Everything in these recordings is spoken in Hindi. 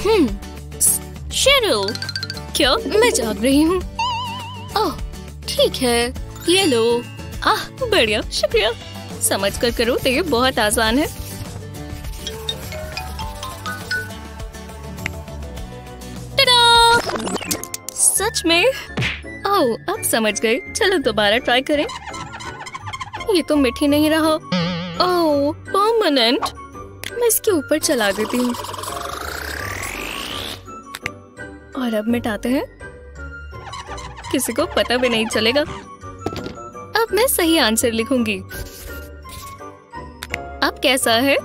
हम्म शेरिल क्या? मैं जाग रही हूँ। ओह, ठीक है, ये लो। आह, बढ़िया, शुक्रिया। समझ कर करो तो ये बहुत आसान है। सच में? ओह, अब समझ गए चलो दोबारा ट्राई करें। ये तो मीठी नहीं रहा। ओह परमानेंट मैं इसके ऊपर चला देती हूँ। और अब मिटाते हैं। किसी को पता भी नहीं चलेगा। अब मैं सही आंसर लिखूँगी। अब कैसा है?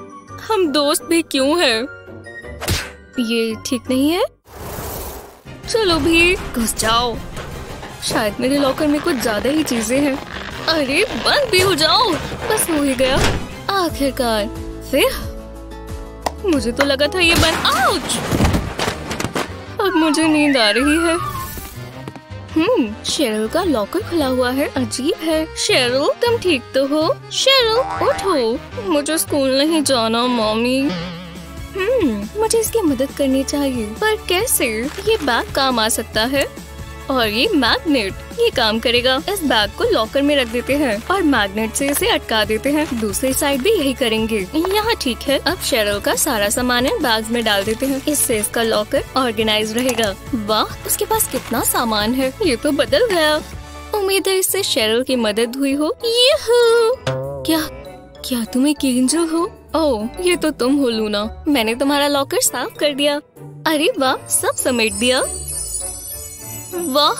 हम दोस्त भी क्यों हैं? ये ठीक नहीं है। चलो भी, घुस जाओ। शायद मेरे लॉकर में कुछ ज़्यादा ही चीज़ें हैं। अरे, बंद भी हो जाओ। बस हो ही गया। आखिरकार, फिर? मुझे तो लगा था ये बंद। आउच! अब मुझे नींद आ रही है। हम्म शेरल का लॉकर खुला हुआ है, अजीब है। शेरल, तुम ठीक तो हो? शेरल, उठो। मुझे स्कूल नहीं जाना मॉमी हम्म मुझे इसकी मदद करनी चाहिए। पर कैसे? ये बैग काम आ सकता है। और ये मैग्नेट, ये काम करेगा। इस बैग को लॉकर में रख देते हैं और मैग्नेट से इसे अटका देते हैं। दूसरी साइड भी यही करेंगे। यहाँ ठीक है। अब शेरल का सारा सामान है बैग में डाल देते हैं। इससे इसका लॉकर ऑर्गेनाइज रहेगा। वाह, उसके पास कितना सामान है। ये तो बदल गया। उम्मीद है इससे शेरल की मदद हुई हो। क्या क्या तुम एक एंजल हो? ओह, ये तो तुम हो, लूना। मैंने तुम्हारा लॉकर साफ़ कर दिया। अरे वाह, सब समेट दिया। वाह,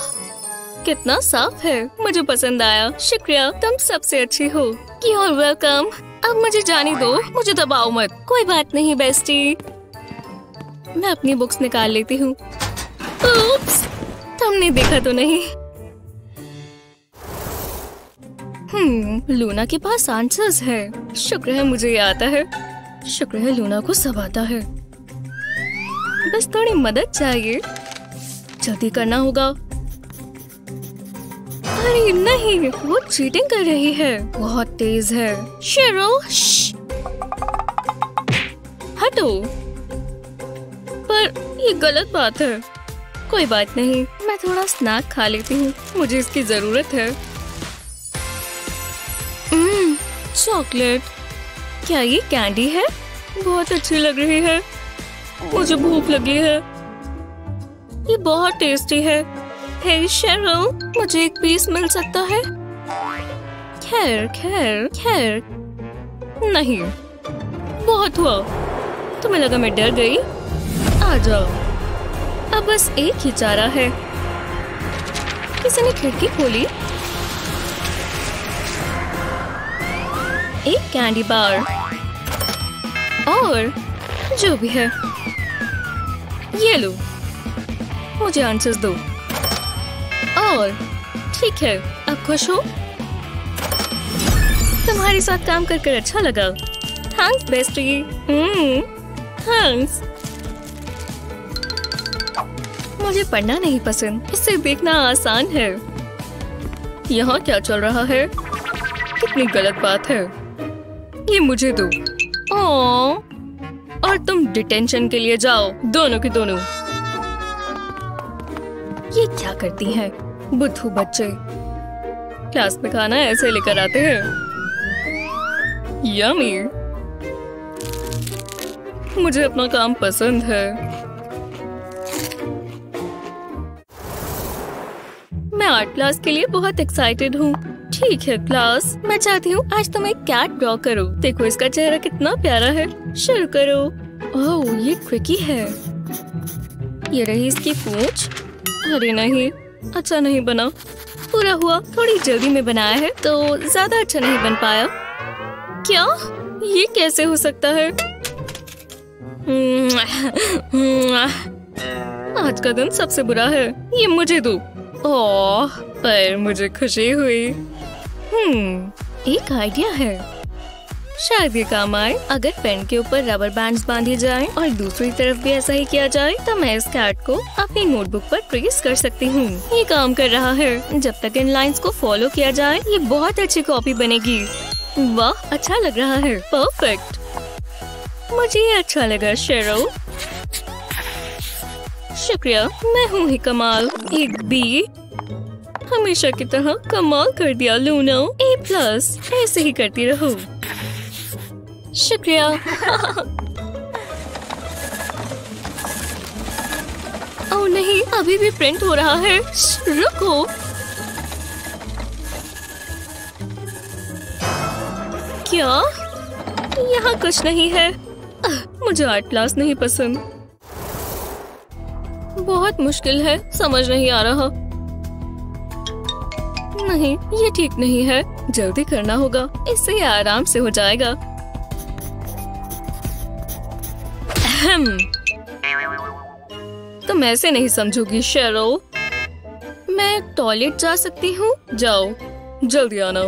कितना साफ़ है। मुझे पसंद आया। शुक्रिया, तुम सबसे अच्छी हो। योर वेलकम अब मुझे जाने दो। मुझे दबाओ मत। कोई बात नहीं बेस्टी मैं अपनी बुक्स निकाल लेती हूँ। तुमने देखा तो नहीं। हम्म लूना के पास आंसर्स है। शुक्र है मुझे ये आता है। शुक्र है लूना को सब आता है। बस थोड़ी मदद चाहिए। जल्दी करना होगा। अरे, नहीं, वो चीटिंग कर रही है। बहुत तेज है। शेरो हटो। पर ये गलत बात है। कोई बात नहीं, मैं थोड़ा स्नैक खा लेती हूँ। मुझे इसकी ज़रूरत है। चॉकलेट क्या ये कैंडी है? बहुत अच्छी लग रही है। मुझे भूख लगी है। ये बहुत टेस्टी है। शेरल मुझे एक पीस मिल सकता है? खैर खैर खैर। नहीं। बहुत हुआ। तुम्हें लगा मैं डर गई? आ जाओ। अब बस एक ही चारा है। किसी ने खिड़की खोली? एक कैंडी बार और जो भी है। ये लो। मुझे आंसर्स दो। और ठीक है अब खुश हो? तुम्हारे साथ काम कर कर अच्छा लगा। थैंक्स बेस्टी थैंक्स मुझे पढ़ना नहीं पसंद। इसे देखना आसान है। यहाँ क्या चल रहा है? कितनी गलत बात है। ये मुझे दो। ओ, और तुम डिटेंशन के लिए जाओ। दोनों के दोनों। ये क्या करती हैं? बुद्धू बच्चे। क्लास में खाना ऐसे लेकर आते हैं। यमी मुझे अपना काम पसंद है। मैं आर्ट क्लास के लिए बहुत एक्साइटेड हूँ। ठीक है, क्लास। मैं चाहती हूँ आज तुम एक कैट ड्रॉ करो। देखो इसका चेहरा कितना प्यारा है। शुरू करो। ओह ये ट्रिकी है। ये रही इसकी पूंछ। अरे नहीं अच्छा नहीं बना। पूरा हुआ, थोड़ी जल्दी में बनाया है तो ज़्यादा अच्छा नहीं बन पाया। क्या? ये कैसे हो सकता है? आज का दिन सबसे बुरा है, ये मुझे दो। ओह, पर मुझे खुशी हुई। हम्म एक आइडिया है। शायद ये काम आए। अगर पेन के ऊपर रबर बैंड बांधे जाए और दूसरी तरफ़ भी ऐसा ही किया जाए तो मैं इस कैट को अपनी नोटबुक पर ट्रेस कर सकती हूँ। ये काम कर रहा है। जब तक इन लाइंस को फॉलो किया जाए, ये बहुत अच्छी कॉपी बनेगी। वाह अच्छा लग रहा है। परफेक्ट मुझे ये अच्छा लगा शेरो शुक्रिया, मैं हूँ ही कमाल। एक बी हमेशा की तरह कमाल कर दिया लूनो ए प्लस ऐसे ही करती रहो। शुक्रिया ओ नहीं, अभी भी प्रिंट हो रहा है। रुको। क्या? यहाँ कुछ नहीं है। मुझे आर्ट क्लास नहीं पसंद। बहुत मुश्किल है, समझ नहीं आ रहा। नहीं, ये ठीक नहीं है। जल्दी करना होगा। इससे आराम से हो जाएगा। तुम ऐसे नहीं समझोगी शेरो मैं टॉयलेट जा सकती हूँ। जाओ जल्दी आना।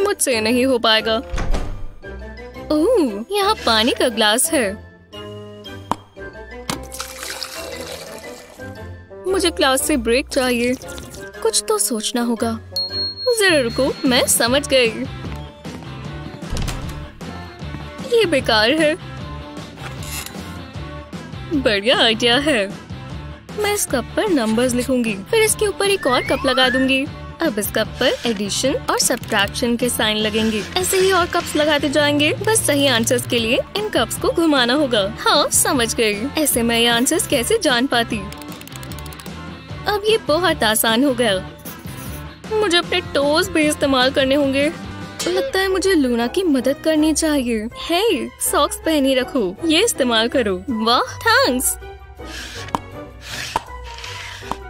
मुझसे नहीं हो पाएगा। ओह, यहाँ पानी का ग्लास है। मुझे क्लास से ब्रेक चाहिए। कुछ तो सोचना होगा। जरा रुको मैं समझ गई। ये बेकार है। बढ़िया आइडिया है। मैं इस कप पर नंबर्स लिखूँगी, फिर इसके ऊपर एक और कप लगा दूँगी। अब इस कप पर एडिशन और सब्ट्रैक्शन के साइन लगेंगे। ऐसे ही और कप्स लगाते जाएँगे। बस सही आंसर्स के लिए इन कप्स को घुमाना होगा। हाँ समझ गई। ऐसे मैं ये आंसर्स कैसे जान पाती? अब ये बहुत आसान हो गया। मुझे अपने टोज भी इस्तेमाल करने होंगे। लगता है मुझे लूना की मदद करनी चाहिए। हे सॉक्स पहनी रखो। ये इस्तेमाल करो। वाह थैंक्स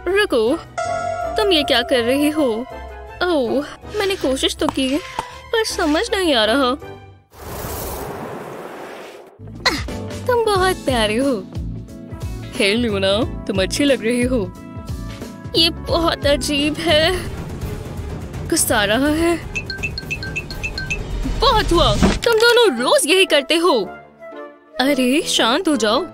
रुको, तुम ये क्या कर रही हो? ओह, मैंने कोशिश तो की, पर समझ नहीं आ रहा। तुम बहुत प्यारे हो। हे लूना, तुम अच्छी लग रही हो। ये बहुत अजीब है। गुस्सा रहा है। बहुत हुआ। तुम दोनों रोज यही करते हो। अरे, शांत हो जाओ।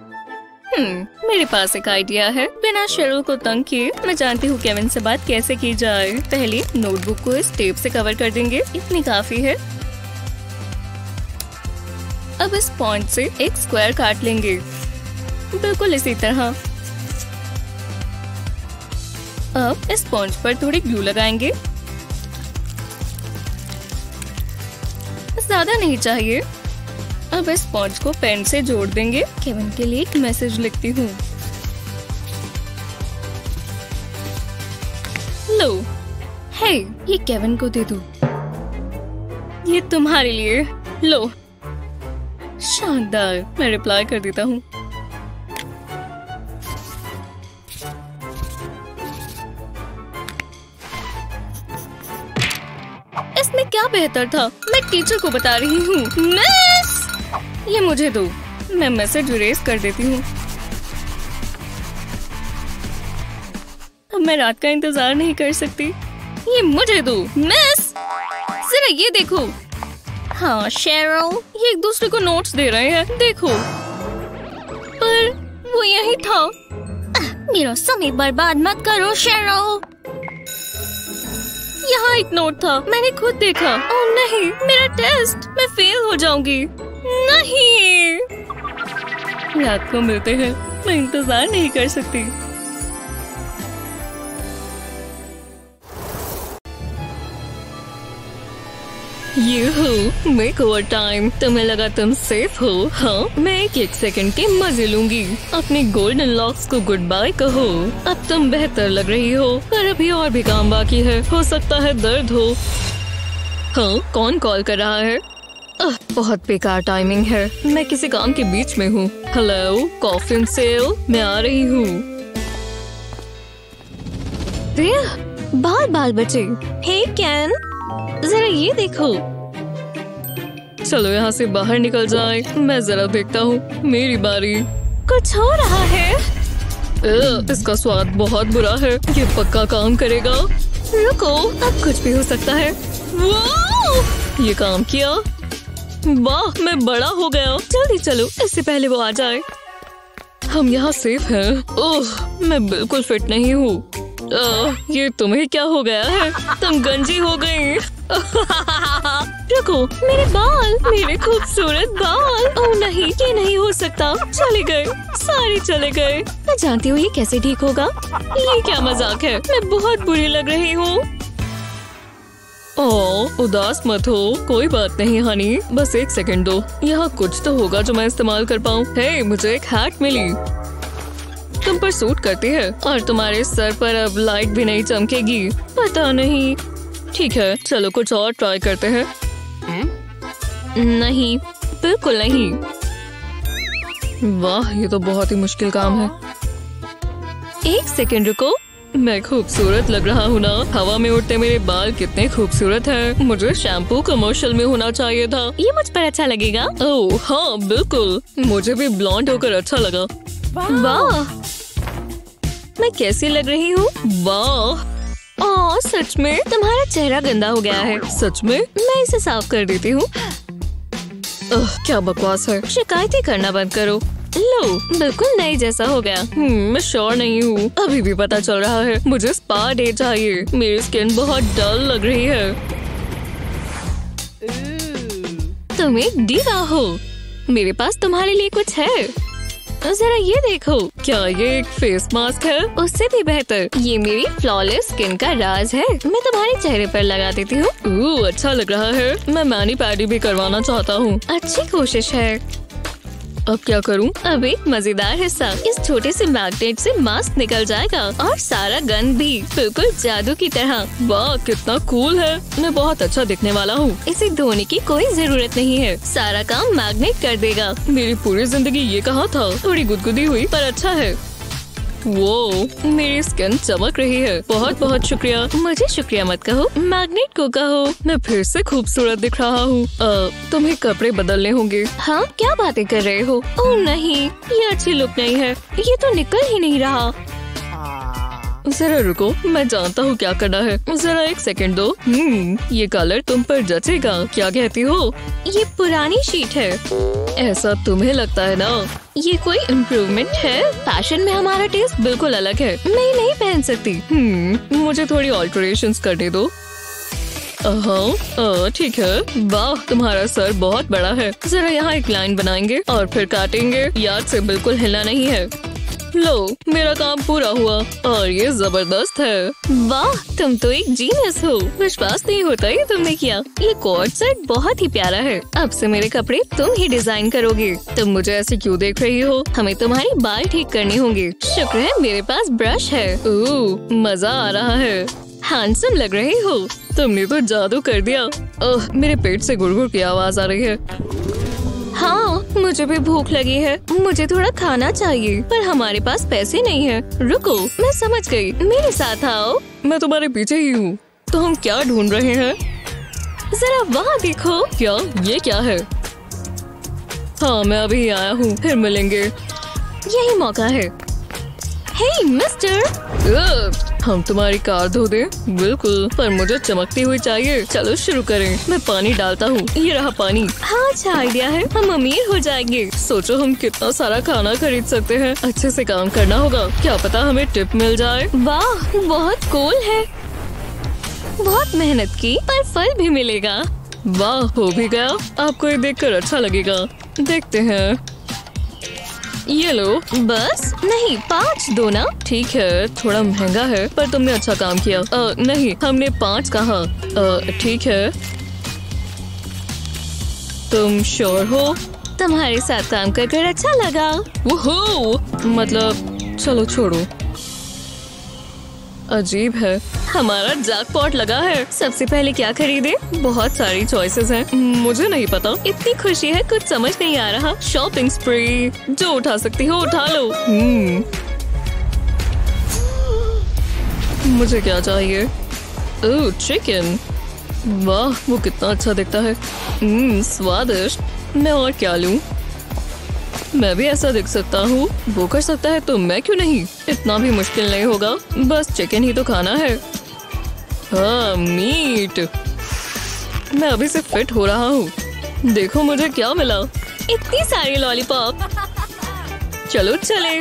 हम्म मेरे पास एक आइडिया है। बिना शेरों को तंग किए, मैं जानती हूँ केविन से बात कैसे की जाए। पहले नोटबुक को इस टेप से कवर कर देंगे। इतनी काफ़ी है। अब इस पॉइंट से एक स्क्वायर काट लेंगे। बिल्कुल इसी तरह। अब इस पॉइंट पर थोड़ी ग्लू लगाएँगे। ज़्यादा नहीं चाहिए। अब इस स्पॉन्ज को पेन से जोड़ देंगे। केविन के लिए एक मैसेज लिखती हूँ। लो। हे ये केविन को दे दू। ये तुम्हारे लिए। लो। शानदार। मैं रिप्लाई कर देता हूँ। क्या बेहतर था? मैं टीचर को बता रही हूँ। मिस ये मुझे दो। मैं मैसेज इरेज कर देती हूँ। अब मैं रात का इंतज़ार नहीं कर सकती। ये मुझे दो। मिस जरा ये देखो। हाँ शेरो ये एक दूसरे को नोट्स दे रहे हैं। देखो। पर वो यही था। मेरा समय बर्बाद मत करो शेरो यहाँ एक नोट था। मैंने खुद देखा। ओ नहीं, मेरा टेस्ट मैं फेल हो जाऊँगी। नहीं। रात को मिलते हैं। मैं इंतज़ार नहीं कर सकती। मेक ओवर टाइम तुम्हें लगा तुम सेफ़ हो हाँ? मैं एक एक सेकंड के मज़े लूँगी। अपने गोल्डन लॉक्स को गुड बाय कहो। अब तुम बेहतर लग रही हो पर अभी और भी काम बाकी है। हो सकता है दर्द हो। हाँ कौन कॉल कर रहा है? अह, बहुत बेकार टाइमिंग है। मैं किसी काम के बीच में हूँ। हेलो कॉफिन सेल मैं आ रही हूँ। बाल बाल बचे। हे कैन जरा ये देखो। चलो यहाँ से बाहर निकल जाए। मैं जरा देखता हूँ। मेरी बारी। कुछ हो रहा है? अ, इसका स्वाद बहुत बुरा है। ये पक्का काम करेगा। रुको अब कुछ भी हो सकता है। ये काम किया। वाह मैं बड़ा हो गया। जल्दी चलो इससे पहले वो आ जाए। हम यहाँ सेफ़ हैं। ओह मैं बिल्कुल फिट नहीं हूँ। ये तुम्हें क्या हो गया है? तुम गंजी हो गई। रुको मेरे बाल मेरे खूबसूरत बाल। ओ नहीं ये नहीं हो सकता। चले गए सारे चले गए। मैं जानती हूँ ये कैसे ठीक होगा। ये क्या मज़ाक है मैं बहुत बुरी लग रही हूँ। ओ, उदास मत हो कोई बात नहीं हनी बस एक सेकंड दो। यहाँ कुछ तो होगा जो मैं इस्तेमाल कर पाऊँ। हे मुझे एक हैट मिली। तुम पर सूट करती है और तुम्हारे सर पर अब लाइट भी नहीं चमकेगी। पता नहीं ठीक है चलो कुछ और ट्राई करते हैं। नहीं बिल्कुल नहीं। वाह ये तो बहुत ही मुश्किल काम है। एक सेकंड रुको मैं खूबसूरत लग रहा हूँ ना। हवा में उड़ते मेरे बाल कितने खूबसूरत हैं। मुझे शैम्पू कमर्शियल में होना चाहिए था। ये मुझ पर अच्छा लगेगा। ओह हाँ बिल्कुल। मुझे भी ब्लॉन्ड होकर अच्छा लगा। वाह। मैं कैसी लग रही हूँ? वाह। ओ, सच में? तुम्हारा चेहरा गंदा हो गया है। सच में? मैं इसे साफ़ कर देती हूँ। क्या बकवास है। शिकायत करना बंद करो। लो बिल्कुल नई जैसा हो गया। हम्म, मैं श्योर नहीं हूँ। अभी भी पता चल रहा है मुझे स्पा डे चाहिए। मेरी स्किन बहुत डल लग रही है। तुम एक दीवा हो। मेरे पास तुम्हारे लिए कुछ है। जरा ये देखो, क्या ये एक फेस मास्क है? उससे भी बेहतर। ये मेरी फ्लॉलेस स्किन का राज है। मैं तुम्हारे चेहरे पर लगा देती हूँ। अच्छा लग रहा है। मैं मैनी पैडी भी करवाना चाहता हूँ। अच्छी कोशिश है। अब क्या करूँ? अब एक मज़ेदार हिस्सा इस छोटे से मैग्नेट से मास्क निकल जाएगा और सारा गन भी। बिल्कुल जादू की तरह। वाह, कितना कूल है। मैं बहुत अच्छा दिखने वाला हूँ। इसे धोने की कोई ज़रूरत नहीं है। सारा काम मैग्नेट कर देगा। मेरी पूरी ज़िंदगी ये कहा था? थोड़ी गुदगुदी हुई, पर अच्छा है। वो मेरी स्किन चमक रही है। बहुत बहुत शुक्रिया। मुझे शुक्रिया मत कहो। मैग्नेट को कहो मैं फिर से खूबसूरत दिख रहा हूँ। तुम्हें कपड़े बदलने होंगे। हाँ क्या बातें कर रहे हो? ओ नहीं, ये अच्छी लुक नहीं है। ये तो निकल ही नहीं रहा। जरा रुको मैं जानता हूँ क्या करना है। जरा एक सेकंड दो। हम्म। ये कलर तुम पर जचेगा। क्या कहती हो? ये पुरानी शीट है। ऐसा तुम्हें लगता है ना? ये कोई इम्प्रूवमेंट है? फ़ैशन में हमारा टेस्ट बिल्कुल अलग है। मैं नहीं पहन सकती। हम्म मुझे थोड़ी ऑल्टरेशन करने दो। ठीक है। वाह तुम्हारा सर बहुत बड़ा है। जरा यहाँ एक लाइन बनाएँगे और फिर काटेंगे। याद से बिल्कुल हिलना नहीं है। लो, मेरा काम पूरा हुआ और ये ज़बरदस्त है। वाह, तुम तो एक जीनियस हो। विश्वास नहीं होता ये तुमने किया। ये कोट सेट बहुत ही प्यारा है। अब से मेरे कपड़े तुम ही डिज़ाइन करोगे। तुम मुझे ऐसे क्यों देख रही हो? हमें तुम्हारी बाल ठीक करने होंगे। शुक्र है मेरे पास ब्रश है। ओह मज़ा आ रहा है। हैंडसम लग रहे हो। तुमने तो जादू कर दिया। ओह, मेरे पेट से गुड़गुड़ की आवाज़ आ रही है। हाँ मुझे भी भूख लगी है। मुझे थोड़ा खाना चाहिए, पर हमारे पास पैसे नहीं है। रुको, मैं समझ गई। मेरे साथ आओ। मैं तुम्हारे पीछे ही हूँ। तो हम क्या ढूंढ रहे हैं? जरा वहाँ देखो। क्या? ये क्या है? हाँ मैं अभी आया हूँ। फिर मिलेंगे। यही मौका है। हे मिस्टर हम तुम्हारी कार धो दे? बिल्कुल पर मुझे चमकती हुई चाहिए। चलो शुरू करें। मैं पानी डालता हूँ। ये रहा पानी। हाँ अच्छा आइडिया है। हम अमीर हो जाएँगे। सोचो हम कितना सारा खाना खरीद सकते हैं। अच्छे से काम करना होगा। क्या पता हमें टिप मिल जाए? वाह बहुत कूल है। बहुत मेहनत की पर फल भी मिलेगा। वाह हो भी गया। आपको ये देखकर अच्छा लगेगा। देखते हैं। ये लो। बस नहीं पाँच दो ना। ठीक है थोड़ा महँगा है पर तुमने अच्छा काम किया। आ, नहीं हमने पाँच कहा। ठीक है। तुम श्योर हो? तुम्हारे साथ काम कर कर अच्छा लगा। वो मतलब चलो छोड़ो। अजीब है। हमारा जैकपॉट लगा है। सबसे पहले क्या खरीदे? बहुत सारी चॉइसेस हैं। मुझे नहीं पता। इतनी खुशी है कुछ समझ नहीं आ रहा। शॉपिंग स्प्री जो उठा सकती हो उठा लो। हम्म। मुझे क्या चाहिए? चिकन वाह वो कितना अच्छा दिखता है। हम्म, स्वादिष्ट। मैं और क्या लूँ? मैं भी ऐसा दिख सकता हूँ। वो कर सकता है तो मैं क्यों नहीं? इतना भी मुश्किल नहीं होगा। बस चिकन ही तो खाना है। हाँ मीट मैं अभी से फिट हो रहा हूँ। देखो मुझे क्या मिला। इतनी सारी लॉलीपॉप चलो चले।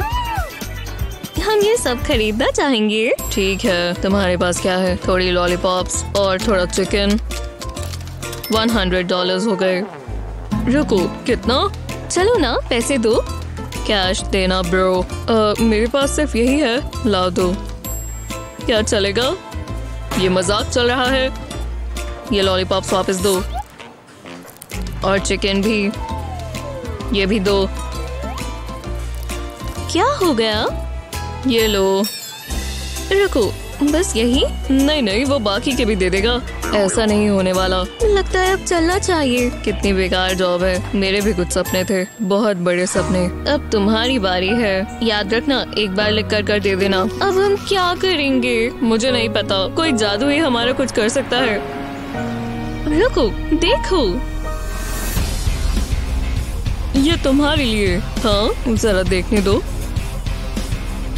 हम ये सब खरीदना चाहेंगे। ठीक है, तुम्हारे पास क्या है? थोड़ी लॉलीपॉप्स और थोड़ा चिकन वन हंड्रेड डॉलर हो गए। रुको, कितना? चलो ना पैसे दो। कैश देना ब्रो uh, मेरे पास सिर्फ़ यही है। ला दो। क्या चलेगा? ये मज़ाक चल रहा है। ये लॉलीपॉप्स वापस दो। और चिकन भी। ये भी दो। क्या हो गया? ये लो। रुको। बस यही? नहीं नहीं वो बाकी के भी दे देगा। ऐसा नहीं होने वाला। लगता है अब चलना चाहिए। कितनी बेकार जॉब है। मेरे भी कुछ सपने थे। बहुत बड़े सपने। अब तुम्हारी बारी है। याद रखना एक बार लिख कर कर दे देना। अब हम क्या करेंगे? मुझे नहीं पता। कोई जादू ही हमारा कुछ कर सकता है। रुको देखो। ये तुम्हारे लिए। हाँ जरा देखने दो।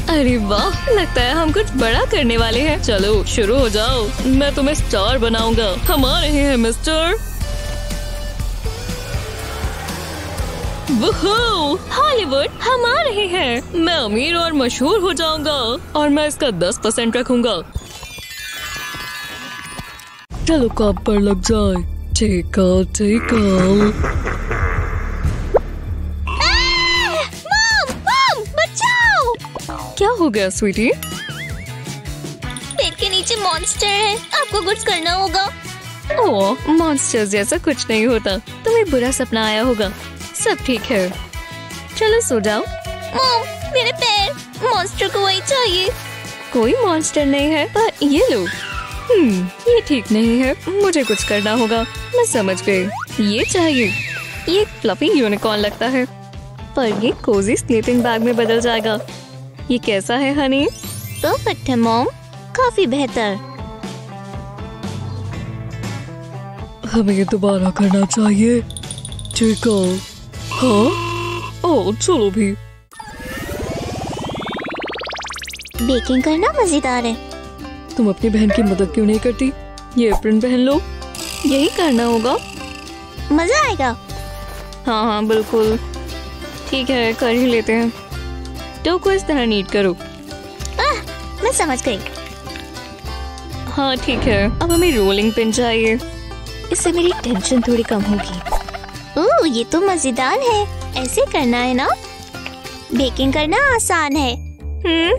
अरे वाह, लगता है हम कुछ बड़ा करने वाले हैं। चलो, शुरू हो जाओ। मैं तुम्हें स्टार बनाऊँगा। हम आ रहे हैं मिस्टर हॉलीवुड हम आ रहे हैं। मैं अमीर और मशहूर हो जाऊँगा और मैं इसका दस परसेंट रखूँगा। चलो, कब पर लग जाए? ठीक ठीक क्या हो गया स्वीटी पेट के नीचे मॉन्स्टर है। आपको कुछ करना होगा। ओह मॉन्स्टर जैसा कुछ नहीं होता। तुम्हें बुरा सपना आया होगा। सब ठीक है। चलो सो जाओ। मॉम मेरे पैर। मॉन्स्टर को वही चाहिए। कोई मॉन्स्टर नहीं है पर ये लो। हम्म ये ठीक नहीं है। मुझे कुछ करना होगा। मैं समझ गई। ये चाहिए। ये फ्लफी यूनिकॉर्न लगता है। पर ये कोजी स्लीपिंग बैग में बदल जाएगा। ये कैसा है हनी परफेक्ट है मॉम काफ़ी बेहतर. हमें ये दोबारा करना चाहिए। ठीक है? ओ चलो भी। बेकिंग करना मज़ेदार है. तुम अपनी बहन की मदद क्यों नहीं करती? ये अप्रिन पहन लो। यही करना होगा। मज़ा आएगा. हाँ हाँ बिल्कुल। ठीक है कर ही लेते हैं। डो को इस तरह नीट करो। आ, मैं समझ गई। हाँ ठीक है। अब हमें रोलिंग पिन चाहिए। इससे मेरी टेंशन थोड़ी कम होगी। ओह ये तो मज़ेदार है। ऐसे करना है ना? बेकिंग करना आसान है। हम्म।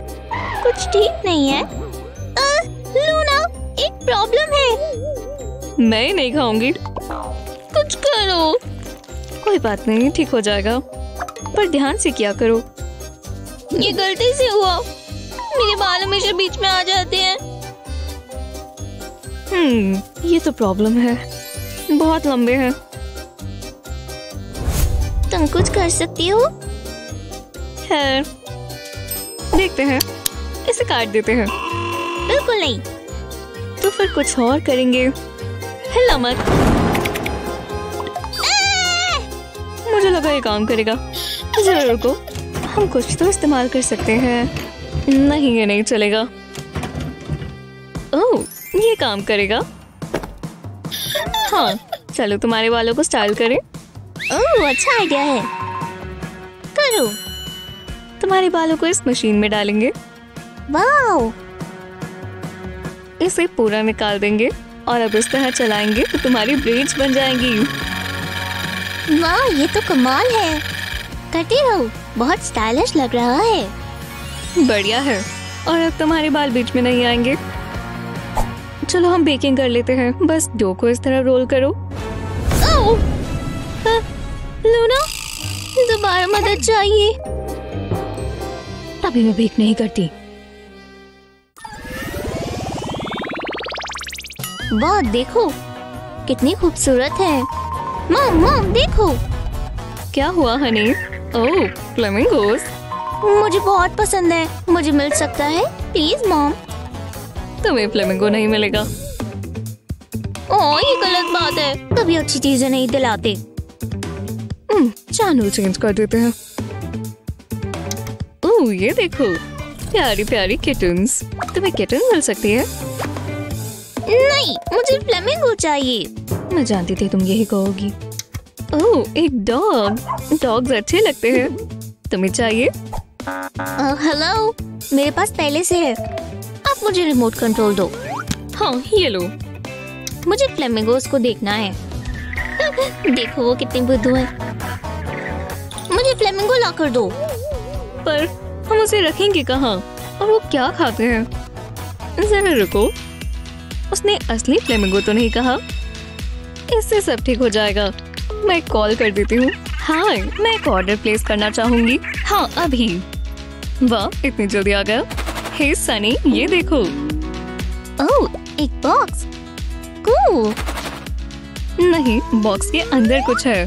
कुछ ठीक नहीं है। आ, लूना एक प्रॉब्लम है। मैं नहीं खाऊँगी। कुछ करो। कोई बात नहीं ठीक हो जाएगा। पर ध्यान से क्या करो। ये गलती से हुआ। मेरे बाल हमेशा बीच में आ जाते हैं। हम्म ये तो प्रॉब्लम है। बहुत लंबे हैं। तुम कुछ कर सकती हो? है। देखते हैं। इसे काट देते हैं। बिल्कुल नहीं। तो फिर कुछ और करेंगे। हिला मत। मुझे लगा ये काम करेगा। जरा रुको। हम कुछ तो इस्तेमाल कर सकते हैं। नहीं, ये नहीं चलेगा। ओह, ये काम करेगा। हाँ चलो तुम्हारे बालों को स्टाइल करें। ओह अच्छा आइडिया है। करो। तुम्हारे बालों को इस मशीन में डालेंगे। वाओ! इसे पूरा निकाल देंगे और अब इस तरह चलाएँगे तो तुम्हारी ब्रेड्स बन जाएँगी। वाह ये तो कमाल है। करती रहो बहुत स्टाइलिश लग रहा है। बढ़िया है। और अब तुम्हारे बाल बीच में नहीं आएँगे। चलो हम बेकिंग कर लेते हैं। बस डो को इस तरह रोल करो। लूना दोबारा मदद चाहिए। अभी मैं बेक नहीं करती। वाह देखो कितनी खूबसूरत है। मॉम मॉम देखो। क्या हुआ हनी ओह फ्लेमिंगोस मुझे बहुत पसंद है। मुझे मिल सकता है? प्लीज़ मॉम तुम्हें फ्लेमिंगो नहीं मिलेगा। ओह ये गलत बात है। कभी अच्छी चीज़ें नहीं दिलाते। चैनल चेंज कर देते हैं। ओह ये देखो। प्यारी प्यारी किटन्स तुम्हें किटन मिल सकती है? नहीं मुझे फ्लेमिंगो चाहिए। मैं जानती थी तुम यही कहोगी। ओह एक डॉग डॉग्स अच्छे लगते हैं। तुम्हें चाहिए? हेलो uh, मेरे पास पहले से है। आप मुझे रिमोट कंट्रोल दो। हाँ ये लो। मुझे फ्लेमिंगोस को देखना है। देखो वो कितनी बुद्धू है। मुझे फ्लेमिंगो ला कर दो। पर हम उसे रखेंगे कहाँ? और वो क्या खाते हैं? जरा रुको। उसने असली फ्लेमिंगो तो नहीं कहा। इससे सब ठीक हो जाएगा। मैं कॉल कर देती हूँ। हाँ मैं एक ऑर्डर प्लेस करना चाहूँगी। हाँ अभी। वाह इतनी जल्दी आ गया। हे सनी ये देखो। ओह एक बॉक्स कूल नहीं बॉक्स के अंदर कुछ है।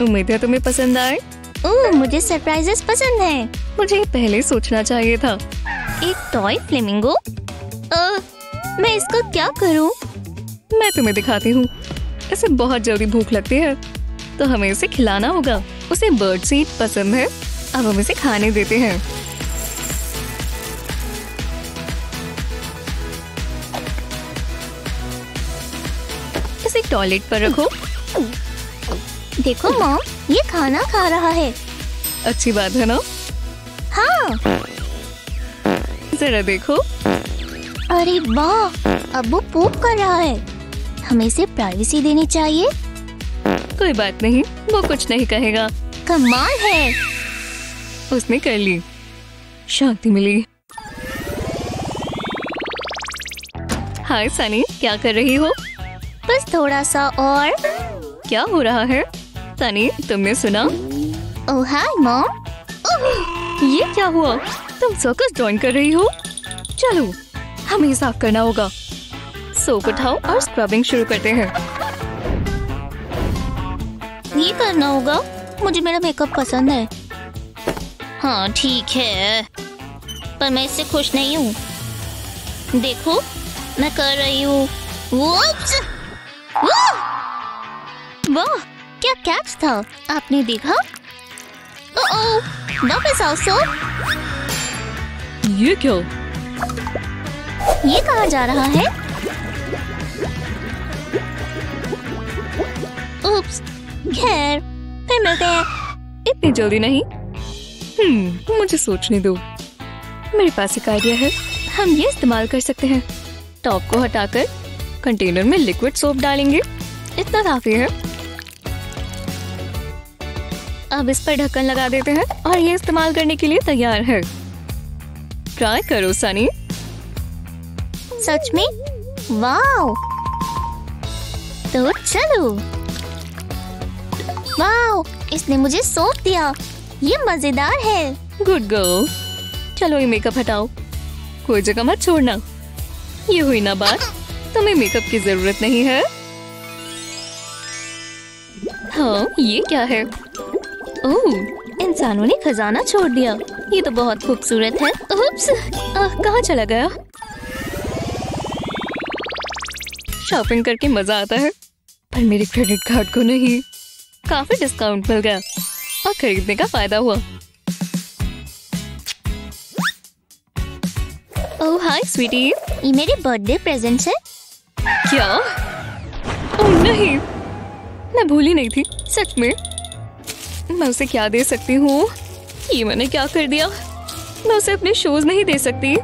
उम्मीद है तुम्हें पसंद आए? ओह मुझे सरप्राइजेस पसंद है। मुझे पहले सोचना चाहिए था। एक टॉय फ्लेमिंगो मैं इसको क्या करूँ? मैं तुम्हें दिखाती हूँ। इसे बहुत जल्दी भूख लगती है। तो हमें इसे खिलाना होगा। उसे बर्ड सीड पसंद है। अब हम इसे खाने देते हैं। इसे टॉयलेट पर रखो। देखो मॉम ये खाना खा रहा है। अच्छी बात है ना? हाँ। जरा देखो। अरे वाह अब वो पोप कर रहा है। हमें इसे प्राइवेसी देनी चाहिए। कोई बात नहीं वो कुछ नहीं कहेगा। कमाल है। उसने कर ली। शांति मिली। हाय सनी क्या कर रही हो? बस थोड़ा सा और। क्या हो रहा है? सनी तुमने सुना? ओह हाय मॉम ये क्या हुआ? तुम सर्कस ज्वाइन कर रही हो? चलो हमें साफ़ करना होगा। सोप उठाओ और स्क्रबिंग शुरू करते हैं। ये करना होगा? मुझे मेरा मेकअप पसंद है। हाँ ठीक है। पर मैं इससे खुश नहीं हूँ। देखो मैं कर रही हूँ! वाह! क्या कैच था? आपने देखा? ओह वापस आओ सोप ये क्या? ये कहाँ जा रहा है? खैर फिर मिलते हैं। इतनी जल्दी नहीं? हम्म मुझे सोचने दो। मेरे पास एक आइडिया है। हम ये इस्तेमाल कर सकते हैं। टॉप को हटाकर कंटेनर में लिक्विड सोप डालेंगे। इतना काफ़ी है। अब इस पर ढक्कन लगा देते हैं और ये इस्तेमाल करने के लिए तैयार है। ट्राई करो सनी। सच में? वाओ! तो चलो। वाओ इसने मुझे सौंप दिया। ये मज़ेदार है। गुड गर्ल चलो ये मेकअप हटाओ। कोई जगह मत छोड़ना। ये हुई ना बात। तुम्हें मेकअप की ज़रूरत नहीं है। हाँ ये क्या है? ओह इंसानों ने खजाना छोड़ दिया। ये तो बहुत खूबसूरत है। उप्स, कहाँ चला गया? शॉपिंग करके मज़ा आता है। पर मेरे क्रेडिट कार्ड को नहीं। काफ़ी डिस्काउंट मिल गया। और खरीदने का फ़ायदा हुआ। ओह हाय स्वीटी ये मेरे बर्थडे प्रेजेंट्स है। क्या? ओह नहीं। मैं भूली नहीं थी सच में। मैं उसे क्या दे सकती हूँ? ये मैंने क्या कर दिया? मैं उसे अपने शोज़ नहीं दे सकती।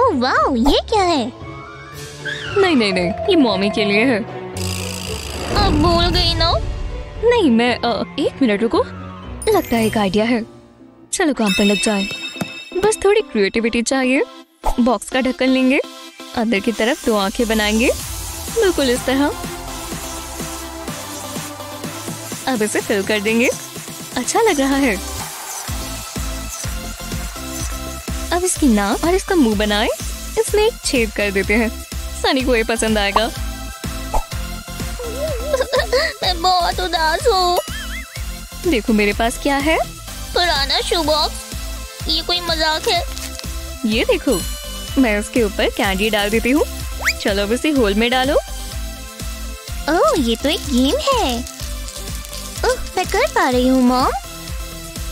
ओह वाओ ये क्या है? नहीं नहीं नहीं ये मॉमी के लिए है। अब भूल गई ना। नहीं मैं अ, एक मिनट रुको। लगता है एक आइडिया है। चलो काम पर लग जाए। बस थोड़ी क्रिएटिविटी चाहिए। बॉक्स का ढक्कन लेंगे। अंदर की तरफ़ दो आँखें बनाएँगे। बिल्कुल इस तरह। अब इसे फिल कर देंगे। अच्छा लग रहा है। अब इसकी नाक और इसका मुँह बनाए। इसमें एक छेद कर देते हैं। सनी को ये पसंद आएगा। मैं बहुत उदास हूँ। देखो मेरे पास क्या है। पुराना शू बॉक्स ये कोई मज़ाक है? ये देखो मैं उसके ऊपर कैंडी डाल देती हूँ। चलो अब इसे होल में डालो। ओह ये तो एक गेम है। ओह मैं कर पा रही हूँ मॉम।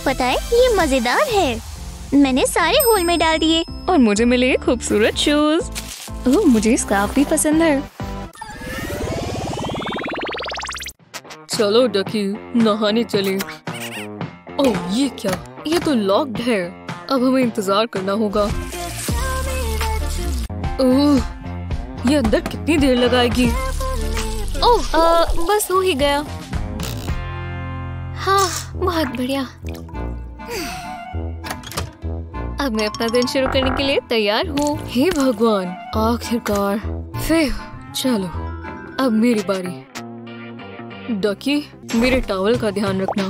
पता है ये मज़ेदार है। मैंने सारे होल में डाल दिए। और मुझे मिले खूबसूरत शूज़ ओह मुझे स्कार्फ भी पसंद है। चलो डकी नहाने चले। ओह ये क्या? ये तो लॉक्ड है। अब हमें इंतज़ार करना होगा। ओह ये अंदर कितनी देर लगाएगी? ओह आ, बस हो ही गया। हाँ बहुत बढ़िया। अब मैं अपना दिन शुरू करने के लिए तैयार हूँ। हे भगवान आखिरकार। फिर चलो अब मेरी बारी। डकी मेरे टॉवल का ध्यान रखना।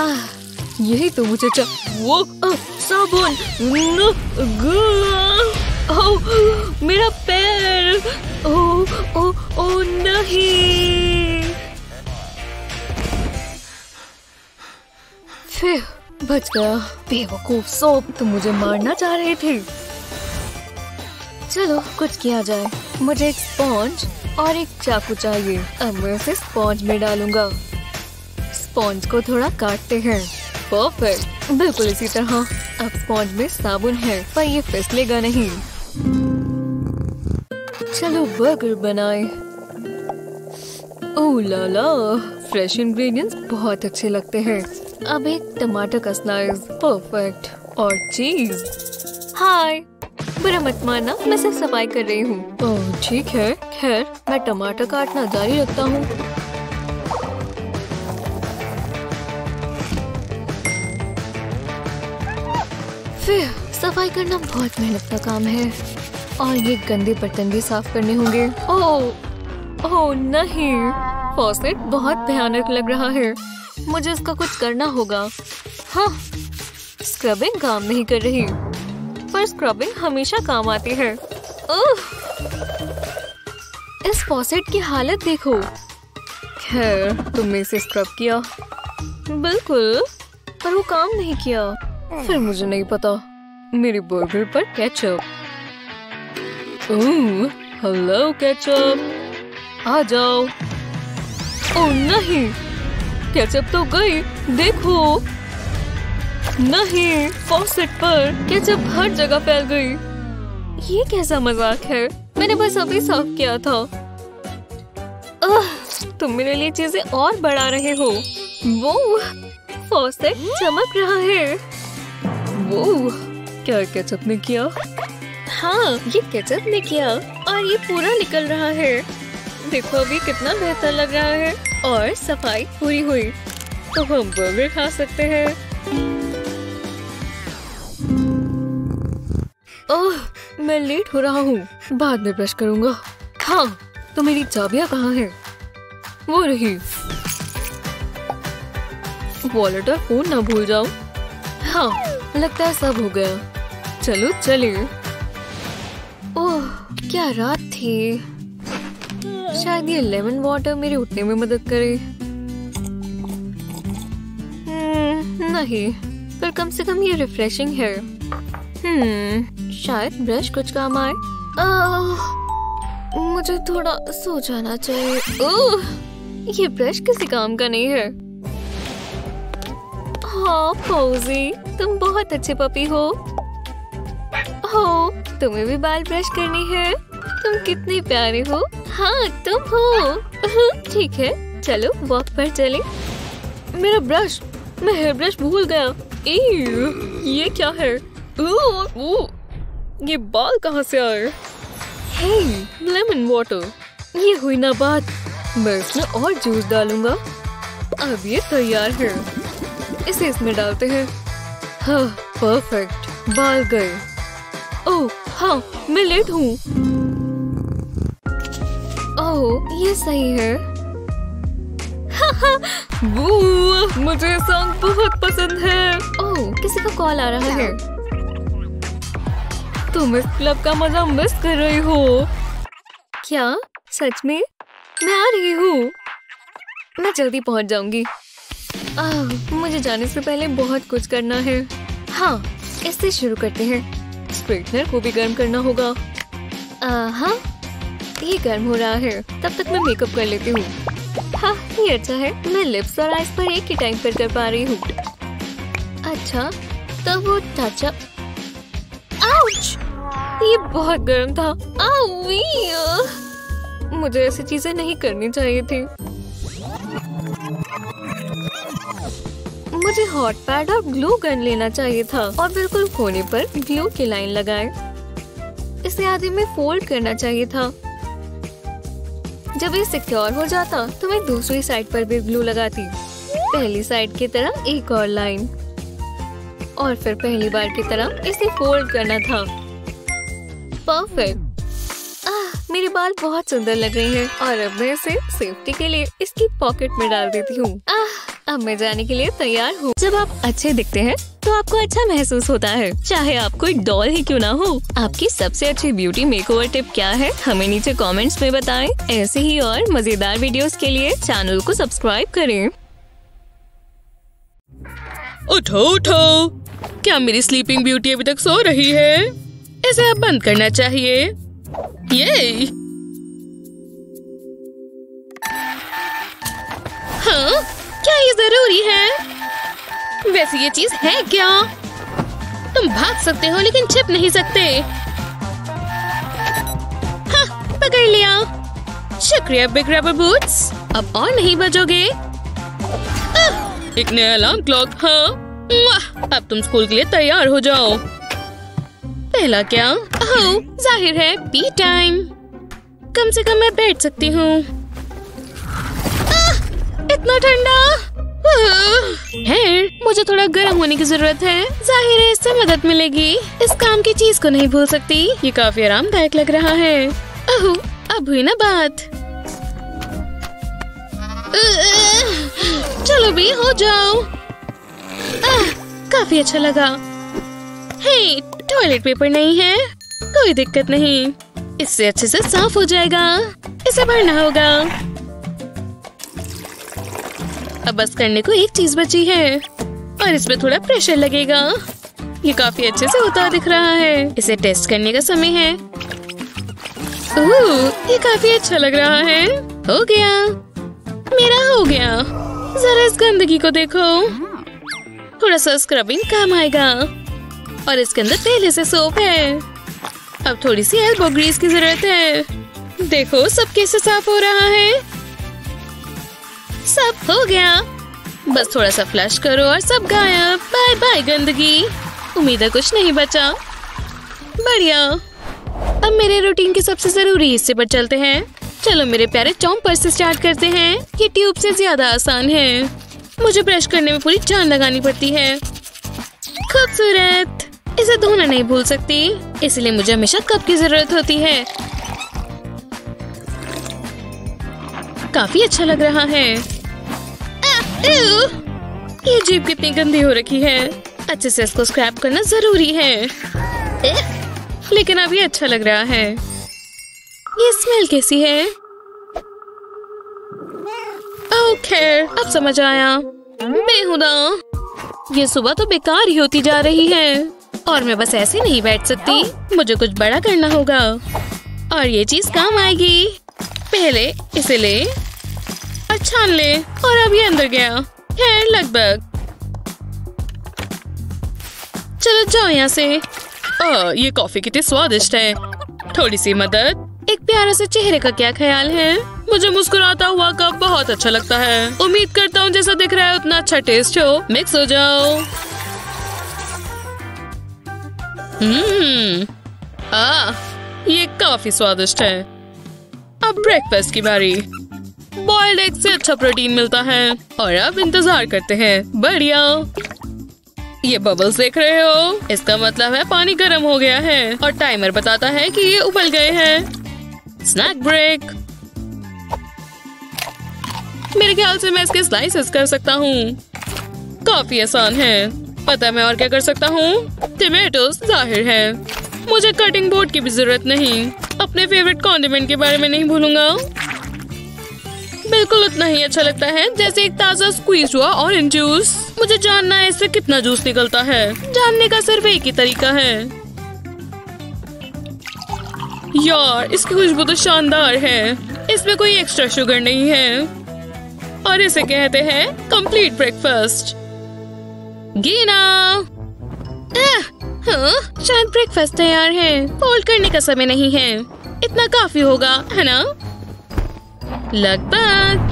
आह, यही तो मुझे चा... वो आ, साबुन ओ, मेरा पैर। ओ ओ ओ नहीं। बच गया। बेवकूफ़ सोप, तुम मुझे मारना चाह रहे थे। चलो, कुछ किया जाए। मुझे एक स्पॉन्ज और एक चाकू चाहिए। अब मैं इसे स्पॉन्ज में डालूँगा। स्पॉन्ज को थोड़ा काटते हैं। परफेक्ट बिल्कुल इसी तरह। अब स्पॉन्ज में साबुन है, पर ये फिसलेगा नहीं। चलो बर्गर बनाए। ओह, ला ला। फ्रेश इंग्रेडिएंट्स बहुत अच्छे लगते हैं। अब एक टमाटर का स्लाइस, परफेक्ट, और चीज़। हाय, बुरा मत मानना, मैं सिर्फ़ सफ़ाई कर रही हूँ। ठीक है, खैर, मैं टमाटर काटना जारी रखता हूँ। फिर, सफ़ाई करना बहुत मेहनत का काम है। और ये गंदे बर्तन भी साफ़ करने होंगे। ओह ओह नहीं फॉसेट बहुत भयानक लग रहा है। मुझे इसका कुछ करना होगा। हाँ स्क्रबिंग काम नहीं कर रही। पर स्क्रबिंग हमेशा काम आती है। ओह! इस फॉसेट की हालत देखो। खैर, तुमने इसे स्क्रब किया। बिल्कुल, पर वो काम नहीं किया। फिर मुझे नहीं पता। मेरे बर्गर पर केचप हेलो केचप आ जाओ। ओह, नहीं। केचप तो गई? देखो। नहीं फॉसेट पर केचप हर जगह फैल गई? ये कैसा मज़ाक है? मैंने बस अभी साफ़ किया था। आह, तुम मेरे लिए चीज़ें और बढ़ा रहे हो। वो फॉसेट चमक रहा है। वो क्या केचप ने किया? हाँ ये केचप ने किया और ये पूरा निकल रहा है। देखो अभी कितना बेहतर लग रहा है। और सफ़ाई पूरी हुई तो हम बर्गर खा सकते हैं। ओह, मैं लेट हो रहा हूँ। बाद में ब्रश करूँगा। हाँ तो मेरी चाबियाँ कहाँ है? वो रही। वॉलेट और फ़ोन ना भूल जाओ हाँ लगता है सब हो गया। चलो चले ओह, क्या रात थी। शायद ये लेमन वाटर मेरे उठने में मदद करे। हम्म, नहीं पर कम से कम ये रिफ्रेशिंग है। हम्म शायद ब्रश कुछ काम आए। मुझे थोड़ा सो जाना चाहिए। ओह, ये ब्रश किसी काम का नहीं है। हाँ तुम बहुत अच्छे पपी हो। हो तुम्हें भी बाल ब्रश करनी है। तुम कितने प्यारे हो। हाँ तुम हो। ठीक है चलो वॉक पर चले। मेरा ब्रश मैं हेयर ब्रश भूल गया। ये क्या है? ऊ, ऊ, ये बाल कहाँ से आए? हे लेमन वाटर ये हुई ना बात। मैं इसमें और जूस डालूँगा। अब ये तैयार है। इसे इसमें डालते हैं। हाँ परफेक्ट बाल गए। ओह हाँ मैं लेट हूँ। ओह ये सही है। मुझे सॉन्ग बहुत पसंद है। ओह किसी का कॉल आ रहा है। तुम इस क्लब का मज़ा मिस कर रही हो। क्या? सच में? मैं आ रही हूँ। मैं जल्दी पहुँच जाऊँगी। मुझे जाने से पहले बहुत कुछ करना है। हाँ इससे शुरू करते हैं। स्ट्रेटनर को भी गर्म करना होगा। हाँ? ये गर्म हो रहा है। तब तक मैं मेकअप कर लेती हूँ। हाँ ये अच्छा है। मैं लिप्स और आइज़ पर एक ही टाइम पर कर पा रही हूँ। अच्छा तो वो टचअप आउच ये बहुत गर्म था। आउई मुझे ऐसी चीज़ें नहीं करनी चाहिए थी। मुझे हॉट पैड और ग्लू गन लेना चाहिए था। और बिल्कुल कोने पर ग्लू की लाइन लगाए। इसे आधे में फोल्ड करना चाहिए था। जब ये सिक्योर हो जाता तो मैं दूसरी साइड पर भी ग्लू लगाती। पहली साइड की तरह एक और लाइन और फिर पहली बार की तरह इसे फोल्ड करना था। परफेक्ट मेरे बाल बहुत सुंदर लग रहे हैं, और अब मैं इसे सेफ्टी के लिए इसकी पॉकेट में डाल देती हूँ। अब मैं जाने के लिए तैयार हूँ। जब आप अच्छे दिखते हैं तो आपको अच्छा महसूस होता है। चाहे आप कोई डॉल ही क्यों ना हो, आपकी सबसे अच्छी ब्यूटी मेकओवर टिप क्या है, हमें नीचे कमेंट्स में बताएँ। ऐसे ही और मज़ेदार वीडियोस के लिए चैनल को सब्सक्राइब करें। उठो उठो। क्या मेरी स्लीपिंग ब्यूटी अभी तक सो रही है? इसे अब बंद करना चाहिए। ये हाँ? क्या ये ज़रूरी है? वैसे ये चीज़ है क्या? तुम भाग सकते हो लेकिन छिप नहीं सकते। हाँ, पकड़ लिया। शुक्रिया बिग रबर बूट्स। अब और नहीं बजोगे? एक नया अलार्म क्लॉक हाँ। अब तुम स्कूल के लिए तैयार हो जाओ। पहला क्या? ओह ज़ाहिर है पी टाइम कम से कम मैं बैठ सकती हूँ। इतना ठंडा? है मुझे थोड़ा गर्म होने की ज़रूरत है। ज़ाहिर है इससे मदद मिलेगी। इस काम की चीज़ को नहीं भूल सकती। ये काफ़ी आरामदायक लग रहा है। ओह अब हुई ना बात। चलो भी हो जाओ। आ, काफ़ी अच्छा लगा। हे टॉयलेट पेपर नहीं है। कोई दिक्कत नहीं। इससे अच्छे से साफ़ हो जाएगा। इसे भरना होगा। अब बस करने को एक चीज़ बची है। और इसमें थोड़ा प्रेशर लगेगा। ये काफ़ी अच्छे से होता दिख रहा है। इसे टेस्ट करने का समय है। ओह, ये काफ़ी अच्छा लग रहा है। हो गया। मेरा हो गया। जरा इस गंदगी को देखो। थोड़ा सा स्क्रबिंग काम आएगा। और इसके अंदर पहले से सोप है। अब थोड़ी सी एल्बो ग्रीस की ज़रूरत है। देखो सब कैसे साफ़ हो रहा है। सब हो गया। बस थोड़ा सा फ्लश करो और सब गायब बाय बाय गंदगी। उम्मीद है कुछ नहीं बचा। बढ़िया। अब मेरे रूटीन के सबसे ज़रूरी हिस्से पर चलते हैं। चलो मेरे प्यारे चौंपर से स्टार्ट करते हैं। ये ट्यूब से ज़्यादा आसान है। मुझे ब्रश करने में पूरी जान लगानी पड़ती है। खूबसूरत। इसे धोना नहीं भूल सकती। इसलिए मुझे हमेशा कप की ज़रूरत होती है। काफ़ी अच्छा लग रहा है। ये जीप कितनी गंदी हो रखी है। अच्छे से इसको स्क्रैप करना ज़रूरी है। लेकिन अभी अच्छा लग रहा है। ये स्मेल कैसी है? ओके अब समझ आया। बेहुदा ये सुबह तो बेकार ही होती जा रही है। और मैं बस ऐसे नहीं बैठ सकती। मुझे कुछ बड़ा करना होगा। और ये चीज़ काम आएगी। पहले इसे ले और छान ले और अब ये अंदर गया है लगभग। चलो जाओ यहाँ से। आ, ये कॉफ़ी कितनी स्वादिष्ट है। थोड़ी सी मदद। एक प्यारा से चेहरे का क्या ख्याल है? मुझे मुस्कुराता हुआ कप बहुत अच्छा लगता है। उम्मीद करता हूँ जैसा दिख रहा है उतना अच्छा टेस्ट हो। मिक्स हो जाओ। हम्म। आ, ये काफ़ी स्वादिष्ट है। अब ब्रेकफास्ट की बारी। बॉइल्ड एग से अच्छा प्रोटीन मिलता है, और अब इंतज़ार करते हैं। बढ़िया। ये बबल्स देख रहे हो? इसका मतलब है पानी गर्म हो गया है, और टाइमर बताता है कि ये उबल गए हैं। स्नैक ब्रेक मेरे ख्याल से मैं इसके स्लाइसेस कर सकता हूँ। काफ़ी आसान है। पता मैं और क्या कर सकता हूँ? टमेटोस ज़ाहिर है। मुझे कटिंग बोर्ड की भी ज़रूरत नहीं। अपने फेवरेट कॉन्डिमेंट के बारे में नहीं भूलूँगा। बिल्कुल उतना ही अच्छा लगता है, जैसे एक ताज़ा स्क्वीज हुआ ऑरेंज जूस मुझे जानना है इससे कितना जूस निकलता है। जानने का सिर्फ़ एक ही तरीका है। यार, इसकी खुशबू तो शानदार है। इसमें कोई एक्स्ट्रा शुगर नहीं है। और इसे कहते हैं कंप्लीट ब्रेकफास्ट गीना। हाँ, शायद ब्रेकफास्ट तैयार है। फोल्ड करने का समय नहीं है। इतना काफ़ी होगा है ना? लगभग।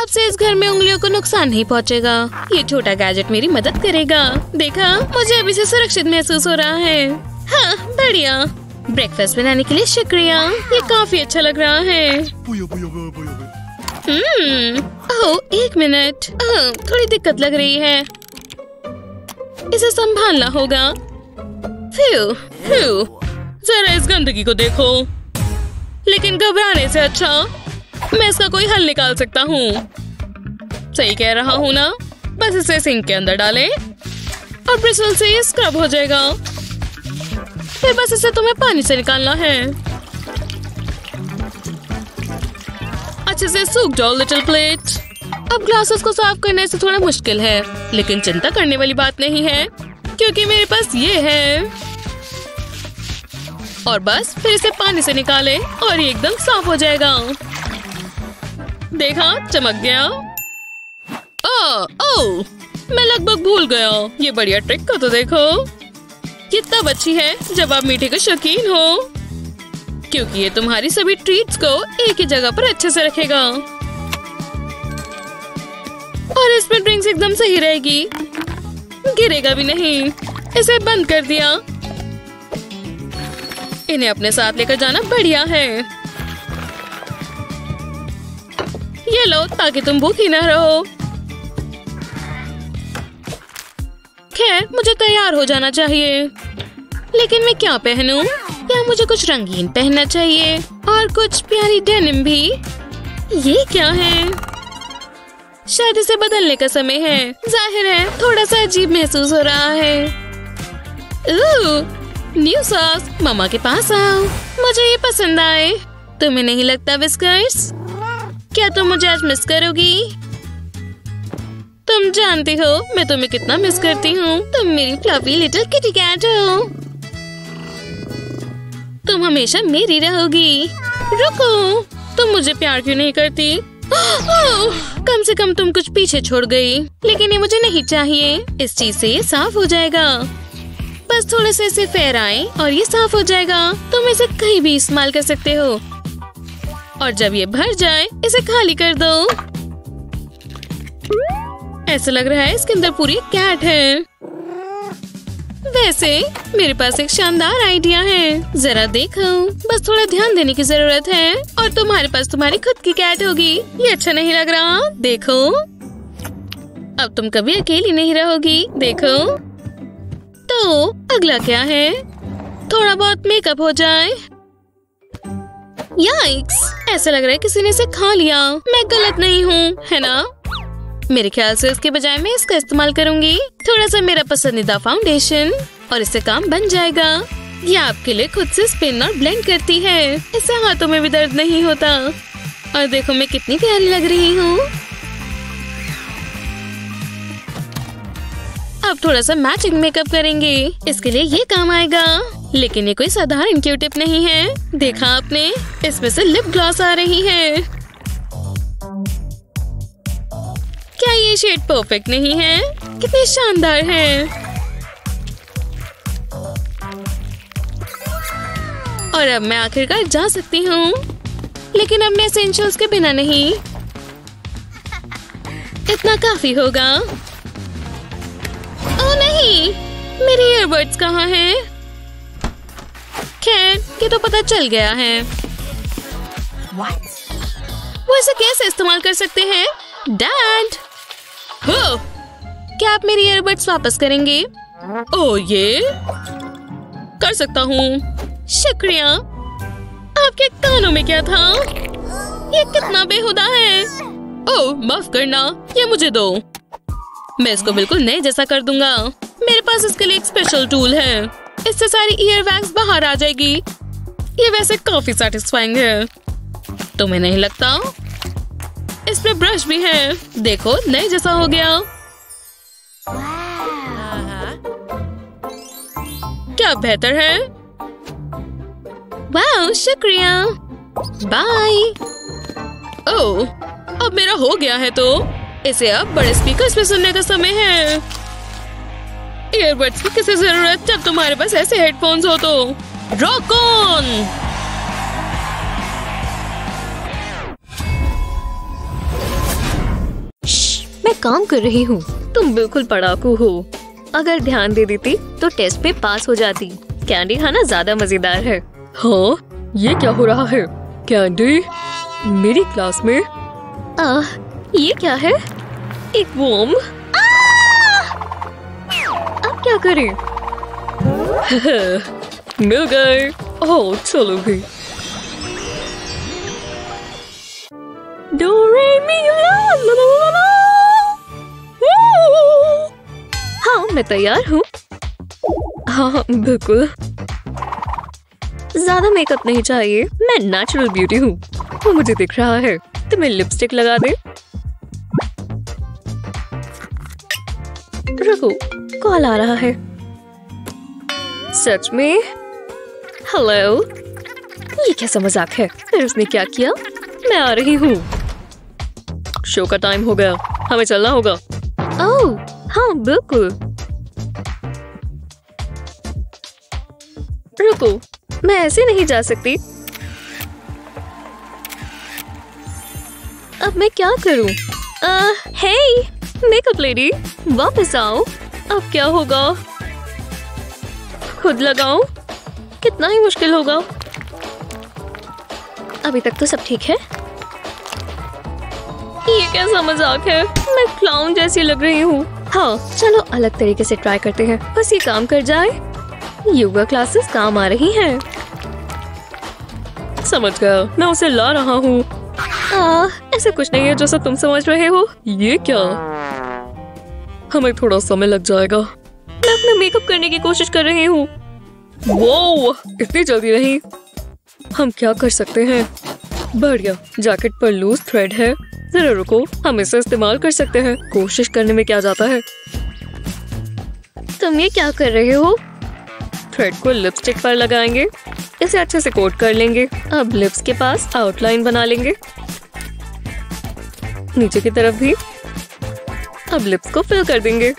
अब से इस घर में उंगलियों को नुकसान नहीं पहुंचेगा। ये छोटा गैजेट मेरी मदद करेगा। देखा मुझे अभी से सुरक्षित महसूस हो रहा है। हाँ बढ़िया। ब्रेकफास्ट बनाने के लिए शुक्रिया। ये काफ़ी अच्छा लग रहा है। हम्म ओह एक मिनट। थोड़ी दिक्कत लग रही है। इसे संभालना होगा। फ्यू फ्यू जरा इस गंदगी को देखो। लेकिन घबराने से अच्छा मैं इसका कोई हल निकाल सकता हूँ। सही कह रहा हूँ ना? बस इसे सिंक के अंदर डालें, और ब्रिसल से ये स्क्रब हो जाएगा। फिर बस इसे तुम्हें पानी से निकालना है। अच्छे से सूख जाओ, लिटिल प्लेट। अब ग्लासेस को साफ़ करने से थोड़ा मुश्किल है लेकिन चिंता करने वाली बात नहीं है क्योंकि मेरे पास ये है। और बस फिर इसे पानी से निकाले और ये एकदम साफ़ हो जाएगा। देखा चमक गया। ओ, ओ, मैं लगभग भूल गया ये बढ़िया ट्रिक को तो देखो। ये तब अच्छी है जब आप मीठे के शौकीन हो क्योंकि ये तुम्हारी सभी ट्रीट्स को एक ही जगह पर अच्छे से रखेगा। और इसमें ड्रिंक्स एकदम सही रहेगी। गिरेगा भी नहीं। इसे बंद कर दिया। इन्हें अपने साथ लेकर जाना बढ़िया है। ये लो, ताकि तुम भूखी ना रहो। खैर, मुझे तैयार हो जाना चाहिए। लेकिन मैं क्या पहनूं? या मुझे कुछ रंगीन पहनना चाहिए? और कुछ प्यारी डेनिम भी? ये क्या है? शायद इसे बदलने का समय है। ज़ाहिर है थोड़ा सा अजीब महसूस हो रहा है। न्यू सॉस मामा के पास आओ। मुझे ये पसंद आए। तुम्हें नहीं लगता बिस्कर्स क्या तुम मुझे आज मिस करोगी? तुम जानती हो, मैं तुम्हें कितना मिस करती हूँ। तुम मेरी फ्लफी लिटिल किटी कैट हो। तुम हमेशा मेरी रहोगी। रुको, तुम मुझे प्यार क्यों नहीं करती? कम से कम तुम कुछ पीछे छोड़ गई। लेकिन ये मुझे नहीं चाहिए। इस चीज़ से ये साफ़ हो जाएगा। बस थोड़े से इसे फहराएँ और ये साफ़ हो जाएगा। तुम इसे कहीं भी इस्तेमाल कर सकते हो। और जब ये भर जाए, इसे खाली कर दो। ऐसा लग रहा है इसके अंदर पूरी कैट है। वैसे मेरे पास एक शानदार आइडिया है। जरा देखो। बस थोड़ा ध्यान देने की ज़रूरत है। और तुम्हारे पास तुम्हारी खुद की कैट होगी। ये अच्छा नहीं लग रहा। देखो। अब तुम कभी अकेली नहीं रहोगी। देखो। तो अगला क्या है? थोड़ा बहुत मेकअप हो जाए। याइक्स ऐसा लग रहा है किसी ने इसे खा लिया। मैं गलत नहीं हूँ, है ना? मेरे ख्याल से इसके बजाय मैं इसका इस्तेमाल करूँगी। थोड़ा सा मेरा पसंदीदा फाउंडेशन और इससे काम बन जाएगा। ये आपके लिए खुद से स्पिन और ब्लेंड करती है। इससे हाथों में भी दर्द नहीं होता। और देखो मैं कितनी प्यारी लग रही हूँ। अब थोड़ा सा मैचिंग मेकअप करेंगे। इसके लिए ये काम आएगा। लेकिन ये कोई साधारण क्यू टिप नहीं है। देखा आपने? इसमें से लिप ग्लॉस आ रही है। क्या ये शेड परफेक्ट नहीं है? कितने शानदार है। और अब मैं आखिरकार जा सकती हूँ। लेकिन अब मैं एसेंशियल्स के बिना नहीं। इतना काफ़ी होगा। ओ नहीं! मेरे ईयरबड्स कहाँ हैं? खैर ये तो पता चल गया है। What? वो इसे कैसे इस्तेमाल कर सकते हैं? डैड क्या आप मेरी ईयरबड्स वापस करेंगे? ओ ये? कर सकता हूँ। शुक्रिया। आपके कानों में क्या था? ये कितना बेहुदा है। ओह, माफ़ करना, ये मुझे दो। मैं इसको बिल्कुल नए जैसा कर दूँगा। मेरे पास इसके लिए एक स्पेशल टूल है। इससे सारी ईयर वैक्स बाहर आ जाएगी। ये वैसे काफ़ी सेटिस्फाइंग है। तुम्हें नहीं लगता? इसमें ब्रश भी है। देखो, नए जैसा हो गया। क्या बेहतर है? वाह शुक्रिया। बाय। ओह, अब मेरा हो गया है तो। इसे अब बड़े स्पीकर में सुनने का समय है। ईयरबड्स की किसी ज़रूरत? जब तुम्हारे पास ऐसे हेडफोन्स हो तो। रॉक ऑन मैं काम कर रही हूँ। तुम बिल्कुल पढ़ाकू हो। अगर ध्यान दे देती तो टेस्ट में पास हो जाती। कैंडी खाना ज़्यादा मज़ेदार है। हाँ ये क्या हो रहा है? कैंडी मेरी क्लास में? आ, ये क्या है? एक वोम अब क्या करें? मिल गए। ओह चलो भी। डो रे मी ला ला ला ला हाँ मैं तैयार हूँ। हाँ बिल्कुल। ज़्यादा मेकअप नहीं चाहिए। मैं नेचुरल ब्यूटी हूँ। वो मुझे दिख रहा है। तुम्हें लिपस्टिक लगा दे। रुको, कॉल आ रहा है। सच में? हेलो ये कैसा मज़ाक है? फिर उसने क्या किया? मैं आ रही हूँ। शो का टाइम हो गया। हमें चलना होगा। ओह! हाँ बिल्कुल। रुको, मैं ऐसे नहीं जा सकती। अब मैं क्या करूँ? हे मेकअप लेडी वापस आओ। अब क्या होगा? खुद लगाऊँ? कितना ही मुश्किल होगा। अभी तक तो सब ठीक है। ये कैसा मज़ाक है? मैं क्लाउन जैसी लग रही हूँ। हाँ चलो अलग तरीके से ट्राई करते हैं। बस ये काम कर जाए। योगा क्लासेस काम आ रही हैं। समझ गया। मैं उसे ला रहा हूँ। ऐसा कुछ नहीं है जैसा तुम समझ रहे हो। ये क्या? हमें थोड़ा समय लग जाएगा। मैं अपना मेकअप करने की कोशिश कर रही हूँ। वो इतनी जल्दी नहीं। हम क्या कर सकते हैं? बढ़िया जैकेट पर लूज थ्रेड है। जरा रुको हम इसे इस्तेमाल कर सकते हैं। कोशिश करने में क्या जाता है? तुम ये क्या कर रहे हो? थ्रेड को लिपस्टिक पर लगाएँगे। इसे अच्छे से कोट कर लेंगे। अब लिप्स के पास आउटलाइन बना लेंगे। नीचे की तरफ़ भी। अब लिप्स को फिल कर देंगे।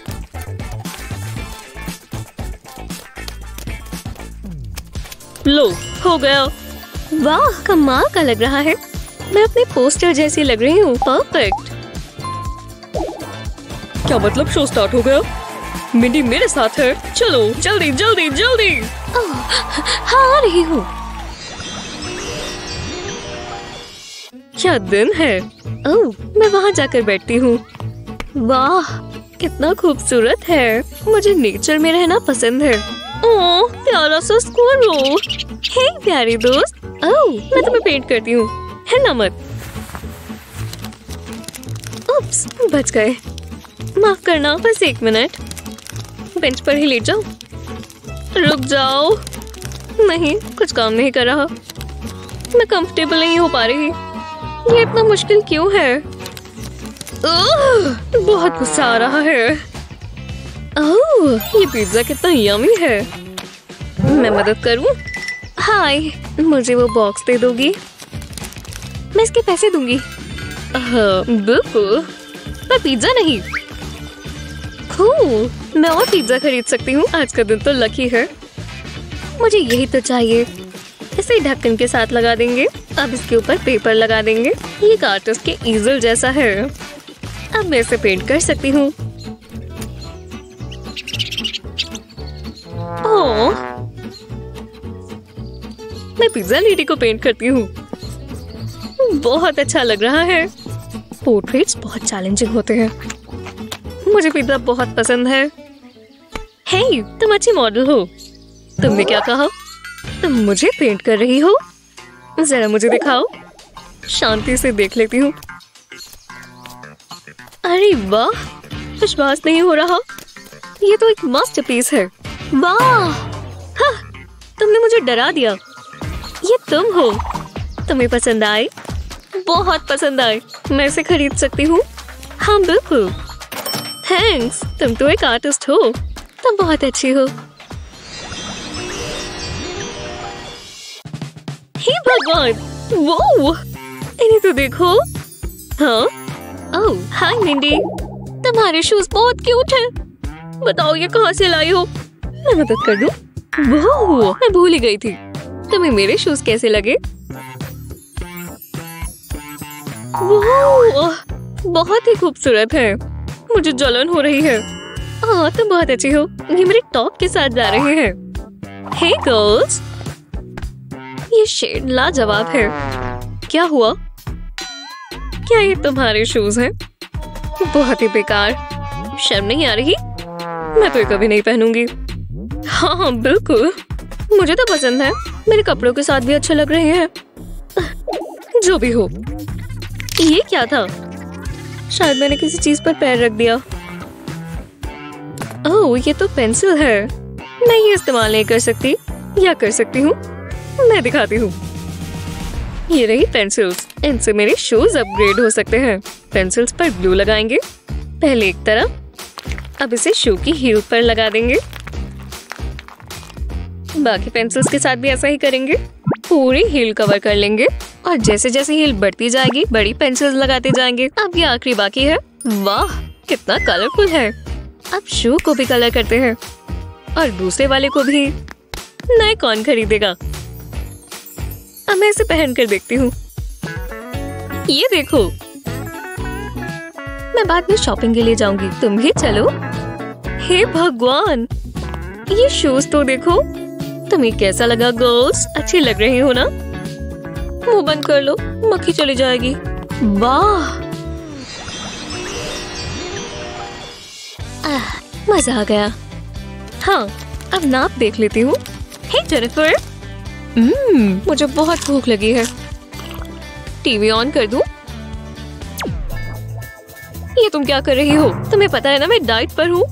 लो हो गया। वाह कमाल का लग रहा है। मैं अपने पोस्टर जैसी लग रही हूँ परफेक्ट क्या मतलब शो स्टार्ट हो गया? मिंडी मेरे साथ है। चलो जल्दी जल्दी जल्दी। हाँ आ रही हूँ। क्या दिन है? ओह मैं वहाँ जाकर बैठती हूँ। वाह कितना खूबसूरत है। मुझे नेचर में रहना पसंद है। ओह प्यारा सा स्क्वायरल हे। प्यारी दोस्त ओह मैं तुम्हें पेंट करती हूँ। है ना मत? उप्स बच गए। माफ़ करना बस एक मिनट। बेंच पर ही लेट जाओ। रुक जाओ। नहीं कुछ काम नहीं कर रहा। मैं कंफर्टेबल नहीं हो पा रही। ये इतना मुश्किल क्यों है? ओह, बहुत गुस्सा आ रहा है। ओह, ये पिज्जा कितना यमी है। मैं मदद करूँ? हाय मुझे वो बॉक्स दे दोगी। मैं इसके पैसे दूँगी। हाँ, बिल्कुल। पर पिज्जा नहीं। खूब मैं और पिज्जा खरीद सकती हूँ। आज का दिन तो लकी है। मुझे यही तो चाहिए। इसे ढक्कन के साथ लगा देंगे। अब इसके ऊपर पेपर लगा देंगे। ये एक आर्टिस्ट के ईजल जैसा है। अब मैं इसे पेंट कर सकती हूँ। ओह, मैं पिज्जा लेडी को पेंट करती हूँ। बहुत अच्छा लग रहा है। पोर्ट्रेट्स बहुत चैलेंजिंग होते हैं। मुझे पिज्जा बहुत पसंद है। हे तुम अच्छी मॉडल हो। तुमने क्या कहा? तुम मुझे पेंट कर रही हो। जरा मुझे दिखाओ। शांति से देख लेती हूँ। अरे वाह विश्वास नहीं हो रहा। ये तो एक मास्टरपीस है। वाह! हाँ, तुमने मुझे डरा दिया। ये तुम हो। तुम्हें पसंद आए? बहुत पसंद आए। मैं इसे खरीद सकती हूँ? हाँ बिल्कुल। थैंक्स तुम तो एक आर्टिस्ट हो। तुम बहुत अच्छी हो। हे भगवान! वो इन्हें तो देखो। हाँ? Oh hi Mindy. तुम्हारे शूज़ बहुत क्यूट हैं। बताओ ये कहाँ से लाई हो? मैं मदद कर दूँ? वो मैं भूल ही गई थी। तुम्हें मेरे शूज़ कैसे लगे? वो बहुत ही खूबसूरत है। मुझे जलन हो रही है। हाँ तुम बहुत अच्छी हो। ये मेरे टॉप के साथ जा रहे हैं। हे गर्ल्स ये शेड लाजवाब है। क्या हुआ? क्या ये तुम्हारे शूज़ हैं? बहुत ही बेकार। शर्म नहीं आ रही? मैं तो कभी नहीं पहनूँगी। हाँ बिल्कुल। मुझे तो पसंद है। मेरे कपड़ों के साथ भी अच्छे लग रहे हैं। जो भी हो। ये क्या था? शायद मैंने किसी चीज़ पर पैर रख दिया। ओह, ये तो पेंसिल है। मैं ये इस्तेमाल नहीं कर सकती। या कर सकती हूँ। मैं दिखाती हूँ। ये रही पेंसिल्स। इनसे मेरे शूज़ अपग्रेड हो सकते हैं। पेंसिल्स पर ग्लू लगाएँगे। पहले एक तरफ़। अब इसे शू की हील पर लगा देंगे। बाकी पेंसिल्स के साथ भी ऐसा ही करेंगे। पूरी हील कवर कर लेंगे। और जैसे जैसे हील बढ़ती जाएगी, बड़ी पेंसिल्स लगाते जाएँगे। अब ये आखिरी बाकी है। वाह, कितना कलरफुल है। अब शू को भी कलर करते हैं। और दूसरे वाले को भी। नए कौन खरीदेगा? अब मैं इसे पहन कर देखती हूँ। ये देखो। मैं बाद में शॉपिंग के लिए जाऊँगी। तुम भी चलो। हे भगवान! ये शूज़ तो देखो। तुम्हें कैसा लगा गर्ल्स अच्छी लग रही हो ना? मुँह बंद कर लो मक्खी चली जाएगी। वाह! मज़ा आ गया। हाँ अब नाप देख लेती हूँ। हे जेनिफर हम्म मुझे बहुत भूख लगी है। टीवी ऑन कर दूँ? ये तुम क्या कर रही हो? तुम्हें पता है ना मैं डाइट पर हूँ।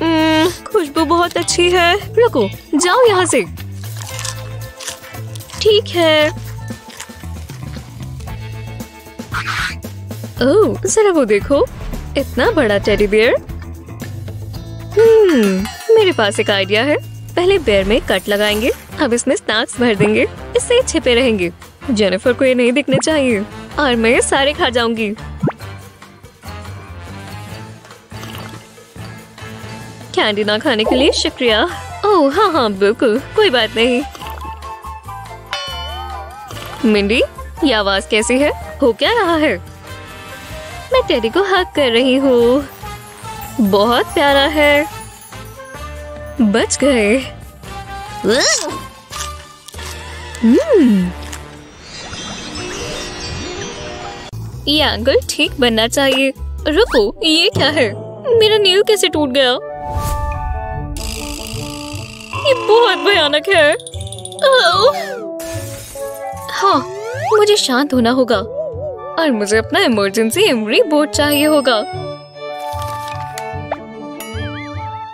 हम्म, खुशबू बहुत अच्छी है। रुको जाओ यहाँ से। ठीक है। ओह, जरा वो देखो। इतना बड़ा टेडी बियर हम्म मेरे पास एक आइडिया है। पहले बेर में कट लगाएँगे, अब इसमें स्नैक्स भर देंगे। इससे छिपे रहेंगे। जेनिफर को ये नहीं दिखने चाहिए। और मैं सारे खा जाऊँगी। कैंडी ना खाने के लिए शुक्रिया। ओह हाँ हाँ बिल्कुल। कोई बात नहीं। मिंडी, ये आवाज़ कैसी है? हो क्या रहा है? मैं टेडी को हक कर रही हूँ। बहुत प्यारा है। बच गए। हम्म। ये एंगल ठीक बनना चाहिए। रुको, ये क्या है? मेरा नील कैसे टूट गया? ये बहुत भयानक है! हाँ मुझे शांत होना होगा। और मुझे अपना इमरजेंसी एमरी बोर्ड चाहिए होगा।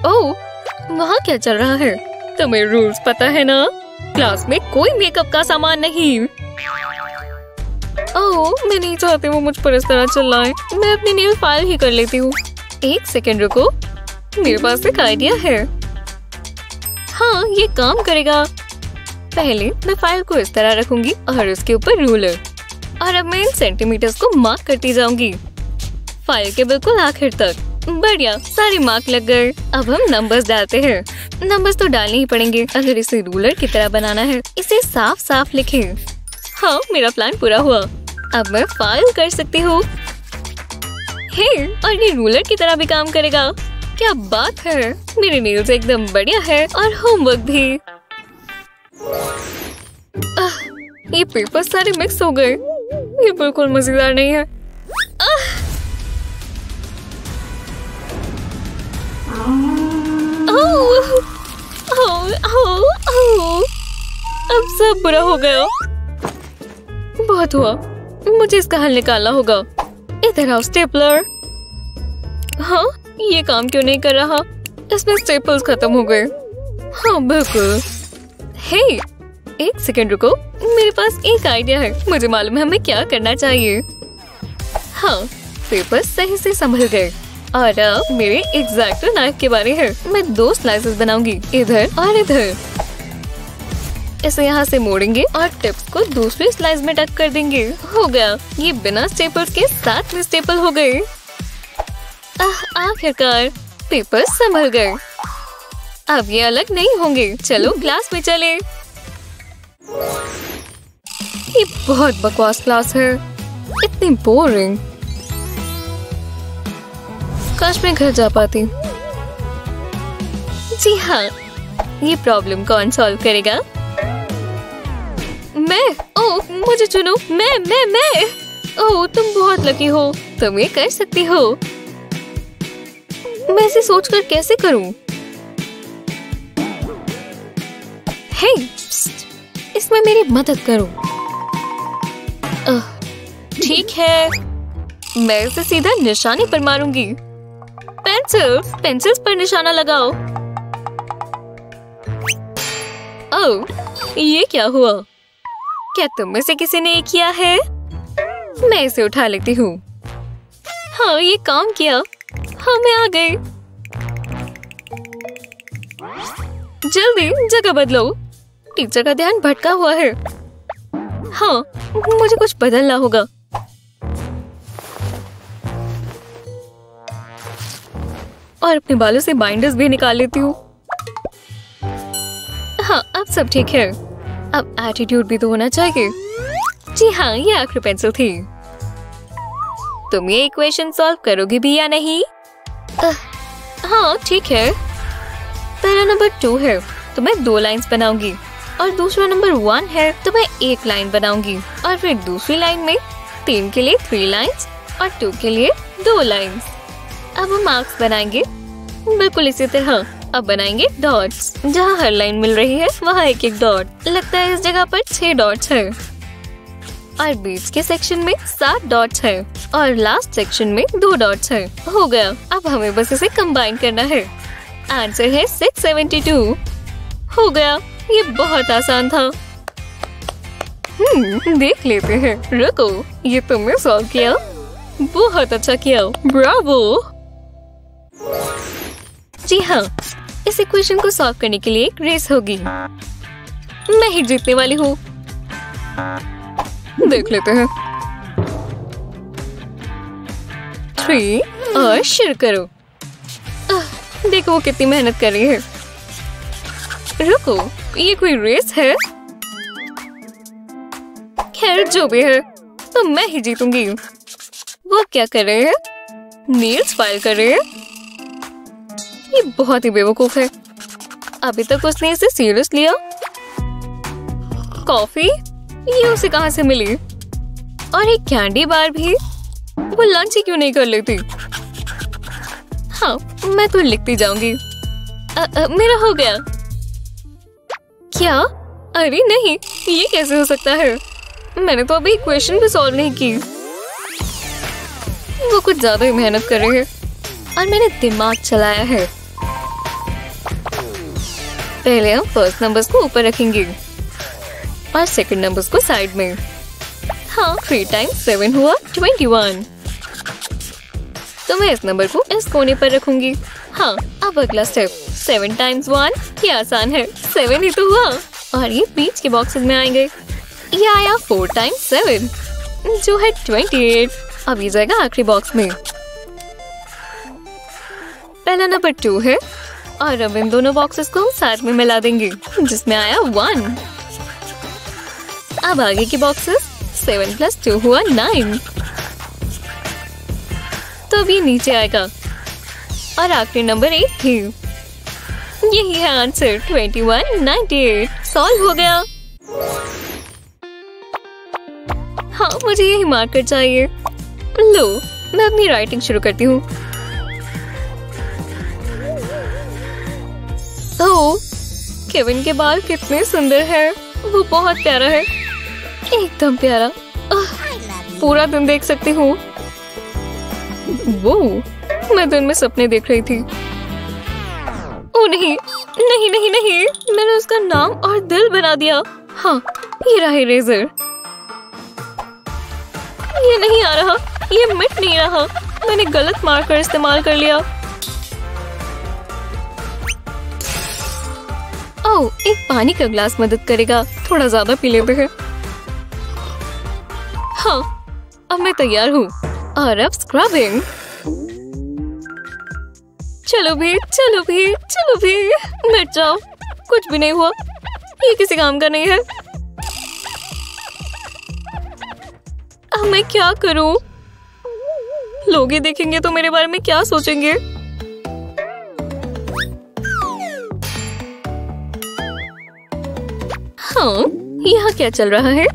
ओह, वहाँ क्या चल रहा है? तुम्हें रूल्स पता है ना? क्लास में कोई मेकअप का सामान नहीं। ओह, मैं नहीं चाहती वो मुझ पर इस तरह चिल्लाए। मैं अपनी नेल फ़ाइल ही कर लेती हूँ। एक सेकंड रुको। मेरे पास एक आइडिया है। हाँ ये काम करेगा। पहले मैं फ़ाइल को इस तरह रखूँगी और उसके ऊपर रूलर और अब मैं इन सेंटीमीटर्स को मार्क करती जाऊँगी। फ़ाइल के बिल्कुल आखिर तक। बढ़िया, सारे मार्क लग गए। अब हम नंबर्स डालते हैं। नंबर्स तो डालने ही पड़ेंगे। अगर इसे रूलर की तरह बनाना है, इसे साफ़ साफ़ लिखे। हाँ मेरा प्लान पूरा हुआ। अब मैं फ़ाइल कर सकती हूँ। और ये रूलर की तरह भी काम करेगा। क्या बात है। मेरे नील्स एकदम बढ़िया है और होमवर्क भी। आह, ये पेपर सारे मिक्स हो गए। ये बिल्कुल मज़ेदार नहीं है! अब सब बुरा हो गया। बहुत हुआ। मुझे इसका हल निकालना होगा। इधर आओ स्टेपलर। हाँ ये काम क्यों नहीं कर रहा? इसमें स्टेपल्स खत्म हो गए। हाँ बिल्कुल। हे एक सेकंड रुको, मेरे पास एक आइडिया है। मुझे मालूम है हमें क्या करना चाहिए। हाँ पेपर सही से संभल गए। और अब मेरे एग्जैक्ट नाइफ के बारे है। मैं दो स्लाइसेस बनाऊँगी, इधर और इधर। इसे यहाँ से मोड़ेंगे और टिप्स को दूसरे स्लाइस में टक कर देंगे। हो गया, ये बिना स्टेपल्स के साथ में स्टेपल हो गए। आखिरकार पेपर संभल गए। अब ये अलग नहीं होंगे। चलो ग्लास में चले। ये बहुत बकवास क्लास है। इतनी बोरिंग काश मैं घर जा पाती। जी हाँ ये प्रॉब्लम कौन सॉल्व करेगा? मैं? ओ मुझे चुनो। मैं मैं मैं। ओ तुम बहुत लकी हो। तुम ये कर सकती हो। मैं इसे सोचकर कैसे करूँ? हे, इसमें मेरी मदद करो। ठीक है। मैं इसे सीधा निशाने पर मारूँगी। पेंसिल पेंसिल्स पर निशाना लगाओ। ओ, ये क्या हुआ? क्या तुम में से किसी ने ये किया है? मैं इसे उठा लेती हूँ। हाँ ये काम किया। हाँ मैं आ गई। जल्दी जगह बदलो। टीचर का ध्यान भटका हुआ है। हाँ मुझे कुछ बदलना होगा। और अपने बालों से बाइंडर्स भी निकाल लेती हूँ। हाँ अब सब ठीक है। अब एटीट्यूड भी तो होना चाहिए। जी हाँ ये आखिरी पेंसिल थी। तुम ये इक्वेशन सॉल्व करोगे भी या नहीं? आ, हाँ ठीक है। पहला नंबर टू है तो मैं दो लाइंस बनाऊँगी। और दूसरा नंबर वन है तो मैं एक लाइन बनाऊँगी। और फिर दूसरी लाइन में तीन के लिए थ्री लाइंस और टू के लिए दो लाइंस अब हम मार्क्स बनाएँगे। बिल्कुल इसी तरह। अब बनाएँगे डॉट्स जहाँ हर लाइन मिल रही है, वहाँ एक एक डॉट लगता है इस जगह पर छह डॉट्स है। और बीच के सेक्शन में सात डॉट्स है। और लास्ट सेक्शन में दो डॉट्स है। हो गया। अब हमें बस इसे कंबाइन करना है। आंसर है सिक्स सेवेंटी टू हो गया। ये बहुत आसान था। हम्म देख लेते हैं। रुको ये तुमने सॉल्व किया। बहुत अच्छा किया। ब्रावो जी हाँ इस इक्वेशन को सॉल्व करने के लिए एक रेस होगी। मैं ही जीतने वाली हूँ। देख लेते हैं। थ्री और शुरू करो। आह, देखो वो कितनी मेहनत कर रही है। रुको। ये कोई रेस है? खैर, जो भी है तो मैं ही जीतूँगी। वो क्या कर रहे हैं? नील्स फ़ाइल कर रहे हैं? ये बहुत ही बेवकूफ़ है। अभी तक उसने इसे सीरियस लिया। कॉफ़ी ये उसे कहाँ से मिली? और एक कैंडी बार भी? वो लंच ही क्यों नहीं कर लेती? हाँ मैं तो लिखती जाऊँगी। मेरा हो गया। क्या? अरे नहीं, ये कैसे हो सकता है? मैंने तो अभी क्वेश्चन भी सॉल्व नहीं की। वो कुछ ज़्यादा ही मेहनत कर रहे हैं, और मैंने दिमाग चलाया है। पहले हम फ़र्स्ट नंबर्स को ऊपर रखेंगे, और सेकंड नंबर्स को साइड में। हाँ थ्री टाइम सेवन हुआ ट्वेंटी वन तो मैं इस नंबर को इस कोने पर रखूँगी। हाँ अब अगला स्टेप सेवन टाइम्स वन ये आसान है। सेवन ही तो हुआ। और ये बीच के बॉक्सेस में आएँगे ये आया फोर टाइम्स सेवन जो है ट्वेंटी एट अब ये जाएगा आखिरी बॉक्स में। पहला नंबर टू है। और अब इन दोनों बॉक्सेस को साथ में मिला देंगे। जिसमें आया वन अब आगे के बॉक्सेस सेवन प्लस टू हुआ नाइन तो ये नीचे आएगा। और आखिरी नंबर एट थी। यही है answer twenty one ninety eight solve हो गया। हाँ मुझे यही मार्कर चाहिए। लो, मैं अपनी राइटिंग शुरू करती हूँ। केविन के बाल कितने सुंदर है। वो बहुत प्यारा है। एकदम प्यारा। पूरा दिन देख सकती हूँ। वो मैं दिन में सपने देख रही थी। ओ, नहीं नहीं नहीं नहीं। मैंने उसका नाम और दिल बना दिया। हाँ ये रहा इरेजर। ये नहीं आ रहा, ये मिट नहीं रहा। मैंने गलत मार्कर इस्तेमाल कर लिया। ओ, एक पानी का ग्लास मदद करेगा। थोड़ा ज़्यादा पी लेते हैं। हाँ अब मैं तैयार हूँ। और अब स्क्रबिंग। चलो भी चलो भी चलो भी। मिट जाओ। कुछ भी नहीं हुआ। ये किसी काम का नहीं है। अब मैं क्या करूँ? लोग ही देखेंगे तो मेरे बारे में क्या सोचेंगे? हाँ यहाँ क्या चल रहा है?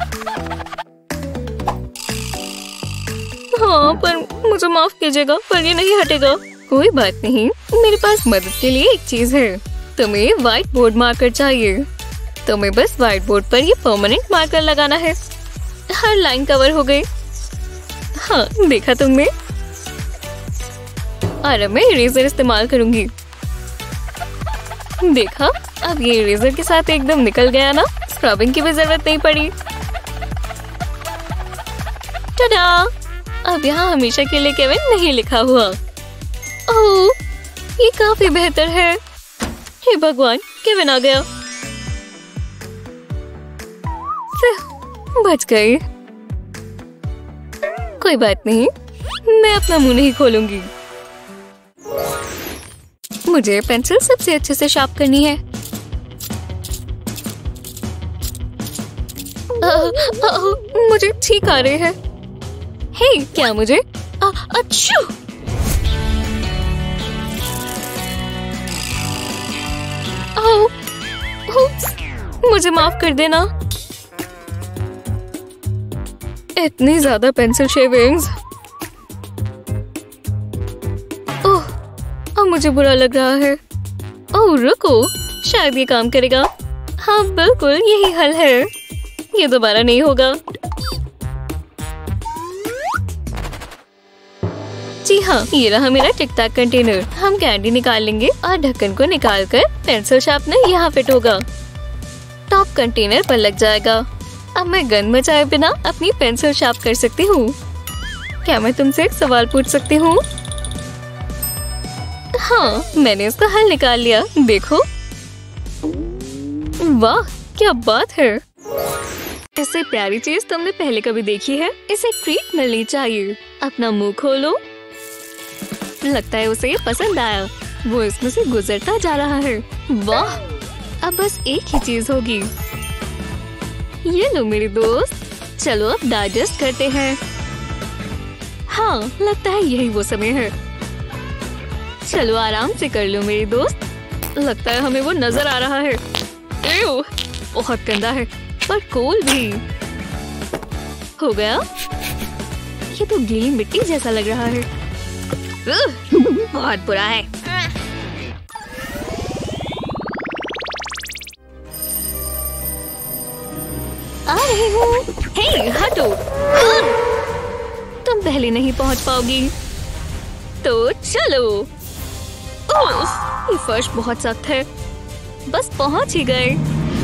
हाँ पर मुझे माफ़ कीजिएगा, पर ये नहीं हटेगा। कोई बात नहीं, मेरे पास मदद के लिए एक चीज़ है। तुम्हें व्हाइट बोर्ड मार्कर चाहिए। तुम्हें बस व्हाइट बोर्ड पर ये परमानेंट मार्कर लगाना है। हर लाइन कवर हो गई हाँ देखा तुमने? और अब मैं इरेजर इस्तेमाल करूँगी। देखा, अब ये इरेजर के साथ एकदम निकल गया ना? स्क्रबिंग की भी ज़रूरत नहीं पड़ी। टडा अब यहाँ हमेशा के लिए केविन नहीं लिखा हुआ। ओह ये काफ़ी बेहतर है। हे भगवान केविन आ गया। बच गई कोई बात नहीं मैं अपना मुँह नहीं खोलूँगी। मुझे पेंसिल सबसे अच्छे से शार्प करनी है। आ, आ, मुझे ठीक आ रहे हैं। हे क्या मुझे? अच्छू! मुझे माफ़ कर देना। इतनी ज़्यादा पेंसिल शेविंग्स ओह, अब मुझे बुरा लग रहा है। ओह, रुको, शायद ये काम करेगा। हाँ बिल्कुल, यही हल है। ये दोबारा नहीं होगा। जी हाँ ये रहा मेरा टिक टाक कंटेनर हम कैंडी निकाल लेंगे और ढक्कन को निकाल कर पेंसिल शार्पनर यहाँ फिट होगा। टॉप कंटेनर पर लग जाएगा। अब मैं गन मचाए बिना अपनी पेंसिल शार्प कर सकती हूँ। क्या मैं तुमसे एक सवाल पूछ सकती हूँ? हाँ मैंने इसका हल निकाल लिया। देखो। वाह, क्या बात है। इससे प्यारी चीज़ तुमने पहले कभी देखी है? इसे ट्रीट मिलनी चाहिए अपना मुँह खोलो। लगता है उसे पसंद आया। वो इसमें से गुजरता जा रहा है। वाह! अब बस एक ही चीज़ होगी। ये लो मेरी दोस्त। चलो अब डाइजेस्ट करते हैं। हाँ लगता है यही वो समय है। चलो आराम से कर लो मेरी दोस्त। लगता है हमें वो नज़र आ रहा है। एव, बहुत गंदा है पर कोल भी। हो गया? ये तो गीली मिट्टी जैसा लग रहा है। बहुत बुरा है। आ रही हूँ? हे हटो। तुम पहले नहीं पहुँच पाओगी। तो चलो। ये फर्श बहुत सख्त है। बस पहुँच ही गए।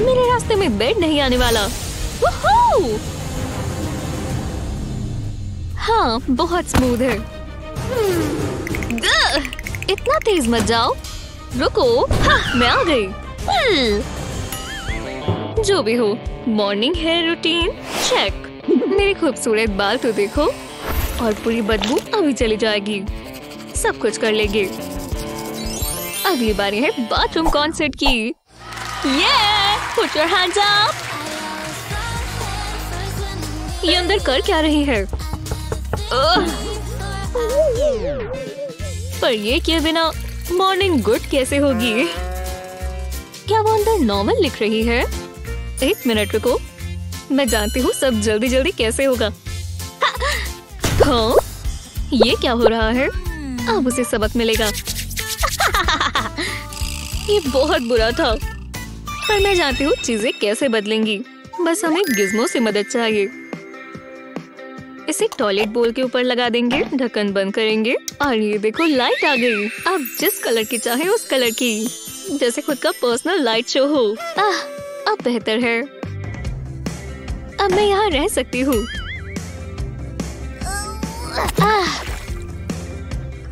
मेरे रास्ते में बेड नहीं आने वाला। हाँ बहुत स्मूथ है। इतना तेज मत जाओ। रुको। हाँ, मैं आ गई। जो भी हो मॉर्निंग हेयर रूटीन चेक मेरे खूबसूरत बाल तो देखो। और पूरी बदबू अभी चली जाएगी। सब कुछ कर लेंगे। अगली बारी है बाथरूम कॉन्सर्ट की। ये पुट योर हैंड्स अप ये अंदर कर क्या रही है? पर ये किए बिना मॉर्निंग गुड कैसे होगी? क्या वो अंदर नॉर्मल लिख रही है? एक मिनट रुको। मैं जानती हूँ सब जल्दी जल्दी कैसे होगा। हाँ ये क्या हो रहा है? अब उसे सबक मिलेगा। ये बहुत बुरा था। पर मैं जानती हूँ चीज़ें कैसे बदलेंगी। बस हमें गिज्मों से मदद चाहिए। इसे टॉयलेट बोल के ऊपर लगा देंगे ढक्कन बंद करेंगे और ये देखो लाइट आ गई। अब जिस कलर की चाहे उस कलर की जैसे खुद का पर्सनल लाइट शो हो। आह, अब बेहतर है। अब मैं यहाँ रह सकती हूँ।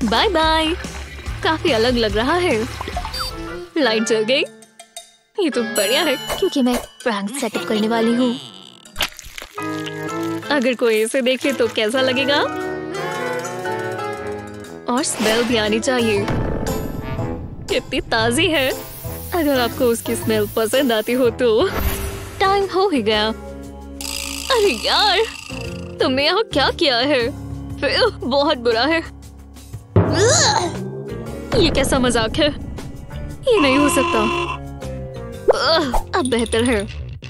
बाय बाय काफ़ी अलग लग रहा है। लाइट जल गई। ये तो बढ़िया है। क्योंकि मैं प्रैंक सेटअप करने वाली हूँ। अगर कोई इसे देखे तो कैसा लगेगा? और स्मेल भी आनी चाहिए। कितनी ताजी है। अगर आपको उसकी स्मेल पसंद आती हो तो। टाइम हो ही गया। अरे यार, तुमने यहाँ क्या किया है? बहुत बुरा है। ये कैसा मज़ाक है? ये नहीं हो सकता। अब बेहतर है।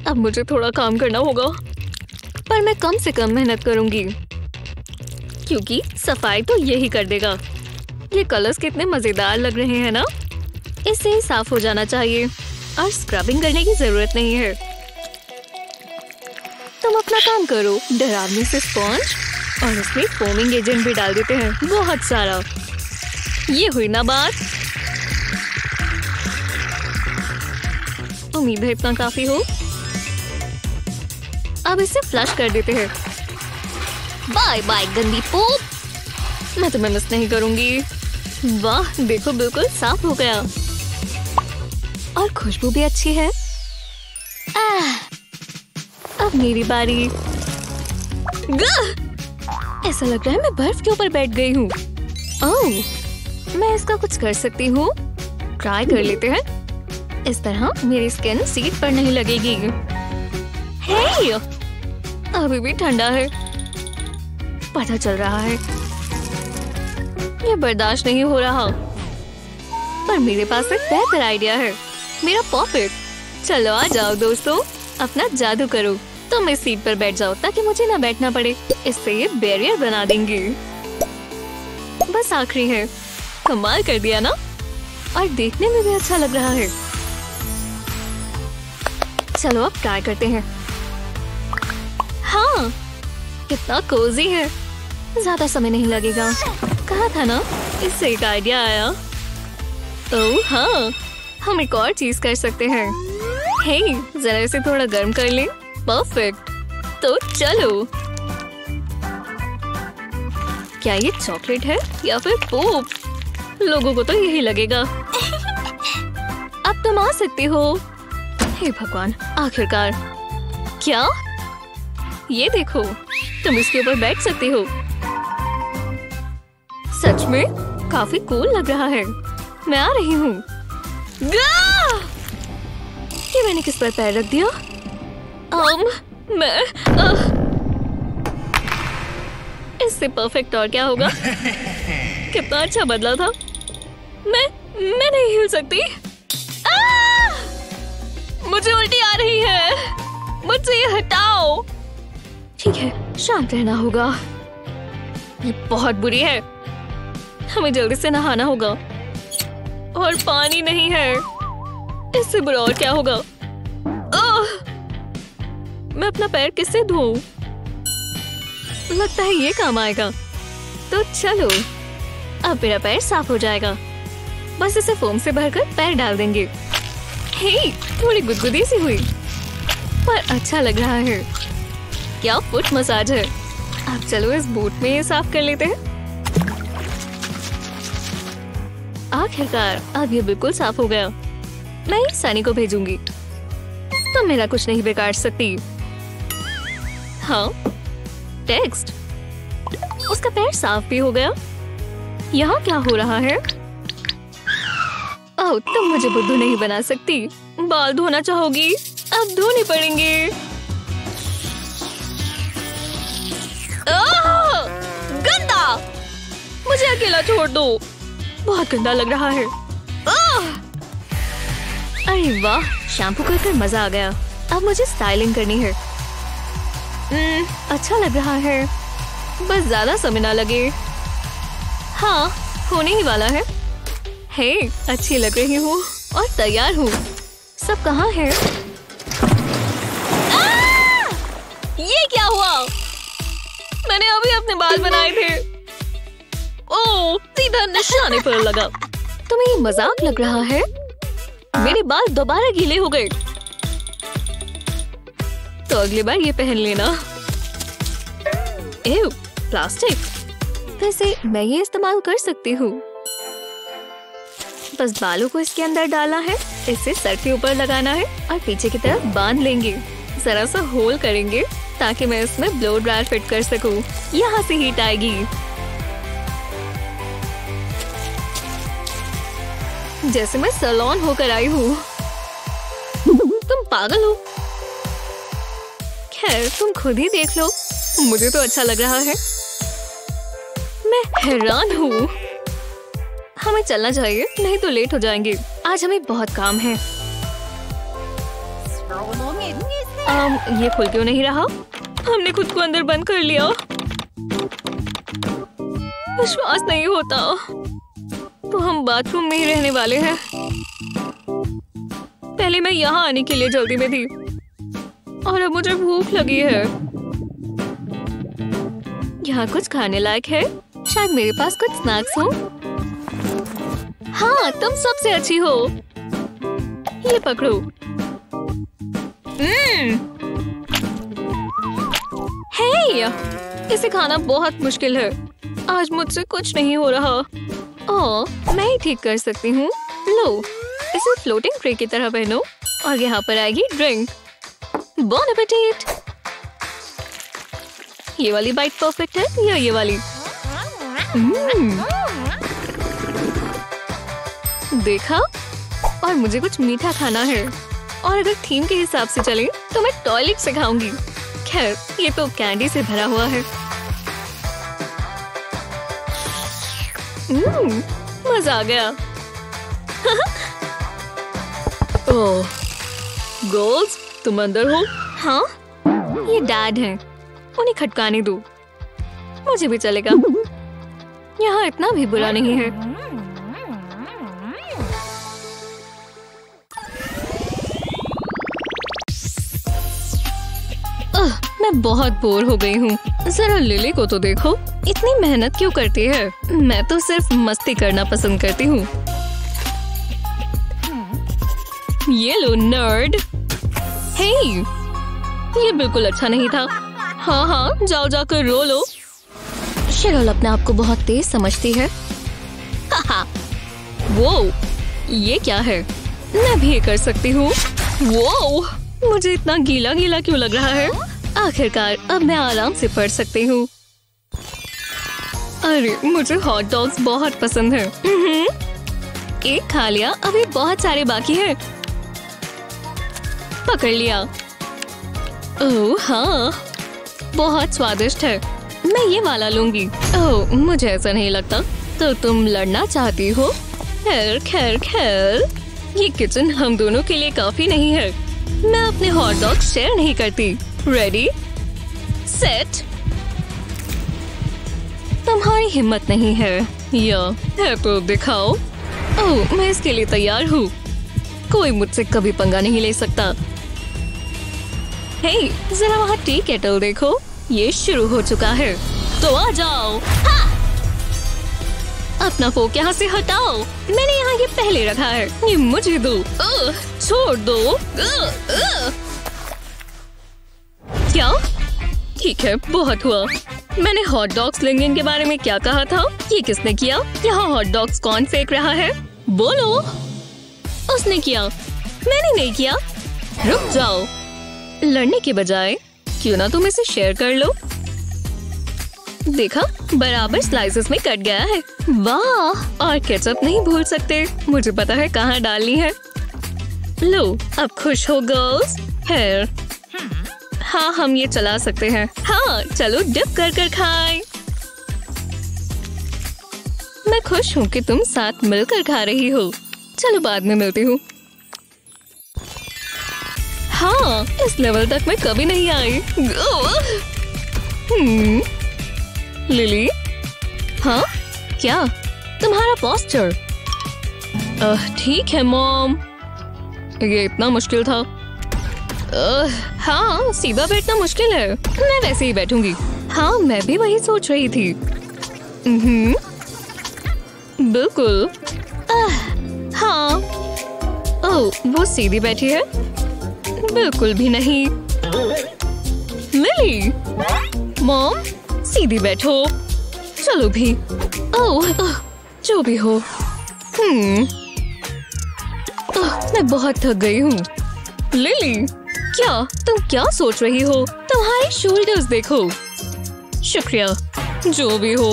अब मुझे थोड़ा काम करना होगा। पर मैं कम से कम मेहनत करूँगी। क्योंकि सफ़ाई तो यही कर देगा। ये कलर्स कितने मज़ेदार लग रहे हैं ना? इससे ही साफ़ हो जाना चाहिए और स्क्रबिंग करने की ज़रूरत नहीं है। तुम अपना काम करो, डरावनी से स्पॉन्ज और इसमें फोमिंग एजेंट भी डाल देते हैं। बहुत सारा। ये हुई ना बात? उम्मीद है इतना काफ़ी हो। अब इसे फ्लश कर देते हैं। बाय बाय गंदी पोप। मैं तुम्हें मिस नहीं करूँगी। वाह देखो बिल्कुल साफ़ हो गया। और खुशबू भी अच्छी है। आह, अब मेरी बारी! ऐसा लग रहा है मैं बर्फ़ के ऊपर बैठ गई हूँ। मैं इसका कुछ कर सकती हूँ? ट्राई कर लेते हैं। इस तरह मेरी स्किन सीट पर नहीं लगेगी। हे अभी भी ठंडा है। पता चल रहा है। ये बर्दाश्त नहीं हो रहा। पर मेरे पास एक बेहतर आइडिया है। मेरा पॉकेट। चलो आ जाओ दोस्तों। अपना जादू करो। तुम इस सीट पर बैठ जाओ ताकि मुझे ना बैठना पड़े। इससे ये बैरियर बना देंगे। बस आखिरी है। कमाल कर दिया ना? और देखने में भी अच्छा लग रहा है। चलो अब ट्राई करते हैं। हाँ कितना कोजी है। ज़्यादा समय नहीं लगेगा। कहा था ना इससे एक आइडिया आया। ओह हाँ हम एक और चीज़ कर सकते हैं। हे जरा इसे थोड़ा गर्म कर ले। परफेक्ट तो चलो। क्या ये चॉकलेट है या फिर पोप लोगों को तो यही लगेगा। अब तुम आ सकती हो। हे भगवान आखिरकार। क्या? ये देखो तुम इसके ऊपर बैठ सकती हो। सच में काफ़ी कूल लग रहा है। मैं आ रही हूँ। ये मैंने किस पर पैर रख दिया? um, मैं uh, इससे परफेक्ट और क्या होगा? कितना अच्छा बदला था। मैं मैं नहीं हिल सकती। आ! मुझे उल्टी आ रही है। मुझसे ये हटाओ। ठीक है शांत रहना होगा। ये बहुत बुरी है। हमें जल्दी से नहाना होगा। और पानी नहीं है। इससे बुरा और क्या होगा? आह! मैं अपना पैर किससे धोऊं? लगता है ये काम आएगा। तो चलो अब मेरा पैर साफ़ हो जाएगा। बस इसे फोम से भरकर पैर डाल देंगे। हे, थोड़ी गुदगुदी सी हुई। पर अच्छा लग रहा है। क्या फुट मसाज है? अब चलो इस बूट में ये साफ़ कर लेते हैं। आखिरकार, अब ये बिल्कुल साफ़ हो गया। मैं सनी को भेजूँगी। तुम मेरा कुछ नहीं बिगाड़ सकती। हाँ टेक्स्ट। उसका पैर साफ़ भी हो गया। यहाँ क्या हो रहा है? ओह तुम मुझे बुद्धू नहीं बना सकती। बाल धोना चाहोगी, अब धोने पड़ेंगे। गंदा। मुझे अकेला छोड़ दो। बहुत गंदा लग रहा है। अरे वाह शैम्पू कर कर मज़ा आ गया। अब मुझे स्टाइलिंग करनी है। हम्म, अच्छा लग रहा है। बस ज़्यादा समय ना लगे। हाँ होने ही वाला है। हे अच्छी लग रही हूँ और तैयार हूँ। सब कहाँ है? आ! ये क्या हुआ? मैंने अभी अपने बाल बनाए थे। ओ सीधा निशाने पर लगा। तुम्हें ये मज़ाक लग रहा है? मेरे बाल दोबारा गीले हो गए। तो अगली बार ये पहन लेना। एव, प्लास्टिक। वैसे मैं ये इस्तेमाल कर सकती हूँ। बस बालों को इसके अंदर डालना है इसे सर के ऊपर लगाना है और पीछे की तरफ़ बाँध लेंगे। जरा सा होल करेंगे। ताकि मैं इसमें ब्लो ड्रायर फिट कर सकूँ। यहाँ से हीट आएगी। जैसे मैं सलोन होकर आई हूँ। तुम पागल हो। खैर तुम खुद ही देख लो। मुझे तो अच्छा लग रहा है। मैं हैरान हूँ। हमें चलना चाहिए नहीं तो लेट हो जाएँगे। आज हमें बहुत काम है। आम, ये खुल क्यों नहीं रहा? हमने खुद को अंदर बंद कर लिया। विश्वास नहीं होता। तो हम बाथरूम में ही रहने वाले हैं। पहले मैं यहाँ आने के लिए जल्दी में थी। और अब मुझे भूख लगी है। यहाँ कुछ खाने लायक है? शायद मेरे पास कुछ स्नैक्स हो। हाँ तुम सबसे अच्छी हो। ये पकड़ो। हम्म। हे इसे खाना बहुत मुश्किल है। आज मुझसे कुछ नहीं हो रहा। ओ, मैं ही ठीक कर सकती हूँ। लो इसे फ्लोटिंग ट्रे की तरह पहनो और यहाँ पर आएगी ड्रिंक बॉन एपेटाइट ये वाली बाइट परफेक्ट है या ये वाली? हम्म। देखा? और मुझे कुछ मीठा खाना है। और अगर थीम के हिसाब से चले तो मैं टॉयलेट से खाऊँगी। खैर ये तो कैंडी से भरा हुआ है। हम्म, मज़ा आ गया। ओह गर्ल्स तुम अंदर हो? हाँ ये डैड हैं उन्हें खटकाने दो। मुझे भी चलेगा। यहाँ इतना भी बुरा नहीं है। मैं बहुत बोर हो गई हूँ। जरा लिली को तो देखो। इतनी मेहनत क्यों करती है? मैं तो सिर्फ़ मस्ती करना पसंद करती हूँ। ये लो नर्ड हे ये बिल्कुल अच्छा नहीं था। हाँ हाँ जाओ, जाकर रो लो। शेरल अपने आप को बहुत तेज समझती है। वो ये क्या है? मैं भी कर सकती हूँ। वो मुझे इतना गीला गीला क्यों लग रहा है? आखिरकार, अब मैं आराम से पढ़ सकती हूँ। अरे, मुझे हॉट डॉग्स बहुत पसंद है। एक खा लिया, अभी बहुत सारे बाकी है। पकड़ लिया। ओह हाँ। बहुत स्वादिष्ट है। मैं ये वाला लूँगी। ओह, मुझे ऐसा नहीं लगता। तो तुम लड़ना चाहती हो? खैर खैर खैर। ये किचन हम दोनों के लिए काफ़ी नहीं है। मैं अपने हॉट डॉग शेयर नहीं करती। रेडी सेट तुम्हारी हिम्मत नहीं है। या है तो दिखाओ। ओह मैं इसके लिए तैयार हूँ। कोई मुझसे कभी पंगा नहीं ले सकता। हे जरा वहाँ टी केटल देखो। ये शुरू हो चुका है। तो आ जाओ। हाँ! अपना फोक यहाँ से हटाओ। मैंने यहाँ ये पहले रखा है। ये मुझे दो। छोड़ दो। अ, अ। क्या? ठीक है, बहुत हुआ। मैंने हॉट डॉग स्लिंगिंग के बारे में क्या कहा था? ये किसने किया? यहाँ हॉट डॉग्स कौन फेंक रहा है? बोलो। उसने किया। मैंने नहीं किया। रुक जाओ। लड़ने के बजाय, क्यों ना तुम इसे शेयर कर लो। देखा, बराबर स्लाइसेस में कट गया है। वाह, और केचप नहीं भूल सकते। मुझे पता है कहाँ डालनी है। लो, अब खुश हो गर्ल्स हेयर हाँ हम ये चला सकते हैं। हाँ चलो डिप कर कर खाए। मैं खुश हूँ कि तुम साथ मिलकर खा रही हो। चलो बाद में मिलती हूँ। हाँ इस लेवल तक मैं कभी नहीं आई। हम्म, लिली हाँ? क्या? तुम्हारा पोस्टर ठीक है मॉम ये इतना मुश्किल था। हाँ सीधा बैठना मुश्किल है। मैं वैसे ही बैठूँगी। हाँ मैं भी वही सोच रही थी। हम्म, बिल्कुल। हाँ। ओह वो सीधी बैठी है? बिल्कुल भी नहीं। लिली मॉम सीधी बैठो। चलो भी। ओह ओह, जो भी हो। हम्म। मैं बहुत थक गई हूँ। लिली। क्या? तुम क्या सोच रही हो? तुम्हारे शोल्डर्स देखो। शुक्रिया जो भी हो।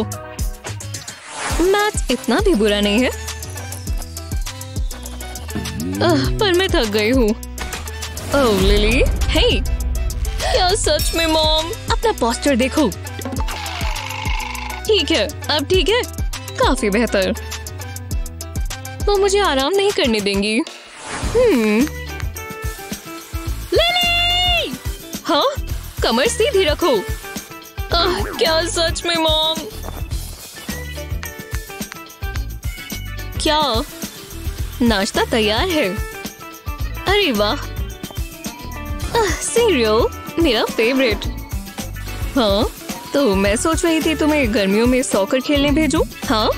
मैथ इतना भी बुरा नहीं है। आह, पर मैं थक गई हूँ। ओह लिली हे क्या सच में मॉम? अपना पोस्टर देखो। ठीक है अब ठीक है? काफ़ी बेहतर। वो मुझे आराम नहीं करने देंगी। हम्म हाँ? कमर सीधी रखो। आह, क्या सच में मॉम? क्या? नाश्ता तैयार है। अरे वाह। सीरियल मेरा फेवरेट हाँ तो मैं सोच रही थी तुम्हें गर्मियों में सॉकर खेलने भेजू हाँ?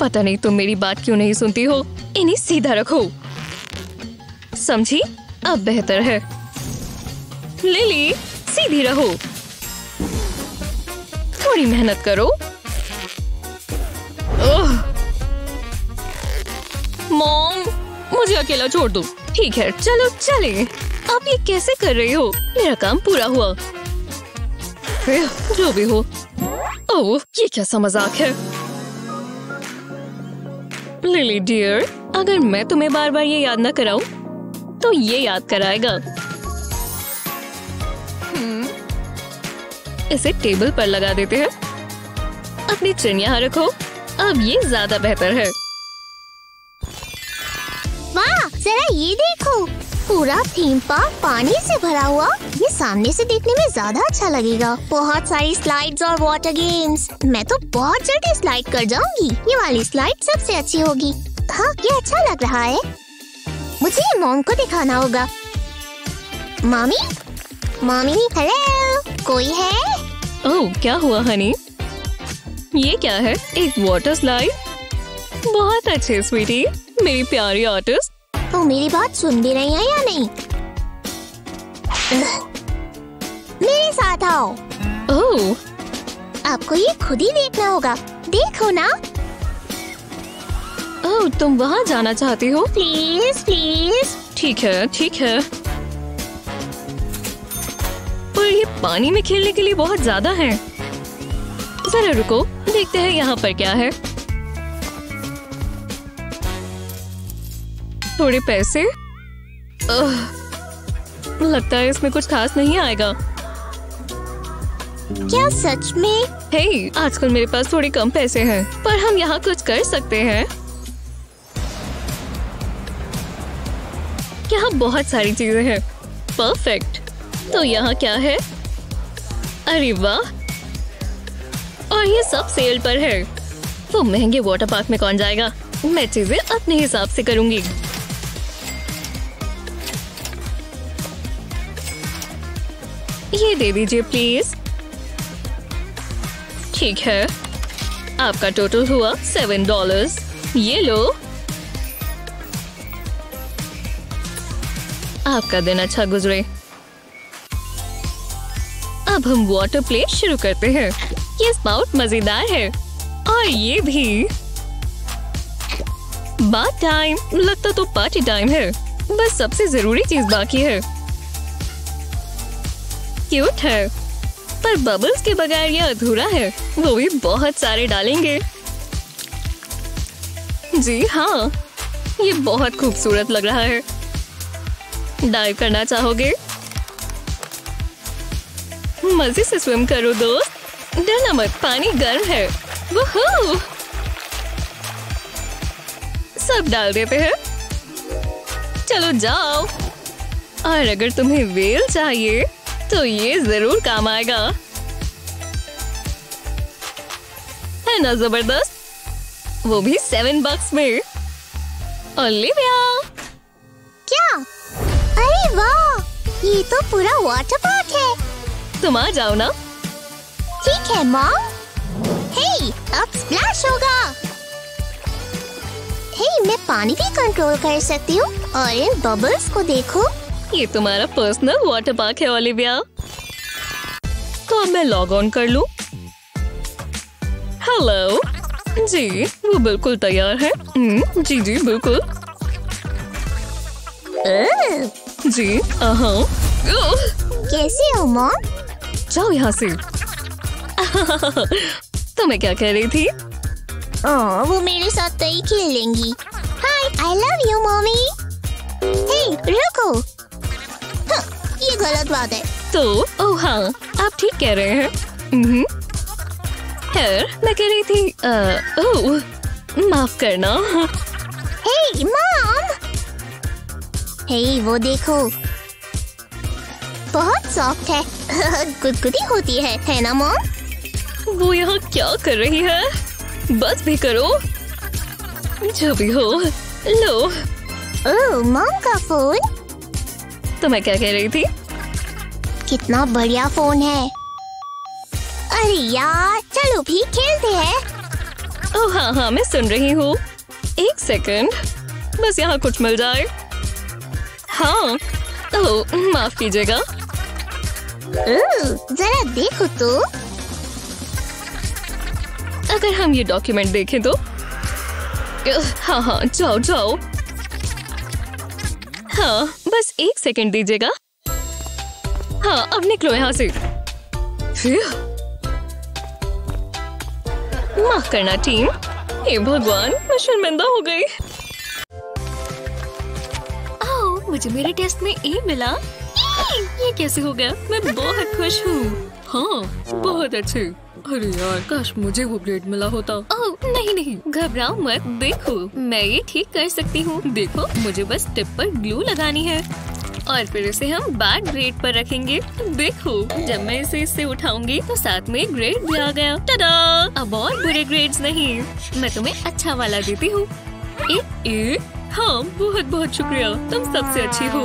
पता नहीं तुम मेरी बात क्यों नहीं सुनती हो? इन्हें सीधा रखो। समझी? अब बेहतर है। लिली, सीधी रहो। थोड़ी मेहनत करो! मॉम, मुझे अकेला छोड़ दो। ठीक है, चलो, चले। आप ये कैसे कर रही हो? मेरा काम पूरा हुआ। जो भी हो। ओह, ये कैसा मज़ाक है? लिली, डियर, अगर मैं तुम्हें बार बार ये याद ना कराऊं तो ये याद कराएगा। हम्म, इसे टेबल पर लगा देते हैं। अपनी चिन यहाँ रखो। अब ये ज़्यादा बेहतर है। वाह जरा ये देखो। पूरा थीम पार्क पानी से भरा हुआ। ये सामने से देखने में ज़्यादा अच्छा लगेगा। बहुत सारी स्लाइड्स और वाटर गेम्स मैं तो बहुत जल्दी स्लाइड कर जाऊँगी। ये वाली स्लाइड सबसे अच्छी होगी। हाँ ये अच्छा लग रहा है। मुझे मॉम को दिखाना होगा। मामी? मामी हेलो कोई है? ओह क्या हुआ हनी ये क्या है? एक वाटर स्लाइड बहुत अच्छे स्वीटी मेरी प्यारी आर्टिस्ट तो मेरी बात सुन भी रही है या नहीं? मेरे साथ आओ। ओह। आपको ये खुद ही देखना होगा। देखो ना। ओह तुम वहाँ जाना चाहती हो? प्लीज़ प्लीज़ ठीक है ठीक है। पर ये पानी में खेलने के लिए बहुत ज़्यादा है। जरा रुको देखते हैं यहाँ पर क्या है। थोड़े पैसे? लगता है इसमें कुछ खास नहीं आएगा। क्या सच में? हे आजकल मेरे पास थोड़े कम पैसे हैं पर हम यहाँ कुछ कर सकते हैं। यहाँ बहुत सारी चीज़ें हैं। परफेक्ट तो यहाँ क्या है? अरे वाह। और ये सब सेल पर है। वो महँगे वाटर पार्क में कौन जाएगा? मैं चीज़ें अपने हिसाब से करूँगी। ये दे दीजिए प्लीज़ ठीक है। आपका टोटल हुआ सेवन डॉलर्स ये लो। आपका दिन अच्छा गुजरे। अब हम वाटर प्ले शुरू करते हैं। ये स्पाउट मज़ेदार है। और ये भी। बात टाइम लगता तो पार्टी टाइम है। बस सबसे ज़रूरी चीज़ बाकी है। क्यूट है। पर बबल्स के बगैर ये अधूरा है। वो भी बहुत सारे डालेंगे। जी हाँ। ये बहुत खूबसूरत लग रहा है। डाइव करना चाहोगे? मज़े से स्विम करो दोस्त। डरना मत, पानी गर्म है! सब डाल देते हैं। चलो जाओ। और अगर तुम्हें वेल चाहिए तो ये ज़रूर काम आएगा। है ना ज़बरदस्त? वो भी सेवन बक्स में। ओलिविया क्या? अरे वाह ये तो पूरा वाटर पार्क है। तुम आ जाओ ना। ठीक है मॉम हे अब स्प्लैश होगा। हे मैं पानी भी कंट्रोल कर सकती हूँ और इन बबल्स को देखो। ये तुम्हारा पर्सनल वाटर पार्क है ओलिविया तो अब मैं लॉग ऑन कर लूँ? हेलो जी वो बिल्कुल तैयार है। हम्म, जी जी बिल्कुल। ओह, जी। हाँ कैसे हो मॉम जाओ यहाँ से। तो मैं क्या कह रही थी? ओह, वो मेरे साथ तय खेलेंगी hi I love you mommy hey रुको। हाँ, ये गलत बात है। तो ओ हाँ आप ठीक कह रहे हैं। हम्म। खैर मैं कह रही थी अ, ओह माफ़ करना। हे मॉम हे वो देखो। बहुत सॉफ्ट है। गुदगुदी होती है है ना मॉम? वो यहाँ क्या कर रही है? बस भी करो। जो भी हो लो। ओह मॉम का फ़ोन? तो मैं क्या कह रही थी? कितना बढ़िया फ़ोन है। अरे यार चलो भी खेलते हैं। ओह हाँ हाँ मैं सुन रही हूँ। एक सेकंड। बस यहाँ कुछ मिल जाए। हाँ ओह माफ़ कीजिएगा। जरा देखो तो। अगर हम ये डॉक्यूमेंट देखें तो। हाँ हाँ जाओ जाओ। हाँ बस एक सेकंड दीजिएगा। हाँ अब निकलो यहाँ से। माफ़ करना टीम। हे भगवान मैं शर्मिंदा हो गई। मुझे मेरे टेस्ट में ए मिला। ये कैसे हो गया? मैं बहुत खुश हूँ। हाँ बहुत अच्छे। अरे यार, काश मुझे वो ग्रेड मिला होता। ओह, नहीं नहीं। घबराओ मत, देखो, मैं ये ठीक कर सकती हूँ। देखो, मुझे बस टिप पर ग्लू लगानी है। और फिर इसे हम बैड ग्रेड पर रखेंगे। देखो, जब मैं इसे इससे उठाऊँगी तो साथ में ग्रेड भी आ गया। टडा अब और बुरे ग्रेड्स नहीं। मैं तुम्हें अच्छा वाला देती हूँ। एक ए हाँ बहुत बहुत शुक्रिया। तुम सबसे अच्छी हो।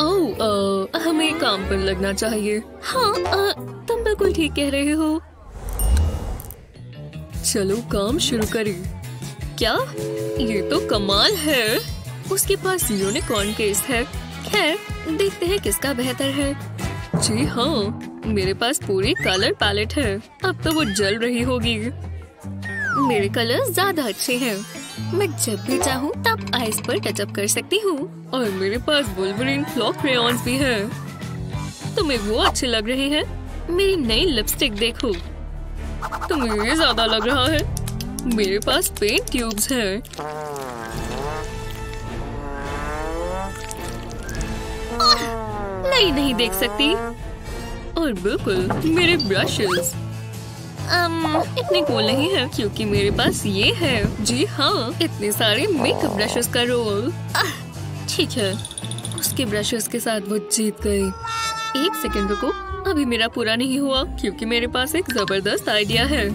ओह अ, हमें काम पर लगना चाहिए। हाँ अ, तुम बिल्कुल ठीक कह रहे हो। चलो काम शुरू करें। क्या? ये तो कमाल है। उसके पास यूनिकॉर्न केस है। खैर देखते हैं किसका बेहतर है। जी हाँ मेरे पास पूरी कलर पैलेट है। अब तो वो जल रही होगी। मेरे कलर ज़्यादा अच्छे हैं। मैं जब भी चाहूँ, तब आइस पर टचअप कर सकती हूँ। और मेरे पास वुल्वरीन फ्लॉक क्रेयॉन्स भी है। तुम्हें वो अच्छे लग रहे हैं? मेरी नई लिपस्टिक देखो। तुम्हें ये ज़्यादा लग रहा है? मेरे पास पेंट ट्यूब्स है। नहीं देख सकती। और बिल्कुल, मेरे ब्रशेस um, इतने कूल नहीं है क्योंकि मेरे पास ये है। जी हाँ इतने सारे मेकअप ब्रशेस का रोल ठीक है। उसके ब्रशेस के साथ वो जीत गई। एक सेकंड रुको अभी मेरा पूरा नहीं हुआ क्योंकि मेरे पास एक ज़बरदस्त आइडिया है।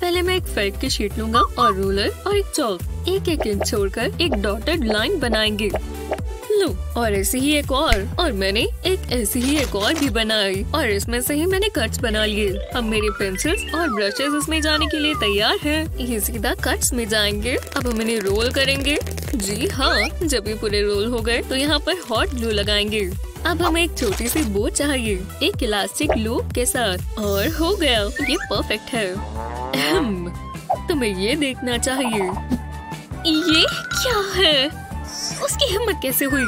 पहले मैं एक फेक की शीट लूँगा और रोलर और एक चौक एक एक इंच छोड़कर एक डॉटेड लाइन बनाएँगे। लो, और ऐसी ही एक और और मैंने एक ऐसी ही एक और भी बनाई, और इसमें से ही मैंने कट्स बना लिए। अब मेरे पेंसिल्स और ब्रशेस इसमें जाने के लिए तैयार है। ये सीधा कट्स में जाएँगे। अब हम इन्हें रोल करेंगे। जी हाँ जब ये पूरे रोल हो गए तो यहाँ पर हॉट ग्लू लगाएँगे। अब हमें एक छोटी सी बो चाहिए, एक इलास्टिक लूप के साथ। और हो गया, ये परफेक्ट है। तुम्हें ये देखना चाहिए। ये क्या है? उसकी हिम्मत कैसे हुई?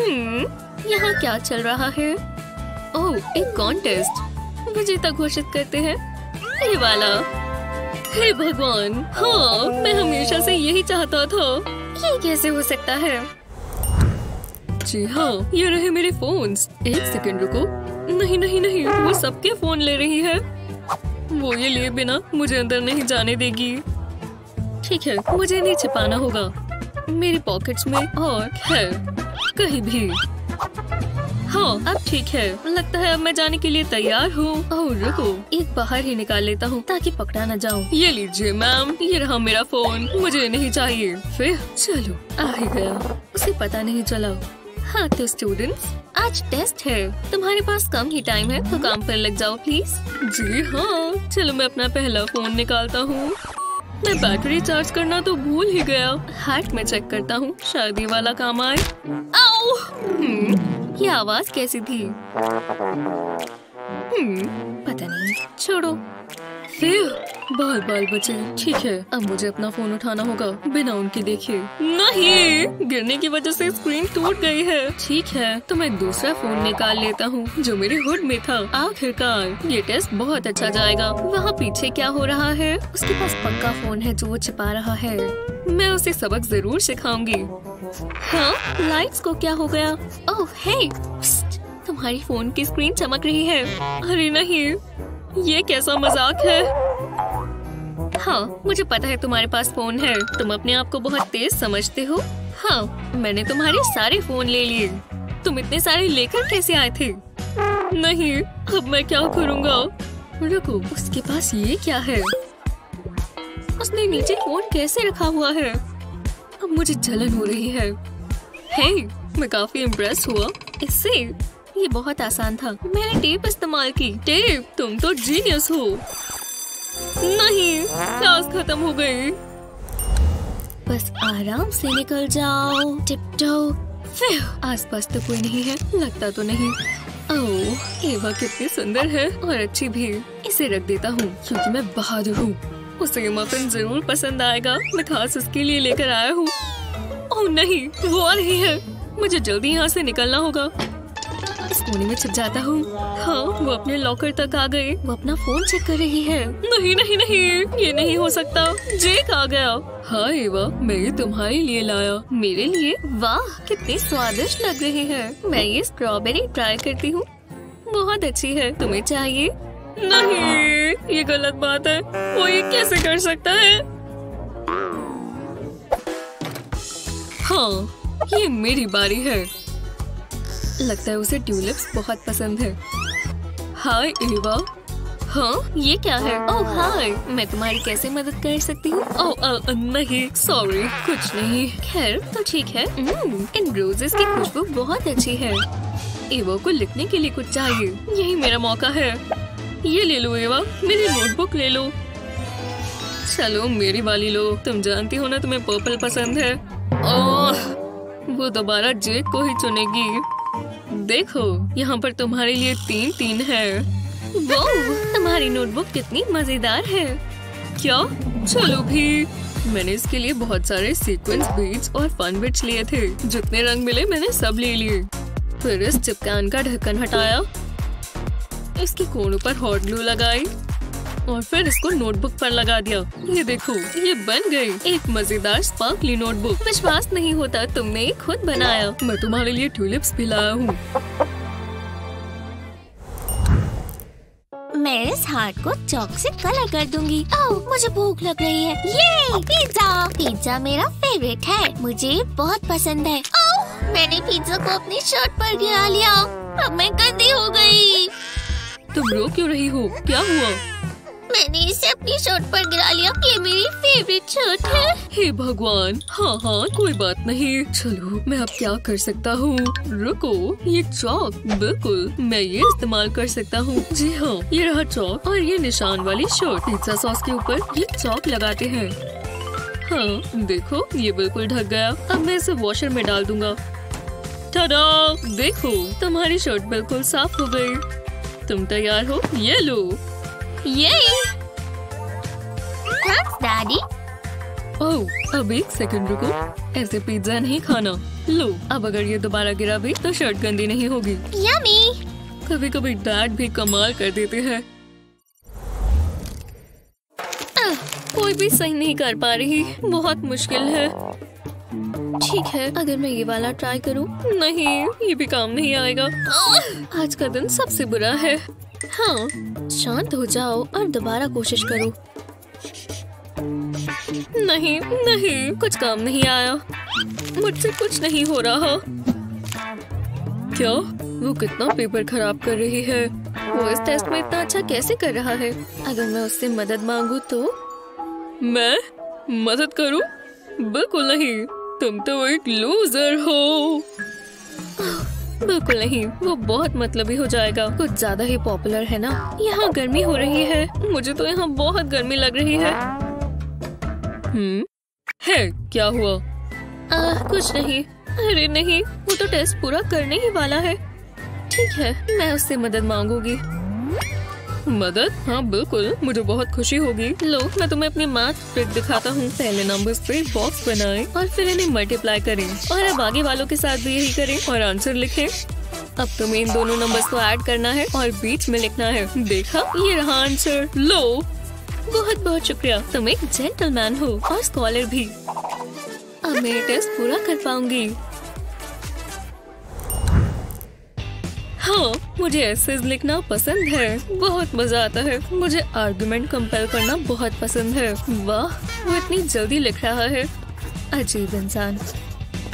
हम्म, यहाँ क्या चल रहा है? ओह एक कॉन्टेस्ट विजेता घोषित करते हैं। ये वाला हे भगवान। हाँ मैं हमेशा से यही चाहता था। ये कैसे हो सकता है? जी हाँ ये रहे मेरे फोन्स एक सेकंड रुको। नहीं नहीं नहीं वो सबके फ़ोन ले रही है। वो ये लिए बिना मुझे अंदर नहीं जाने देगी। ठीक है मुझे नहीं छिपाना होगा। मेरी पॉकेट्स में और है। कहीं भी। हाँ अब ठीक है। लगता है अब मैं जाने के लिए तैयार हूँ। और रुको, एक बाहर ही निकाल लेता हूँ ताकि पकड़ा न जाऊँ। ये लीजिए, मैम। ये रहा मेरा फ़ोन मुझे नहीं चाहिए। फिर चलो, आ ही गया। उसे पता नहीं चला। हाँ तो स्टूडेंट्स आज टेस्ट है। तुम्हारे पास कम ही टाइम है तो काम पर लग जाओ प्लीज़ जी हाँ। चलो, मैं अपना पहला फ़ोन निकालता हूँ। मैं बैटरी चार्ज करना तो भूल ही गया। हार्ट में चेक करता हूँ शादी वाला काम आए। आओ हम्म, ये आवाज़ कैसी थी? हम्म, पता नहीं छोड़ो। फिर? बाल बाल बचे। ठीक है, अब मुझे अपना फ़ोन उठाना होगा। बिना उनके देखे नहीं! गिरने की वजह से स्क्रीन टूट गई है। ठीक है तो मैं दूसरा फ़ोन निकाल लेता हूँ, जो मेरे हुड में था। आखिरकार, ये टेस्ट बहुत अच्छा जाएगा। वहाँ पीछे क्या हो रहा है? उसके पास पक्का फ़ोन है जो वो छिपा रहा है। मैं उसे सबक ज़रूर सिखाऊँगी। हाँ लाइट्स को क्या हो गया? ओह हे तुम्हारी फ़ोन की स्क्रीन चमक रही है। अरे नहीं! ये कैसा मज़ाक है? हाँ मुझे पता है तुम्हारे पास फ़ोन है। तुम अपने आप को बहुत तेज समझते हो। हाँ मैंने तुम्हारे सारे फ़ोन ले लिए। तुम इतने सारे लेकर कैसे आए थे? नहीं, अब मैं क्या करूँगा? रुको, उसके पास ये क्या है? उसने नीचे फ़ोन कैसे रखा हुआ है? अब मुझे जलन हो रही है। हे मैं काफ़ी इम्प्रेस हुआ। इससे ये बहुत आसान था। मैंने टेप इस्तेमाल की। टेप? तुम तो जीनियस हो। नहीं, क्लास खत्म हो गई। बस आराम से निकल जाओ। टिपटो आसपास तो कोई नहीं है। लगता तो नहीं। ओह, एवा कितनी सुंदर है और अच्छी भी। इसे रख देता हूँ, क्योंकि मैं बहादुर हूँ। उसे मफिन ज़रूर पसंद आएगा। मैं खास उसके लिए लेकर आया हूँ। नहीं, वो आ रही है। मुझे जल्दी यहाँ से निकलना होगा। इस कोने में छिप जाता हूँ। हाँ वो अपने लॉकर तक आ गए। वो अपना फ़ोन चेक कर रही है। नहीं नहीं नहीं, ये नहीं हो सकता। जेक आ गया। हाँ एवा मैं तुम्हारे लिए लाया। मेरे लिए? वाह, कितने स्वादिष्ट लग रहे हैं। मैं ये स्ट्रॉबेरी ट्राई करती हूँ। बहुत अच्छी है। तुम्हें चाहिए? नहीं, ये गलत बात है। वो ये कैसे कर सकता है? हाँ ये मेरी बारी है। लगता है उसे ट्यूलिप्स बहुत पसंद है। हाय एवा। हाँ ये क्या है? ओह हाय। मैं तुम्हारी कैसे मदद कर सकती हूँ? ओह नहीं सॉरी कुछ नहीं। खैर तो ठीक है। mm, इन रोजेस की खुशबू बहुत अच्छी है। एवा को लिखने के लिए कुछ चाहिए। यही मेरा मौका है। ये ले लो एवा। मेरी नोटबुक ले लो। चलो मेरी वाली लो। तुम जानती हो ना तुम्हें पर्पल पसंद है। ओह वो दोबारा जेक को ही चुनेगी। देखो, यहाँ पर तुम्हारे लिए तीन तीन है। वो तुम्हारी नोटबुक कितनी मज़ेदार है। क्या? चलो भी, मैंने इसके लिए बहुत सारे सीक्वेंस बीट्स और फन बिट्स लिए थे। जितने रंग मिले, मैंने सब ले लिए। फिर इस चिपकान का ढक्कन हटाया। इसके कोनों पर हॉट ग्लू लगाई। और फिर इसको नोटबुक पर लगा दिया। ये देखो ये बन गई। एक मज़ेदार स्पार्कली नोटबुक विश्वास नहीं होता तुमने खुद बनाया। मैं तुम्हारे लिए ट्यूलिप्स भी लाया हूँ। मैं इस हार्ट को चौक से कलर कर दूँगी। ओह मुझे भूख लग रही है। ये पिज्जा पिज्जा मेरा फेवरेट है। मुझे बहुत पसंद है। ओह मैंने पिज्जा को अपनी शर्ट पर गिरा लिया। अब मैं गंदी हो गई। तुम रो क्यों रही हो? क्या हुआ? मैंने इसे अपनी शर्ट पर गिरा लिया। ये मेरी फेवरेट शर्ट है। हे भगवान। हाँ हाँ कोई बात नहीं। चलो, मैं अब क्या कर सकता हूँ? रुको, ये चौक। बिल्कुल, मैं ये इस्तेमाल कर सकता हूँ। जी हाँ ये रहा चौक और ये निशान वाली शर्ट पिज्जा सॉस के ऊपर ये चौक लगाते हैं। हाँ देखो, ये बिल्कुल ढक गया। अब मैं इसे वॉशर में डाल दूँगा। टाडा देखो, तुम्हारी शर्ट बिल्कुल साफ़ हो गई। तुम तैयार हो? ये लो। ये थैंक्स डैडी ओह अब एक सेकंड रुको। ऐसे पिज्जा नहीं खाना। लो अब अगर ये दोबारा गिरा भी तो शर्ट गंदी नहीं होगी। यमी कभी कभी डैड भी कमाल कर देते हैं। कोई भी सही नहीं कर पा रही। बहुत मुश्किल है। ठीक है अगर मैं ये वाला ट्राई करूँ नहीं ये भी काम नहीं आएगा। आज का दिन सबसे बुरा है। हाँ शांत हो जाओ और दोबारा कोशिश करो। नहीं नहीं, कुछ काम नहीं आया। मुझसे कुछ नहीं हो रहा। क्या? वो कितना पेपर खराब कर रही है। वो इस टेस्ट में इतना अच्छा कैसे कर रहा है? अगर मैं उससे मदद मांगू तो? मैं? मदद करूँ? बिल्कुल नहीं। तुम तो एक लूजर हो। बिल्कुल नहीं वो बहुत मतलबी हो जाएगा। कुछ ज़्यादा ही पॉपुलर है ना? यहाँ गर्मी हो रही है। मुझे तो यहाँ बहुत गर्मी लग रही है। हम्म? है क्या हुआ? आ, कुछ नहीं। अरे नहीं वो तो टेस्ट पूरा करने ही वाला है। ठीक है मैं उससे मदद मांगूँगी। मदद? हाँ बिल्कुल। मुझे बहुत खुशी होगी। लो, मैं तुम्हें अपनी मैथ ट्रिक दिखाता हूँ। पहले नंबर्स पे बॉक्स बनाएँ और फिर इन्हें मल्टीप्लाई करें। और अब आगे वालों के साथ भी यही करें और आंसर लिखें। अब तुम्हें इन दोनों नंबर्स को ऐड करना है और बीच में लिखना है। देखा? ये रहा आंसर लो! बहुत बहुत शुक्रिया। तुम एक जेंटलमैन हो और स्कॉलर भी। अब मैं ये टेस्ट पूरा कर पाऊँगी। हाँ मुझे ऐसे लिखना पसंद है। बहुत मज़ा आता है। मुझे आर्गुमेंट कंपेल करना बहुत पसंद है। वाह, वो इतनी जल्दी लिख रहा है। अजीब इंसान।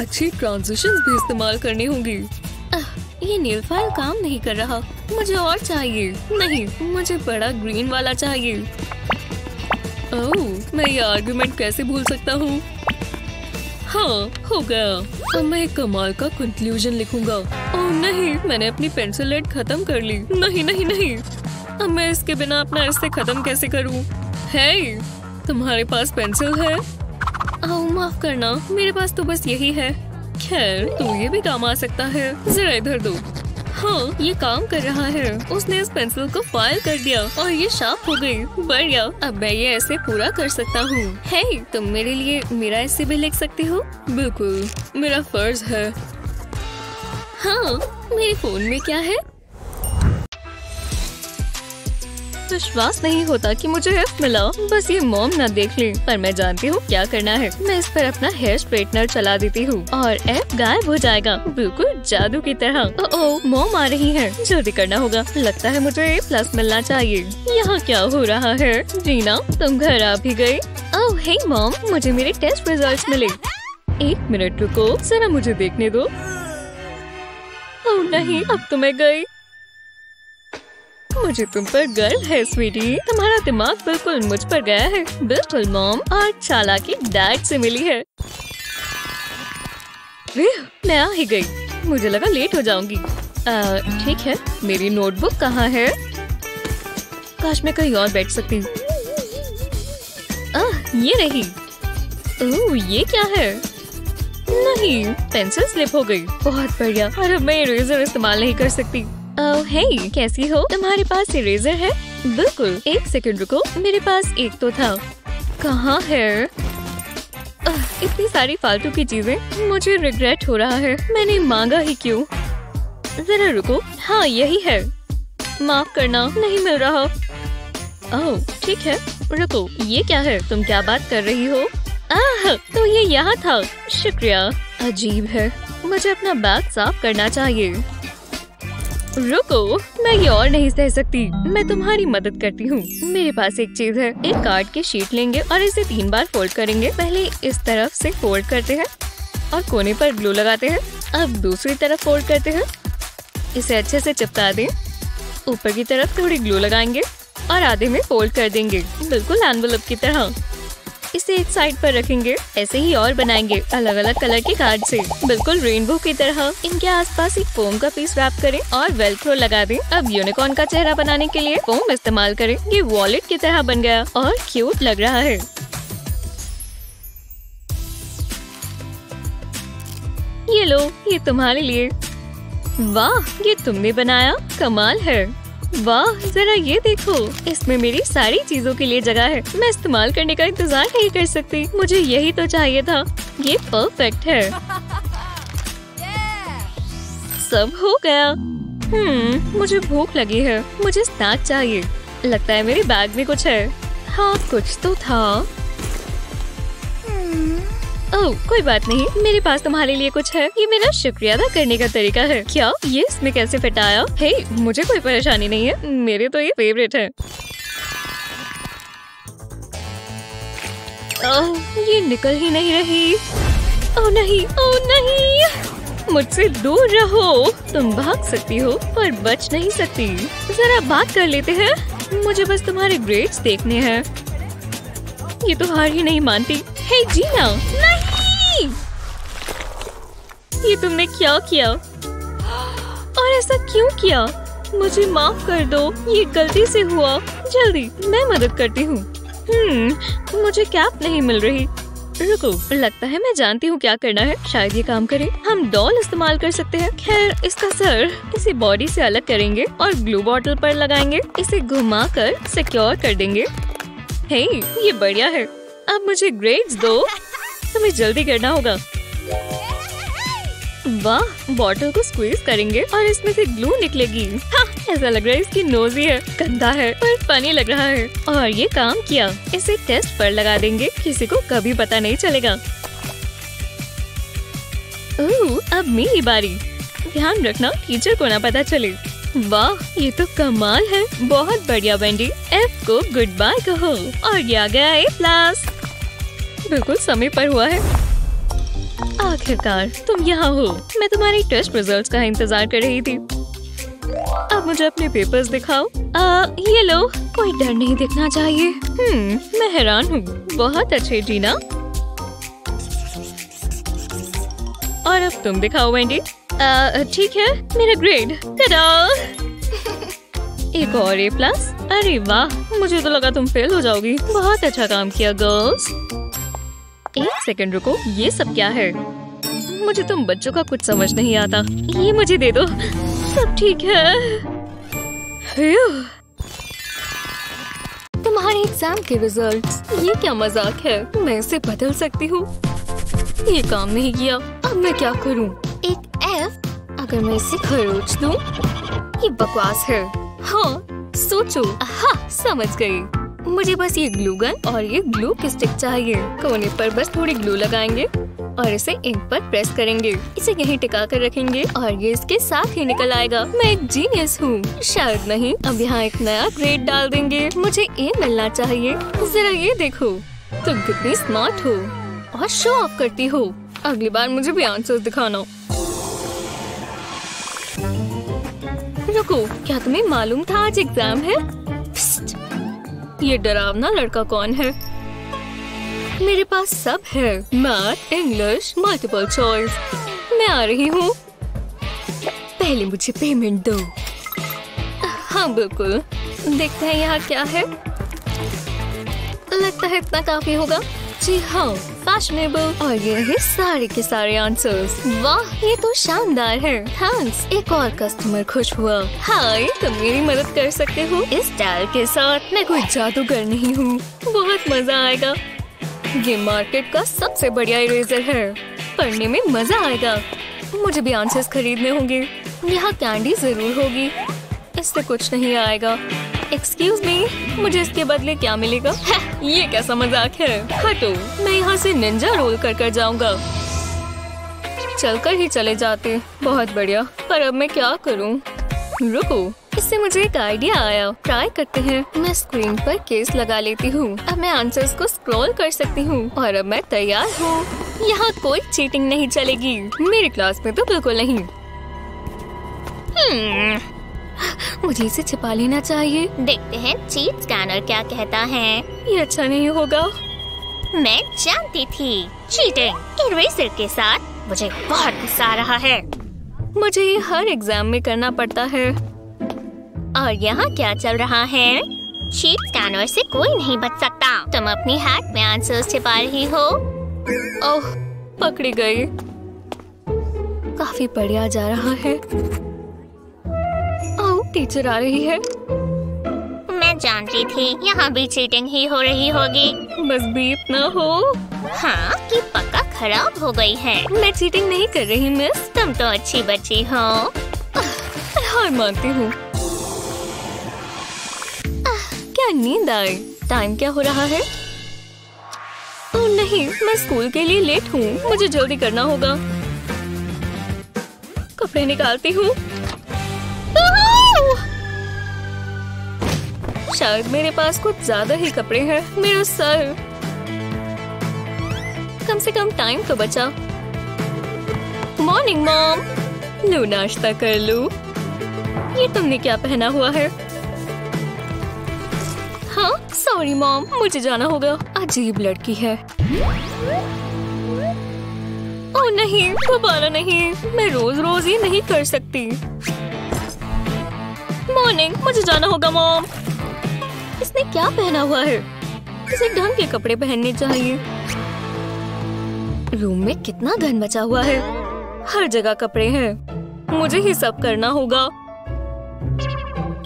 अच्छी ट्रांजिशंस भी इस्तेमाल करनी होंगी। ये नील फ़ाइल काम नहीं कर रहा। मुझे और चाहिए। नहीं, मुझे बड़ा ग्रीन वाला चाहिए। ओह, मैं ये आर्गुमेंट कैसे भूल सकता हूँ? हाँ हो गया। अब मैं एक कमाल का कंक्लूजन लिखूँगा। ओह, नहीं, मैंने अपनी पेंसिल लेड खत्म कर ली। नहीं नहीं नहीं। अब मैं इसके बिना अपना ऐसे खत्म कैसे करूँ? है तुम्हारे पास पेंसिल है? आओ, माफ़ करना। मेरे पास तो बस यही है। खैर, तू ये भी काम आ सकता है। जरा इधर दो। हाँ ये काम कर रहा है। उसने इस पेंसिल को फ़ाइल कर दिया और ये शार्प हो गई। बढ़िया। अब मैं ये ऐसे पूरा कर सकता हूँ। है तुम मेरे लिए मेरा ऐसे भी लिख सकते हो? बिल्कुल। मेरा फ़र्ज़ है। हाँ मेरे फ़ोन में क्या है? विश्वास नहीं होता कि मुझे एफ़ मिला। बस ये मॉम ना देख ले पर मैं जानती हूँ क्या करना है। मैं इस पर अपना हेयर स्ट्रेटनर चला देती हूँ और एफ़ गायब हो जाएगा बिल्कुल जादू की तरह। ओ, ओ मॉम आ रही है। जल्दी करना होगा। लगता है मुझे ए प्लस मिलना चाहिए। यहाँ क्या हो रहा है? जीना तुम घर आ भी गई? ओह हे मॉम मुझे मेरे टेस्ट रिज़ल्ट मिले। एक मिनट रुको जरा मुझे देखने दो। नहीं अब तो मैं गई। मुझे तुम पर गर्व है स्वीटी तुम्हारा दिमाग बिल्कुल मुझ पर गया है। बिल्कुल मॉम और चालाकी डैड से मिली है। मैं आ ही गई। मुझे लगा लेट हो जाऊँगी। ठीक है। मेरी नोटबुक कहाँ है? काश मैं कहीं और बैठ सकती। आह, ये रही। ओह, ये क्या है? नहीं पेंसिल स्लिप हो गई। बहुत बढ़िया। और अब मैं इरेजर इस्तेमाल नहीं कर सकती। ओह हे कैसी हो? तुम्हारे पास इरेजर है? बिल्कुल। एक सेकंड रुको। मेरे पास एक तो था। कहाँ है? इतनी सारी फालतू की चीज़ें। मुझे रिग्रेट हो रहा है। मैंने मांगा ही क्यों? जरा रुको। हाँ यही है। माफ़ करना नहीं मिल रहा। ओह, ठीक है। रुको। ये क्या है? तुम क्या बात कर रही हो? आह तो ये यहाँ था। शुक्रिया। अजीब है। मुझे अपना बैग साफ़ करना चाहिए। रुको, मैं ये और नहीं सह सकती। मैं तुम्हारी मदद करती हूँ। मेरे पास एक चीज़ है। एक कार्ड की शीट लेंगे और इसे तीन बार फोल्ड करेंगे। पहले इस तरफ़ से फोल्ड करते हैं और कोने पर ग्लू लगाते हैं। अब दूसरी तरफ़ फोल्ड करते हैं। इसे अच्छे से चिपका दें। ऊपर की तरफ़ थोड़ी ग्लू लगाएँगे और आधे में फोल्ड कर देंगे। बिल्कुल एनवलप की तरह। इसे एक साइड पर रखेंगे। ऐसे ही और बनाएँगे अलग अलग कलर के कार्ड से। बिल्कुल रेनबो की तरह। इनके आसपास एक फोम का पीस रैप करें और वेलक्रो लगा दें। अब यूनिकॉर्न का चेहरा बनाने के लिए फोम इस्तेमाल करें। ये वॉलेट की तरह बन गया और क्यूट लग रहा है। ये लो, ये तुम्हारे लिए। वाह, ये तुमने बनाया? कमाल है। वाह, जरा ये देखो। इसमें मेरी सारी चीज़ों के लिए जगह है। मैं इस्तेमाल करने का इंतज़ार नहीं कर सकती। मुझे यही तो चाहिए था। ये परफेक्ट है। सब हो गया। हम्म मुझे भूख लगी है। मुझे स्नैक चाहिए। लगता है मेरे बैग में कुछ है। हाँ कुछ तो था। ओह, कोई बात नहीं। मेरे पास तुम्हारे लिए कुछ है। ये मेरा शुक्रिया अदा करने का तरीका है। क्या? ये इसमें कैसे फिट आया हे, मुझे कोई परेशानी नहीं है। मेरे तो ये फेवरेट है। ओह, ये निकल ही नहीं रही। ओह, नहीं ओह, नहीं। मुझसे दूर रहो। तुम भाग सकती हो, पर बच नहीं सकती। जरा बात कर लेते हैं। मुझे बस तुम्हारे ग्रेड्स देखने हैं। ये तो हार ही नहीं मानती। हे जीना नहीं! ये तुमने क्या किया? और ऐसा क्यों किया? मुझे माफ़ कर दो। ये गलती से हुआ। जल्दी, मैं मदद करती हूँ। हम्म मुझे कैप नहीं मिल रही। रुको, लगता है मैं जानती हूँ क्या करना है। शायद ये काम करे। हम डॉल इस्तेमाल कर सकते हैं। खैर, इसका सर इसे बॉडी से अलग करेंगे और ग्लू बॉटल पर लगाएँगे। इसे घुमाकर सिक्योर कर देंगे। हे ये बढ़िया है। अब मुझे ग्रेड्स दो। तुम्हें जल्दी करना होगा। वाह बॉटल को स्क्वीज करेंगे और इसमें से ग्लू निकलेगी। हाँ, ऐसा लग रहा है इसकी नोज़ ही है। गंदा है पर फनी लग रहा है। और ये काम किया। इसे टेस्ट पर लगा देंगे। किसी को कभी पता नहीं चलेगा। ओह, अब मेरी बारी। ध्यान रखना टीचर को ना पता चले। वाह ये तो कमाल है। बहुत बढ़िया वेंडी एफ़ को गुड बाय कहो। और ये आ गया ए प्लस बिल्कुल समय पर हुआ है। आखिरकार तुम यहाँ हो। मैं तुम्हारी टेस्ट रिजल्ट्स का इंतज़ार कर रही थी। अब मुझे अपने पेपर्स दिखाओ। आ, ये लो। कोई डर नहीं दिखना चाहिए। हम्म मैं हैरान हूँ। बहुत अच्छे जीना और अब तुम दिखाओ वेंडी ठीक है, मेरा ग्रेड एक और ए प्लस अरे वाह, मुझे तो लगा तुम फेल हो जाओगी। बहुत अच्छा काम किया गर्ल्स एक सेकंड रुको, ये सब क्या है? मुझे तुम बच्चों का कुछ समझ नहीं आता। ये मुझे दे दो। सब ठीक है। तुम्हारे एग्ज़ाम के रिजल्ट्स ये क्या मज़ाक है? मैं इसे बदल सकती हूँ? ये काम नहीं किया। अब मैं क्या करूँ? एक एफ़ अगर मैं इसे खरोच दूँ? ये बकवास है। हाँ सोचो। हाँ समझ गई। मुझे बस ये ग्लू गन और ये ग्लू स्टिक चाहिए। कोने पर बस थोड़ी ग्लू लगाएँगे और इसे इंक पर प्रेस करेंगे। इसे यहीं टिका कर रखेंगे और ये इसके साथ ही निकल आएगा। मैं एक जीनियस हूँ। शायद नहीं। अब यहाँ एक नया ग्रेड डाल देंगे। मुझे ए मिलना चाहिए। जरा ये देखो। तुम कितनी स्मार्ट हो और शो ऑफ़ करती हो। अगली बार मुझे भी आंसर दिखाना। रुको, क्या तुम्हें मालूम था आज एग्ज़ाम है? ये डरावना लड़का कौन है? मेरे पास सब है। मैथ, इंग्लिश मल्टीपल चॉइस मैं आ रही हूँ। पहले मुझे पेमेंट दो। हाँ बिल्कुल। देखते हैं यहाँ क्या है। लगता है इतना काफ़ी होगा। जी हाँ फैशनेबल और ये है सारे के सारे आंसर्स वाह, ये तो शानदार है। थैंक्स एक और कस्टमर खुश हुआ। हाय तुम मेरी मदद कर सकते हो। इस स्टाइल के साथ मैं कोई जादूगर नहीं हूँ। बहुत मज़ा आएगा। ये मार्केट का सबसे बढ़िया इरेजर है। पढ़ने में मज़ा आएगा। मुझे भी आंसर्स खरीदने होंगे। यहाँ कैंडी ज़रूर होगी। इससे कुछ नहीं आएगा। एक्सक्यूज मी मुझे इसके बदले क्या मिलेगा? ये कैसा मज़ाक है? हटो, मैं यहाँ से निंजा रोल कर कर जाऊँगा। चलकर ही चले जाते, बहुत बढ़िया। पर अब मैं क्या करूँ? रुको, इससे मुझे एक आइडिया आया। ट्राई करते हैं। मैं स्क्रीन पर केस लगा लेती हूँ। अब मैं आंसर्स को स्क्रॉल कर सकती हूँ। और अब मैं तैयार हूँ। यहाँ कोई चीटिंग नहीं चलेगी। मेरी क्लास में तो बिल्कुल नहीं। Hmm. मुझे इसे छिपा लेना चाहिए। देखते हैं चीट स्कैनर क्या कहता है। ये अच्छा नहीं होगा। मैं जानती थी। चीटिंग इरेजर के साथ मुझे बहुत गुस्सा आ रहा है। मुझे ये हर एग्ज़ाम में करना पड़ता है। और यहाँ क्या चल रहा है? चीट स्कैनर से कोई नहीं बच सकता। तुम अपनी हैट में आंसर्स छिपा रही हो। ओह पकड़ी गई। काफ़ी बढ़िया जा रहा है। टीचर आ रही है। मैं जानती थी यहाँ भी चीटिंग ही हो रही होगी। बस बीप न हो। हाँ कि पक्का खराब हो गई है। मैं चीटिंग नहीं कर रही मिस तुम तो अच्छी बच्ची हो। हार मानती हूँ। क्या नींद आई? टाइम क्या हो रहा है? ओ नहीं मैं स्कूल के लिए लेट हूँ। मुझे जल्दी करना होगा। कपड़े निकालती हूँ। शायद मेरे पास कुछ ज़्यादा ही कपड़े हैं, मेरा सर। कम से कम टाइम तो बचा। मॉर्निंग मॉम लो नाश्ता कर लो। ये तुमने क्या पहना हुआ है? हाँ सॉरी मॉम मुझे जाना होगा। अजीब लड़की है। ओ नहीं, दोबारा नहीं। मैं रोज रोज ये नहीं कर सकती। मॉर्निंग मुझे जाना होगा मॉम इसने क्या पहना हुआ है? इसे ढंग के कपड़े पहनने चाहिए। रूम में कितना घन बचा हुआ है। हर जगह कपड़े हैं। मुझे ही सब करना होगा।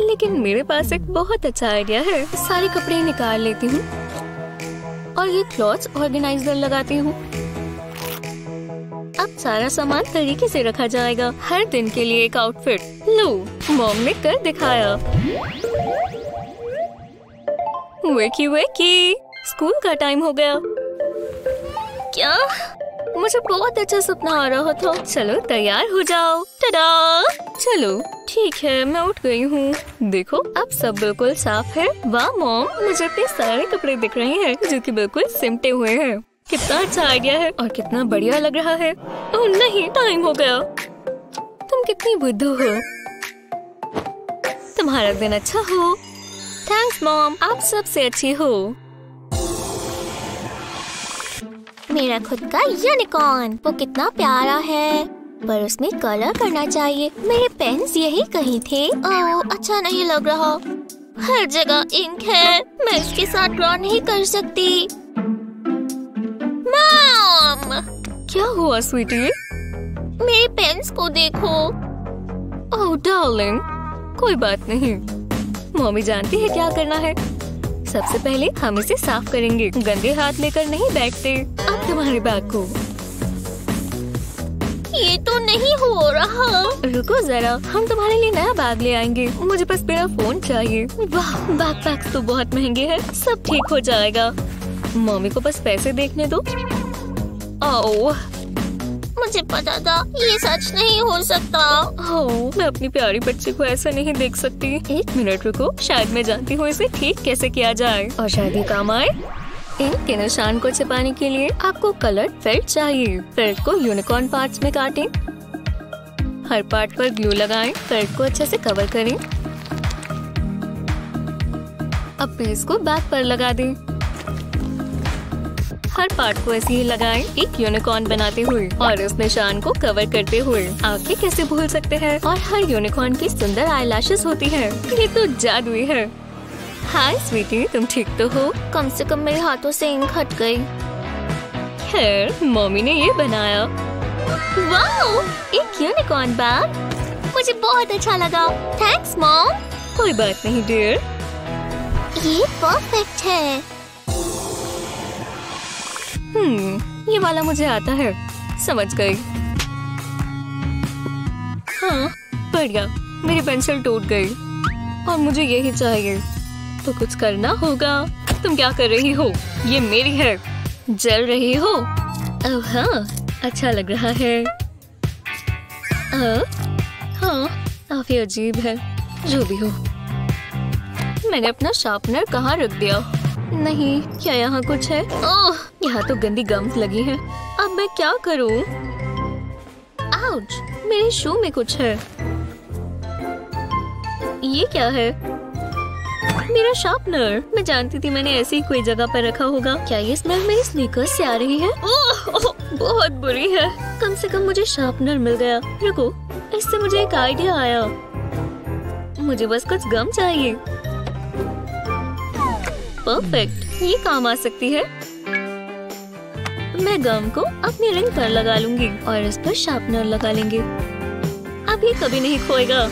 लेकिन मेरे पास एक बहुत अच्छा आइडिया है। सारे कपड़े निकाल लेती हूँ। और ये क्लॉथ्स ऑर्गेनाइजर लगाती हूँ। अब सारा सामान तरीके से रखा जाएगा। हर दिन के लिए एक आउटफिट लो मॉम ने कर दिखाया। वेकी वेकी स्कूल का टाइम हो गया। क्या? मुझे बहुत अच्छा सपना आ रहा था। चलो तैयार हो जाओ। टडा चलो। ठीक है मैं उठ गई हूँ। देखो अब सब बिल्कुल साफ़ है। वाह मॉम मुझे अपने सारे कपड़े दिख रहे हैं जो कि बिल्कुल सिमटे हुए हैं। कितना अच्छा आइडिया है और कितना बढ़िया लग रहा है। ओह नहीं टाइम हो गया। तुम कितनी बुद्धू हो। तुम्हारा दिन अच्छा हो। थैंक्स मॉम आप सबसे अच्छी हो। मेरा खुद का यूनिकॉर्न वो कितना प्यारा है। पर उसमें कलर करना चाहिए। मेरे पेन्स यही कहीं थे। ओह अच्छा नहीं लग रहा। हर जगह इंक है। मैं इसके साथ ड्रॉ नहीं कर सकती। मॉम क्या हुआ स्वीटी मेरे पेन्स को देखो। ओह डार्लिंग कोई बात नहीं। मम्मी जानती है क्या करना है। सबसे पहले हम इसे साफ़ करेंगे। गंदे हाथ लेकर नहीं बैठते। अब तुम्हारे बैग को। ये तो नहीं हो रहा। रुको जरा हम तुम्हारे लिए नया बैग ले आएँगे। मुझे बस मेरा फ़ोन चाहिए। वाह बैकपैक्स तो बहुत महँगे हैं। सब ठीक हो जाएगा। मम्मी को बस पैसे देखने दो। ओह मुझे पता था, ये सच नहीं हो सकता। ओह मैं अपनी प्यारी बच्ची को ऐसा नहीं देख सकती। एक मिनट रुको, शायद मैं जानती हूँ इसे ठीक कैसे किया जाए। और शायद ये काम आए। इंक के निशान को छिपाने के लिए आपको कलर फेल्ट चाहिए। फेल्ट को यूनिकॉर्न पार्ट्स में काटें। हर पार्ट पर ग्लू लगाएँ। फेल्ट को अच्छे से कवर करें। अब पेज को बैक पर लगा दें। हर पार्ट को ऐसे ही लगाएँ एक यूनिकॉर्न बनाते हुए और इस निशान को कवर करते हुए। आँखें कैसे भूल सकते हैं? और हर यूनिकॉर्न की सुंदर आई होती है। ये तो जादुई है। हाय स्वीटी तुम ठीक तो हो? कम से कम मेरे हाथों से इंक हट गई। खैर मम्मी ने ये बनाया। वाओ! एक यूनिकॉर्न बैग मुझे बहुत अच्छा लगा। थैंक्स मॉम कोई बात नहीं डियर ये परफेक्ट है। हम्म ये वाला मुझे आता है। समझ गई। हाँ बढ़िया। मेरी पेंसिल टूट गई। और मुझे यही चाहिए। तो कुछ करना होगा। तुम क्या कर रही हो? ये मेरी है। जल रही हो? ओह हाँ अच्छा लग रहा है। हाँ काफ़ी अजीब है। जो भी हो। मैंने अपना शार्पनर कहाँ रख दिया? नहीं क्या यहाँ कुछ है? ओह यहाँ तो गंदी गम्स लगी हैं। अब मैं क्या करूँ? आउच मेरे शू में कुछ है। ये क्या है? मेरा शार्पनर। मैं जानती थी मैंने ऐसी ही कोई जगह पर रखा होगा। क्या ये स्मेल मेरी स्नीकर्स से आ रही है? ओह, बहुत बुरी है। कम से कम मुझे शार्पनर मिल गया। रुको इससे मुझे एक आइडिया आया। मुझे बस कुछ गम चाहिए। परफेक्ट ये काम आ सकती है। मैं गम को अपनी रिंग पर लगा लूँगी और इस पर शार्पनर लगा लेंगे। अब ये कभी नहीं खोएगा।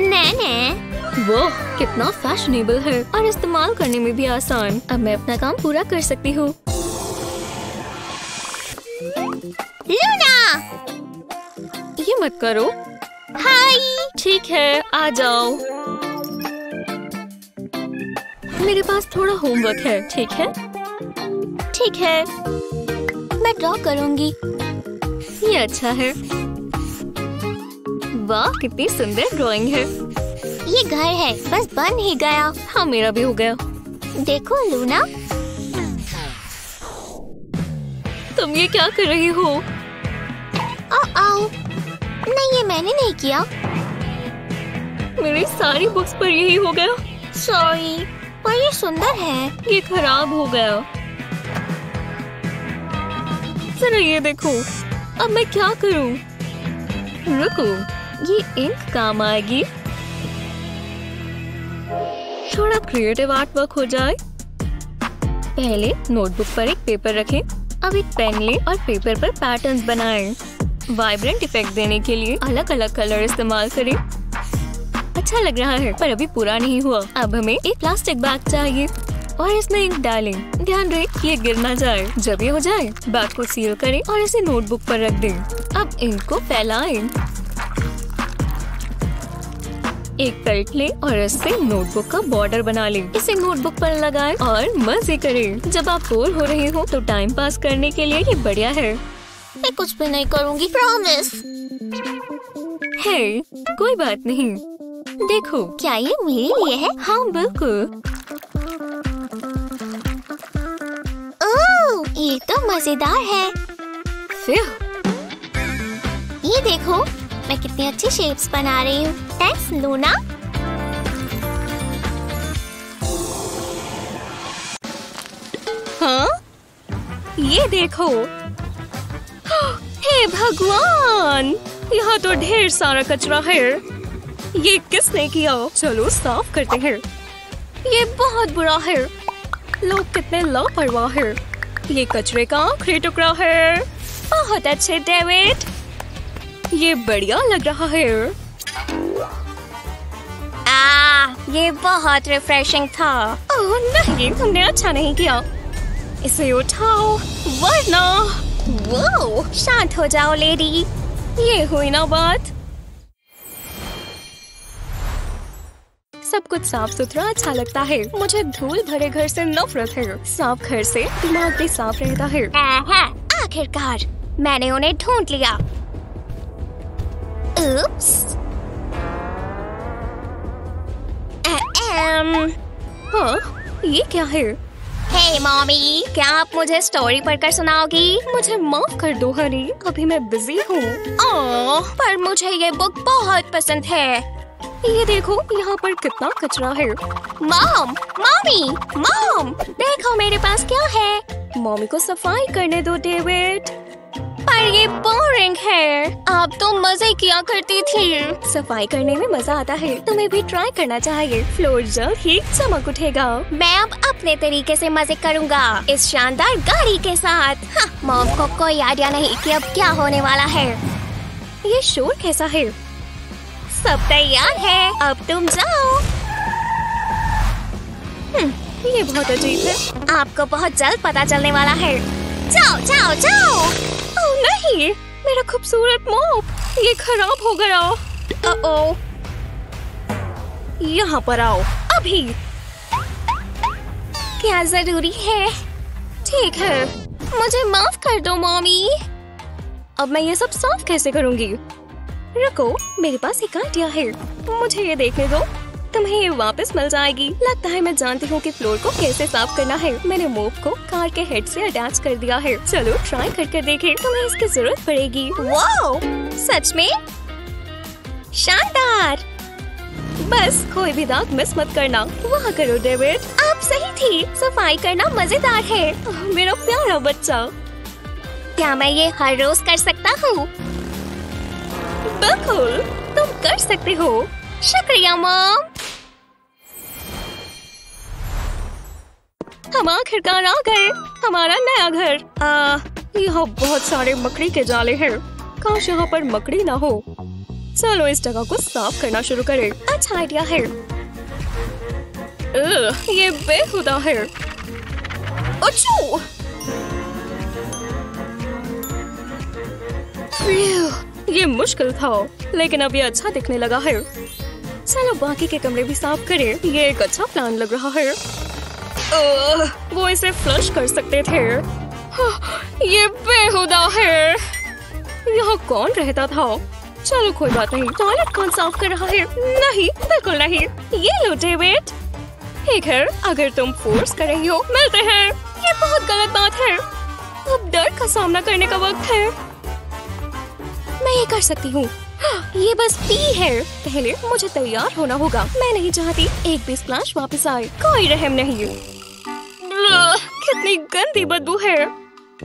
नैने वो कितना फैशनेबल है और इस्तेमाल करने में भी आसान। अब मैं अपना काम पूरा कर सकती हूँ। लूना! ये मत करो। हाय! ठीक है, आ जाओ। मेरे पास थोड़ा होमवर्क है ठीक है? ठीक है। मैं ड्रॉ करूँगी। ये अच्छा है। वाह कितनी सुंदर ड्राइंग है। ये घर है बस बन ही गया। हाँ मेरा भी हो गया। देखो लूना। तुम ये क्या कर रही हो? ओ आओ। नहीं ये मैंने नहीं किया। मेरी सारी बुक्स पर यही हो गया। सॉरी पर ये सुंदर है। ये खराब हो गया। जरा ये देखो। अब मैं क्या करूँ? रुको, ये इंक काम आएगी। थोड़ा क्रिएटिव आर्ट वर्क हो जाए। पहले नोटबुक पर एक पेपर रखें। अब एक पेन लें और पेपर पर पैटर्न्स बनाएँ। वाइब्रेंट इफ़ेक्ट देने के लिए अलग अलग कलर इस्तेमाल करें। अच्छा लग रहा है, पर अभी पूरा नहीं हुआ। अब हमें एक प्लास्टिक बैग चाहिए और इसमें इंक डालें। ध्यान रहे, ये गिर ना जाए। जब ये हो जाए बैग को सील करें और इसे नोटबुक पर रख दें। अब इंक को फैलाएँ। एक पेल्ट लें और इससे नोटबुक का बॉर्डर बना लें। इसे नोटबुक पर लगाएँ और मज़े करें। जब आप बोर हो रहे हो तो टाइम पास करने के लिए ये बढ़िया है। मैं कुछ भी नहीं करूँगी प्रॉमिस है, कोई बात नहीं। देखो, क्या ये मेरे लिए है? हाँ बिल्कुल। ओह, ये तो मज़ेदार है। ये देखो, मैं कितनी अच्छी शेप्स बना रही हूँ। थैंक्स लूना हाँ? ये देखो। हे भगवान! यहाँ तो ढेर सारा कचरा है। ये किसने किया? चलो, साफ़ करते हैं। ये बहुत बुरा है। लोग कितने लापरवाह है। ये कचरे का आखिरी टुकड़ा है। बहुत अच्छे, डेविड। ये बढ़िया लग रहा है। आ, ये बहुत रिफ्रेशिंग था। ओह, नहीं तुमने अच्छा नहीं किया। इसे उठाओ, वरना। वो शांत हो जाओ, लेडी। ये हुई ना बात। सब कुछ साफ़ सुथरा अच्छा लगता है। मुझे धूल भरे घर से नफरत है। साफ़ घर से दिमाग भी साफ़ रहता है। आखिरकार मैंने उन्हें ढूंढ लिया। उप्स हाँ ये क्या है? Hey mommy. क्या आप मुझे स्टोरी पढ़कर सुनाओगी? मुझे माफ़ कर दो हरी अभी मैं बिज़ी हूँ। पर मुझे ये बुक बहुत पसंद है। ये देखो यहाँ पर कितना कचरा है। मॉम मॉमी मॉम देखो मेरे पास क्या है। मम्मी को सफ़ाई करने दो डेविड। पर ये बोरिंग है। आप तो मज़े किया करती थी। सफ़ाई करने में मज़ा आता है। तुम्हें भी ट्राई करना चाहिए। फ्लोर जल्द ही चमक उठेगा। मैं अब अपने तरीके से मज़े करूँगा। इस शानदार गाड़ी के साथ। हाँ, मॉम को कोई आइडिया नहीं कि अब क्या होने वाला है। ये शोर कैसा है? सब तैयार है। अब तुम जाओ। हम्म, ये बहुत अजीब है। आपको बहुत जल्द पता चलने वाला है। जाओ जाओ जाओ। ओह नहीं मेरा खूबसूरत मॉप ये खराब हो गया। ओ यहाँ पर आओ। अभी। क्या ज़रूरी है? ठीक है। मुझे माफ़ कर दो मॉमी अब मैं ये सब साफ़ कैसे करूँगी? रुको मेरे पास एक आइडिया है। मुझे ये देखने दो। तुम्हें ये वापस मिल जाएगी। लगता है मैं जानती हूँ कि फ्लोर को कैसे साफ़ करना है। मैंने मोप को कार के हेड से अटैच कर दिया है। चलो ट्राई करके देखें। तुम्हें इसकी ज़रूरत पड़ेगी। वाओ सच में? शानदार! बस, कोई भी दाग मिस मत करना। वहाँ करो डेविड आप सही थी। सफ़ाई करना मज़ेदार है। मेरा प्यारा बच्चा। क्या मैं ये हर रोज कर सकता हूँ? बिल्कुल, तुम कर सकते हो। शुक्रिया, मॉम। हम आखिरकार आ गए। हमारा नया घर। यहाँ बहुत सारे मकड़ी के जाले हैं। काश यहाँ पर मकड़ी ना हो। चलो इस जगह को साफ़ करना शुरू करें। अच्छा आइडिया है। ये बेहुदा है। अच्छू ये मुश्किल था लेकिन अब ये अच्छा दिखने लगा है। चलो बाकी के कमरे भी साफ़ करें ये एक अच्छा प्लान लग रहा है। अह, वो इसे फ्लश कर सकते थे। हाँ, ये बेहुदा है। यहाँ कौन रहता था चलो कोई बात नहीं टॉयलेट कौन साफ़ कर रहा है? नहीं बिल्कुल नहीं। ये लो डेविड ठीक है अगर तुम फोर्स कर रही हो मिलते हैं। ये बहुत गलत बात है। अब डर का सामना करने का वक्त है। मैं ये कर सकती हूँ। हाँ, ये बस पी है। पहले मुझे तैयार होना होगा। मैं नहीं चाहती एक भी स्प्लैश वापस आए। कोई रहम नहीं। कितनी गंदी बदबू है।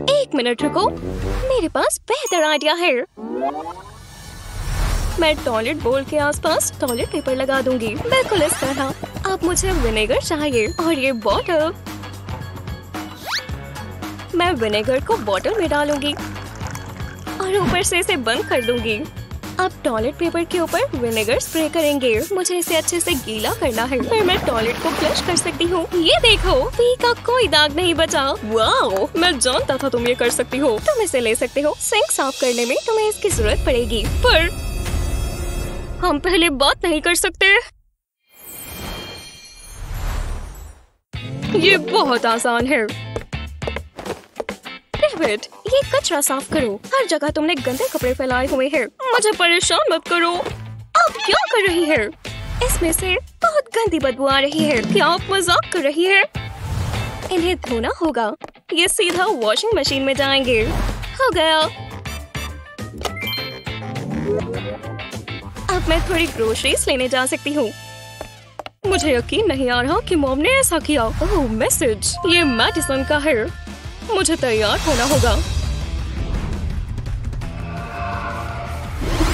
एक मिनट रुको। मेरे पास बेहतर आइडिया है। मैं टॉयलेट बोल के आसपास टॉयलेट पेपर लगा दूँगी। बिल्कुल इस तरह। अब मुझे विनेगर चाहिए और ये बॉटल मैं विनेगर को बॉटल में डालूँगी। और ऊपर से इसे बंद कर दूँगी। अब टॉयलेट पेपर के ऊपर विनेगर स्प्रे करेंगे। मुझे इसे अच्छे से गीला करना है। फिर मैं टॉयलेट को फ्लश कर सकती हूँ। ये देखो, पी का कोई दाग नहीं बचा। वाओ मैं जानता था तुम ये कर सकती हो। तुम इसे ले सकते हो। सिंक साफ़ करने में तुम्हें इसकी ज़रूरत पड़ेगी। पर हम पहले बात नहीं कर सकते। ये बहुत आसान है। डेविड ये कचरा साफ़ करो। हर जगह तुमने गंदे कपड़े फैलाए हुए हैं। मुझे परेशान मत करो। आप क्या कर रही है? इसमें से बहुत गंदी बदबू आ रही है। क्या आप मज़ाक कर रही है? इन्हें धोना होगा। ये सीधा वॉशिंग मशीन में जाएँगे। हो गया। अब मैं थोड़ी ग्रोसरीज लेने जा सकती हूँ। मुझे यकीन नहीं आ रहा कि मॉम ने ऐसा किया। ओह मैसेज ये मैडिसन का है। मुझे तैयार होना होगा।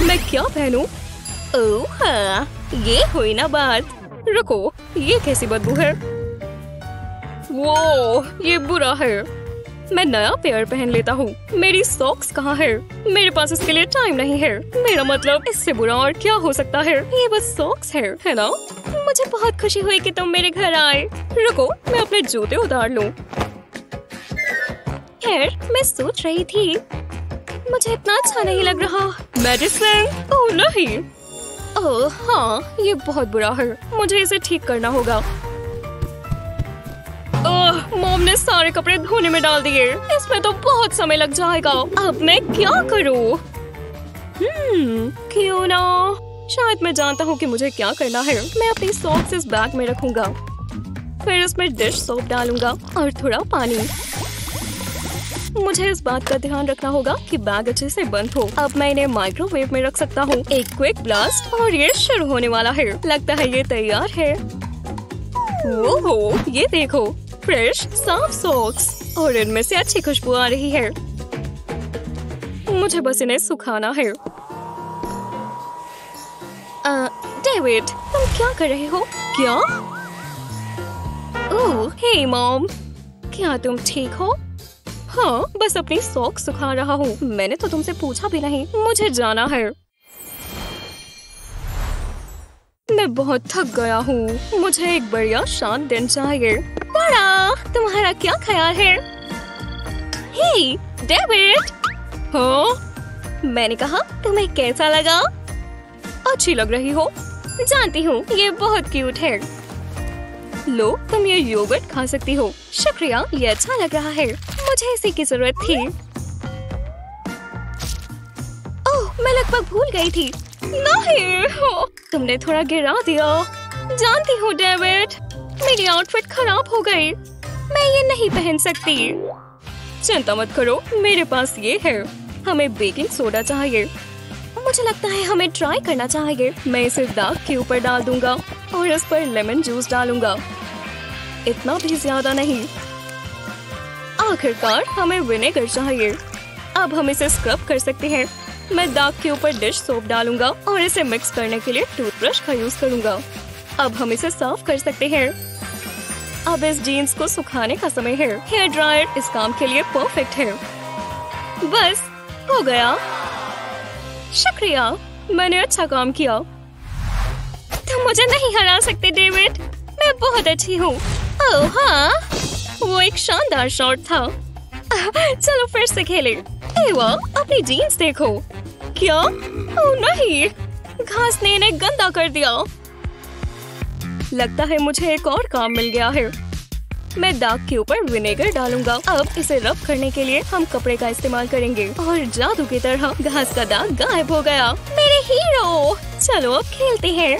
मैं क्या पहनूं? हाँ ये हुई ना बात। रुको, ये कैसी बदबू है? वो ये बुरा है। मैं नया पेयर पहन लेता हूँ। मेरी सॉक्स कहाँ है? मेरे पास इसके लिए टाइम नहीं है। मेरा मतलब इससे बुरा और क्या हो सकता है? ये बस सॉक्स है है ना? मुझे बहुत खुशी हुई कि तुम मेरे घर आए। रुको, मैं अपने जूते उतार लूँ। खैर मैं सोच रही थी मुझे इतना अच्छा नहीं लग रहा। मेडिसिन ओह नहीं। ओह हाँ ये बहुत बुरा है। मुझे इसे ठीक करना होगा। ओह मॉम ने सारे कपड़े धोने में डाल दिए। इसमें तो बहुत समय लग जाएगा। अब मैं क्या करूँ? हम्म क्यों ना? शायद मैं जानता हूँ कि मुझे क्या करना है। मैं अपनी सॉक्स इस बैग में रखूँगा। फिर उसमें डिश सोप डालूँगा और थोड़ा पानी। मुझे इस बात का ध्यान रखना होगा कि बैग अच्छे से बंद हो। अब मैं इन्हें माइक्रोवेव में रख सकता हूँ। एक क्विक ब्लास्ट और ये शुरू होने वाला है। लगता है ये तैयार है। ओहो, ये देखो फ्रेश साफ़ सॉक्स और इनमें से अच्छी खुशबू आ रही है। मुझे बस इन्हें सुखाना है। डेविड तुम क्या कर रहे हो? क्या? ओह हे मॉम क्या तुम ठीक हो? हाँ बस अपनी सॉक्स सुखा रहा हूँ। मैंने तो तुमसे पूछा भी नहीं, मुझे जाना है। मैं बहुत थक गया हूँ। मुझे एक बढ़िया शांत दिन चाहिए। बड़ा, तुम्हारा क्या ख्याल है? Hey, David! हाँ? मैंने कहा, तुम्हें कैसा लगा? अच्छी लग रही हो। जानती हूँ, ये बहुत क्यूट है। लो, तुम ये योगर्ट खा सकती हो। शुक्रिया, ये अच्छा लग रहा है। मुझे इसी की ज़रूरत थी। ओह, मैं लगभग भूल गई थी। नहीं, हो, तुमने थोड़ा गिरा दिया। जानती हूँ, डेविड। मेरी आउटफिट खराब हो गई। मैं ये नहीं पहन सकती। चिंता मत करो, मेरे पास ये है। हमें बेकिंग सोडा चाहिए। मुझे लगता है हमें ट्राई करना चाहिए मैं इसे दाग के ऊपर डाल दूँगा और इस पर लेमन जूस डालूँगा। इतना भी ज़्यादा नहीं। आखिरकार हमें विनेगर चाहिए। अब हम इसे स्क्रब कर सकते हैं। मैं दाग के ऊपर डिश सोप डालूँगा और इसे मिक्स करने के लिए टूथब्रश का यूज़ करूँगा। अब हम इसे साफ़ कर सकते हैं। अब इस जीन्स को सुखाने का समय है। हेयर ड्रायर इस काम के लिए परफेक्ट है। बस, हो गया। शुक्रिया, मैंने अच्छा काम किया। तुम मुझे नहीं हरा सकते, डेविड। मैं बहुत अच्छी हूँ। हाँ? वो एक शानदार शॉट था। चलो फिर से खेले। एवा अपनी जीन्स देखो। क्या? ओ नहीं। घास ने इन्हें गंदा कर दिया। लगता है मुझे एक और काम मिल गया है। मैं दाग के ऊपर विनेगर डालूँगा। अब इसे रब करने के लिए हम कपड़े का इस्तेमाल करेंगे। और जादू की तरह घास का दाग गायब हो गया। मेरे हीरो! चलो अब खेलते हैं।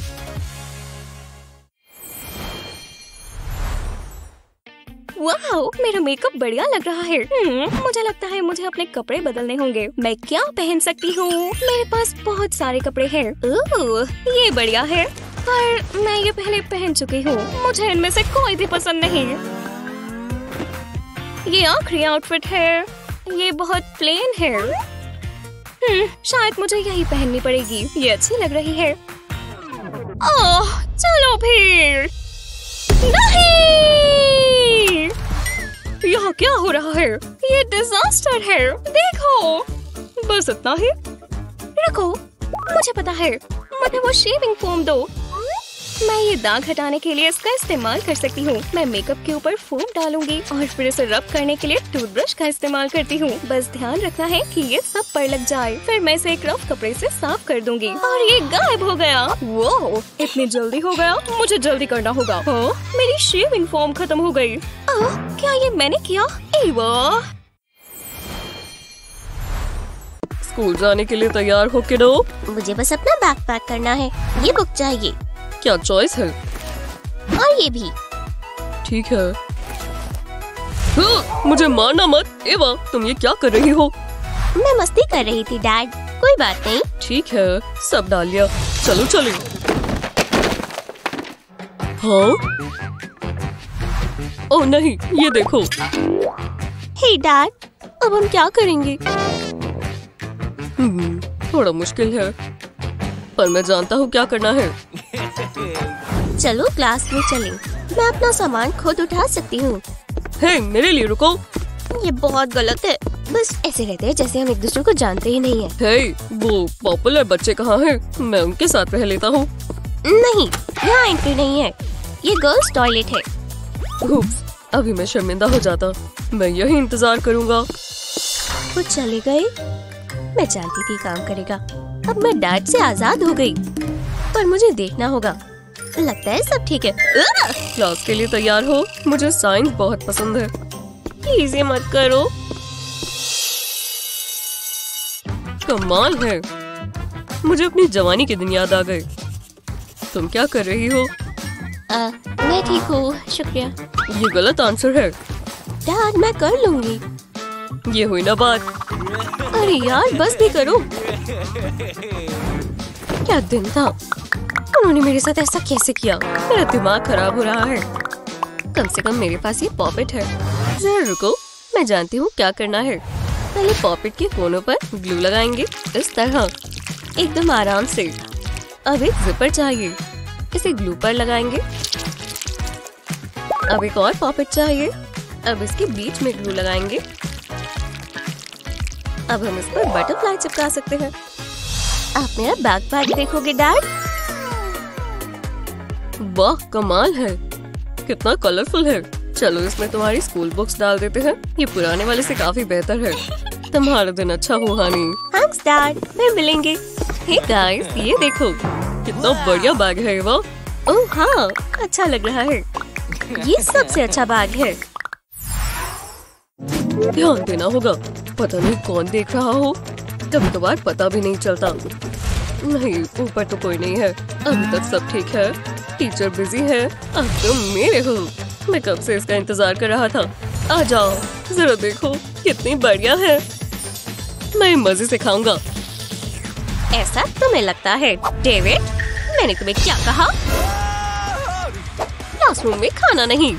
वाह मेरा मेकअप बढ़िया लग रहा है। हम्म, मुझे लगता है मुझे अपने कपड़े बदलने होंगे। मैं क्या पहन सकती हूँ? मेरे पास बहुत सारे कपड़े हैं। ये बढ़िया है। पर मैं ये पहले पहन चुकी हूँ। मुझे इनमें से कोई भी पसंद नहीं। ये आखिरी आउटफिट है। ये बहुत प्लेन है। हम्म, शायद मुझे यही पहननी पड़ेगी। ये अच्छी लग रही है। ओह चलो फिर। यहाँ क्या हो रहा है? ये डिजास्टर है। देखो। बस इतना ही। रखो मुझे पता है। मुझे वो शेविंग फोम दो। मैं ये दाग हटाने के लिए इसका इस्तेमाल कर सकती हूँ। मैं मेकअप के ऊपर फोम डालूँगी और फिर इसे रब करने के लिए टूथब्रश का इस्तेमाल करती हूँ। बस ध्यान रखना है कि ये सब पर लग जाए। फिर मैं इसे एक रफ कपड़े से साफ़ कर दूँगी। और ये गायब हो गया। वो इतनी जल्दी हो गया। मुझे जल्दी करना होगा। हाँ, मेरी शेविंग फोम खत्म हो गई क्या ये मैंने किया? स्कूल जाने के लिए तैयार हो के दो मुझे बस अपना बैग पैक करना है। ये बुक चाहिए। क्या चॉइस है? और ये भी। ठीक है। हाँ, मुझे मारना मत। एवा तुम ये क्या कर रही हो? मैं मस्ती कर रही थी डैड। कोई बात नहीं। ठीक है सब डाल लिया। चलो चलो। हाँ? ओ नहीं ये देखो। हे डैड अब हम क्या करेंगे? हम्म, थोड़ा मुश्किल है। पर मैं जानता हूँ क्या करना है। चलो क्लास में चले। मैं अपना सामान खुद उठा सकती हूँ। हे मेरे लिए रुको। ये बहुत गलत है। बस ऐसे रहते हैं जैसे हम एक दूसरे को जानते ही नहीं है। हे वो पॉपुलर बच्चे कहाँ हैं? मैं उनके साथ रह लेता हूँ। नहीं यहाँ एंट्री नहीं है। ये गर्ल्स टॉयलेट है। उप्स, अभी मैं शर्मिंदा हो जाता। मैं यही इंतज़ार करूँगा। वो चले गए। मैं जानती थी काम करेगा। अब मैं डैड से आज़ाद हो गई। पर मुझे देखना होगा। लगता है सब ठीक है। क्लास के लिए तैयार हो। मुझे साइंस बहुत पसंद है। प्लीज़ ये मत करो। कमाल है। मुझे अपनी जवानी के दिन याद आ गए। तुम क्या कर रही हो? आ, मैं ठीक हूँ। शुक्रिया। ये गलत आंसर है। डैड मैं कर लूँगी। ये हुई ना बात। अरे यार बस भी करो। क्या दिन था? उन्होंने मेरे साथ ऐसा कैसे किया? मेरा दिमाग खराब हो रहा है। कम से कम मेरे पास ये पॉपेट है। जरा रुको, मैं जानती हूँ क्या करना है। पहले पॉपेट के कोनों पर ग्लू लगाएँगे, इस तरह। एकदम आराम से। अब एक जिपर चाहिए। इसे ग्लू पर लगाएँगे। अब एक और पॉपेट चाहिए। अब इसके बीच में ग्लू लगाएँगे। अब हम इस पर बटरफ्लाई चिपका सकते हैं। आप मेरा बैग पैक देखोगे डैड? वाह कमाल है। कितना कलरफुल है। चलो इसमें तुम्हारी स्कूल बुक्स डाल देते हैं। ये पुराने वाले से काफ़ी बेहतर है। तुम्हारा दिन अच्छा हो हानी थैंक्स डैड फिर मिलेंगे। हे गाइस ये देखो। कितना बढ़िया बैग है वो ओह हाँ अच्छा लग रहा है। ये सबसे अच्छा बैग है। ध्यान देना होगा। पता नहीं कौन देख रहा हो। कभी कभार पता भी नहीं चलता। नहीं ऊपर तो कोई नहीं है। अभी तक सब ठीक है। टीचर बिज़ी है। अब तुम मेरे हो। मैं कब से इसका इंतज़ार कर रहा था? आ जाओ जरा देखो कितनी बढ़िया है। मैं मज़े से खाऊँगा। ऐसा तुम्हें लगता है डेविड? मैंने तुम्हें क्या कहा? क्लासरूम में खाना नहीं।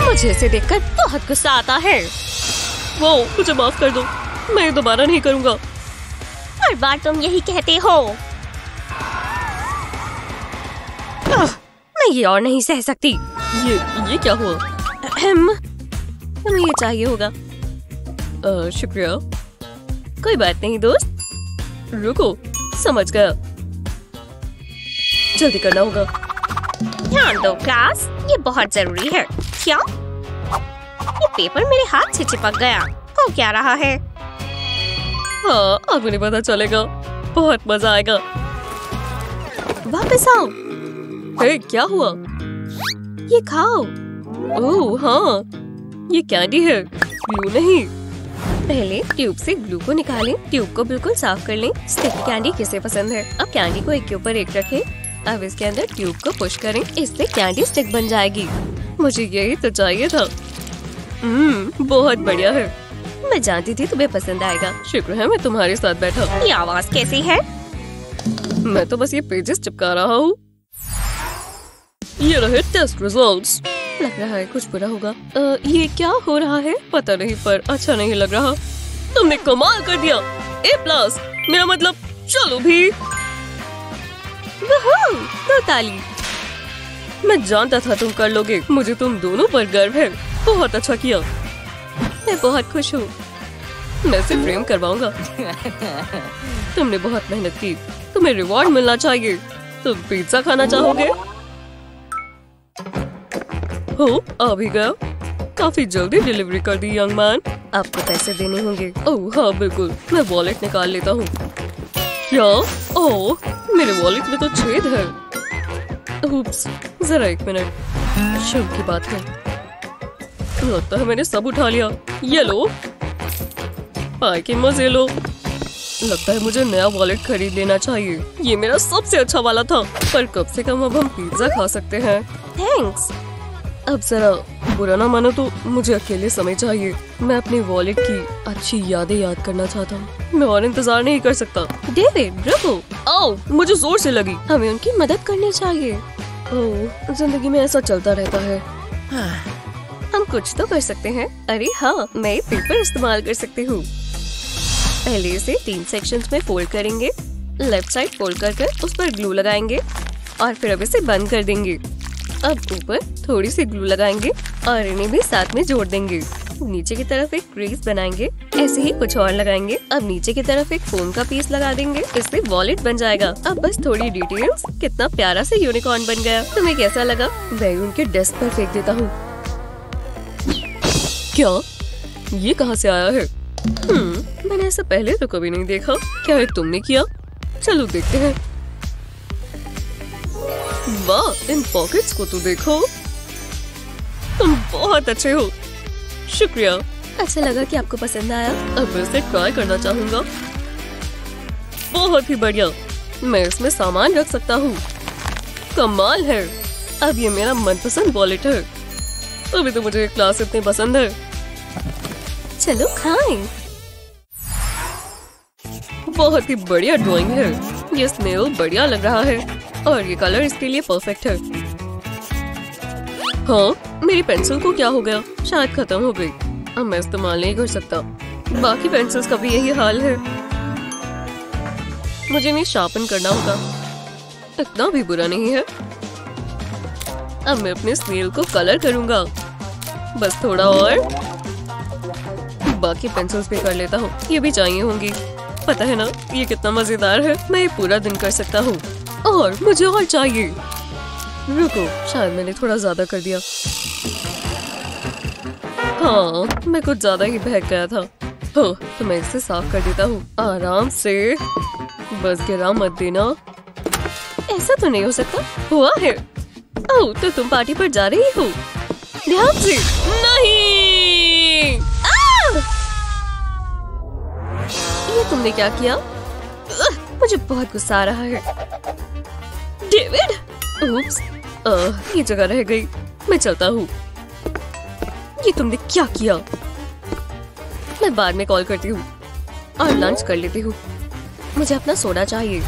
मुझे इसे देखकर बहुत गुस्सा आता है। वो मुझे माफ़ कर दो। मैं दोबारा नहीं करूँगा। हर बार तुम यही कहते हो। मैं ये और नहीं सह सकती। ये ये क्या हुआ? हमें ये चाहिए होगा। अ, शुक्रिया। कोई बात नहीं दोस्त। रुको समझ गया। जल्दी करना होगा। ध्यान दो क्लास। ये बहुत ज़रूरी है। क्या? ये पेपर मेरे हाथ से चिपक गया। हो क्या रहा है? हाँ अब उन्हें पता चलेगा। बहुत मज़ा आएगा। वापस आओ। हे क्या हुआ? ये खाओ। ओह हाँ। ये कैंडी है। ग्लू नहीं? पहले ट्यूब से ग्लू को निकालें ट्यूब को बिल्कुल साफ़ कर लें। स्टिक कैंडी किसे पसंद है? अब कैंडी को एक के ऊपर एक रखें। अब इसके अंदर ट्यूब को पुश करें। इससे कैंडी स्टिक बन जाएगी। मुझे यही तो चाहिए था। हम्म बहुत बढ़िया है। मैं जानती थी तुम्हें पसंद आएगा। शुक्र है मैं तुम्हारे साथ बैठा ये आवाज़ कैसी है? मैं तो बस ये पेजेस चिपका रहा हूँ। ये रहे टेस्ट रिजल्ट्स लग रहा है कुछ बुरा होगा। अ, ये क्या हो रहा है? पता नहीं पर अच्छा नहीं लग रहा। तुमने कमाल कर दिया। ए प्लस मेरा मतलब चलो भी। दो ताली। मैं जानता था तुम कर लोगे। मुझे तुम दोनों पर गर्व है। बहुत अच्छा किया। मैं बहुत खुश हूँ। मैं इसे प्रेम करवाऊँगा। तुमने बहुत मेहनत की। तुम्हें रिवॉर्ड मिलना चाहिए। तुम पिज्जा खाना चाहोगे? हो, आ भी गया। काफ़ी जल्दी डिलीवरी कर दी यंग मैन आपको पैसे देने होंगे। ओह हाँ बिल्कुल। मैं वॉलेट निकाल लेता हूँ। क्या ओह, मेरे वॉलेट में तो छेद है। जरा एक मिनट शर्म की बात है। लगता है मैंने सब उठा लिया। ये लो। पाए के मज़े लो। लगता है मुझे नया वॉलेट खरीद लेना चाहिए। ये मेरा सबसे अच्छा वाला था। पर कम से कम अब हम पिज्जा खा सकते हैं। थैंक्स अब जरा बुरा ना मानो तो मुझे अकेले समय चाहिए। मैं अपने वॉलेट की अच्छी यादें याद करना चाहता हूँ। मैं और इंतज़ार नहीं कर सकता। डेविड रुको। आओ मुझे ज़ोर से लगी। हमें उनकी मदद करनी चाहिए। ओह ज़िंदगी में ऐसा चलता रहता है। हम कुछ तो कर सकते हैं। अरे हाँ मैं पेपर इस्तेमाल कर सकती हूँ। पहले इसे तीन सेक्शंस में फोल्ड करेंगे। लेफ़्ट साइड फोल्ड कर कर उस पर ग्लू लगाएँगे और फिर अब इसे बंद कर देंगे। अब ऊपर थोड़ी सी ग्लू लगाएँगे और इन्हें भी साथ में जोड़ देंगे। नीचे की तरफ़ एक क्रीज बनाएँगे। ऐसे ही कुछ और लगाएँगे। अब नीचे की तरफ़ एक फ़ोन का पीस लगा देंगे। इससे वॉलेट बन जाएगा। अब बस थोड़ी डिटेल्स कितना प्यारा से यूनिकॉर्न बन गया। तुम्हें कैसा लगा? मैं उनके डेस्क पर फेंक देता हूँ। क्या? ये कहाँ से आया है? हम्म मैंने ऐसा पहले तो कभी नहीं देखा। क्या है तुमने किया? चलो देखते हैं। वाह इन पॉकेट्स को तो देखो। तुम बहुत अच्छे हो। शुक्रिया। अच्छा लगा कि आपको पसंद आया। अब इसे ट्राई करना चाहूँगा। बहुत ही बढ़िया। मैं इसमें सामान रख सकता हूँ। कमाल है। अब ये मेरा मनपसंद वॉलेट है। अभी तो मुझे क्लास इतनी पसंद है। चलो खाएँ। बहुत ही बढ़िया ड्राइंग है। ये स्नेल बढ़िया लग रहा है। और ये कलर इसके लिए परफेक्ट है। हाँ मेरी पेंसिल को क्या हो गया? शायद खत्म हो गई। अब मैं इस्तेमाल नहीं कर सकता। बाकी पेंसिल्स का भी यही हाल है। मुझे इन्हें शार्पन करना होगा इतना भी बुरा नहीं है। अब मैं अपने स्नेल को कलर करूँगा। बस थोड़ा और। बाकी पेंसिल्स भी कर लेता हूँ। ये भी चाहिए होंगी। पता है ना, ये कितना मज़ेदार है। मैं ये पूरा दिन कर सकता हूँ। और मुझे और चाहिए। रुको, शायद मैंने थोड़ा ज़्यादा कर दिया। हाँ मैं कुछ ज़्यादा ही बहक गया था। हो तो मैं इसे साफ़ कर देता हूँ। आराम से। बस गिरा मत देना। ऐसा तो नहीं हो सकता। हुआ है। ओह तो तुम पार्टी पर जा रही हो। ध्यान से। नहीं! ये तुमने क्या किया? मुझे बहुत गुस्सा आ रहा है। डेविड! उप्स। ये जगह रह गई। मैं चलता हूँ। ये तुमने क्या किया? मैं बाद में कॉल करती हूँ और लंच कर लेती हूँ। मुझे अपना सोडा चाहिए।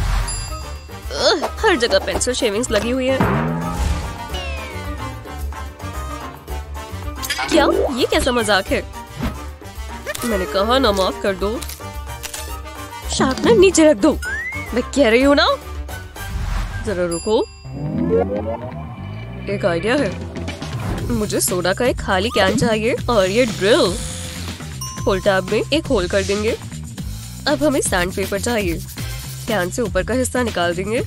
हर जगह पेंसिल शेविंग्स लगी हुई है। क्या? ये कैसा मज़ाक है? मैंने कहा, ना माफ़ कर दो। शार्पनर नीचे रख दो। मैं कह रही हूँ ना। जरा रुको। एक आइडिया है। मुझे सोडा का एक खाली कैन चाहिए और ये ड्रिल। होल टैब में एक होल कर देंगे। अब हमें सैंड पेपर चाहिए। कैन से ऊपर का हिस्सा निकाल देंगे।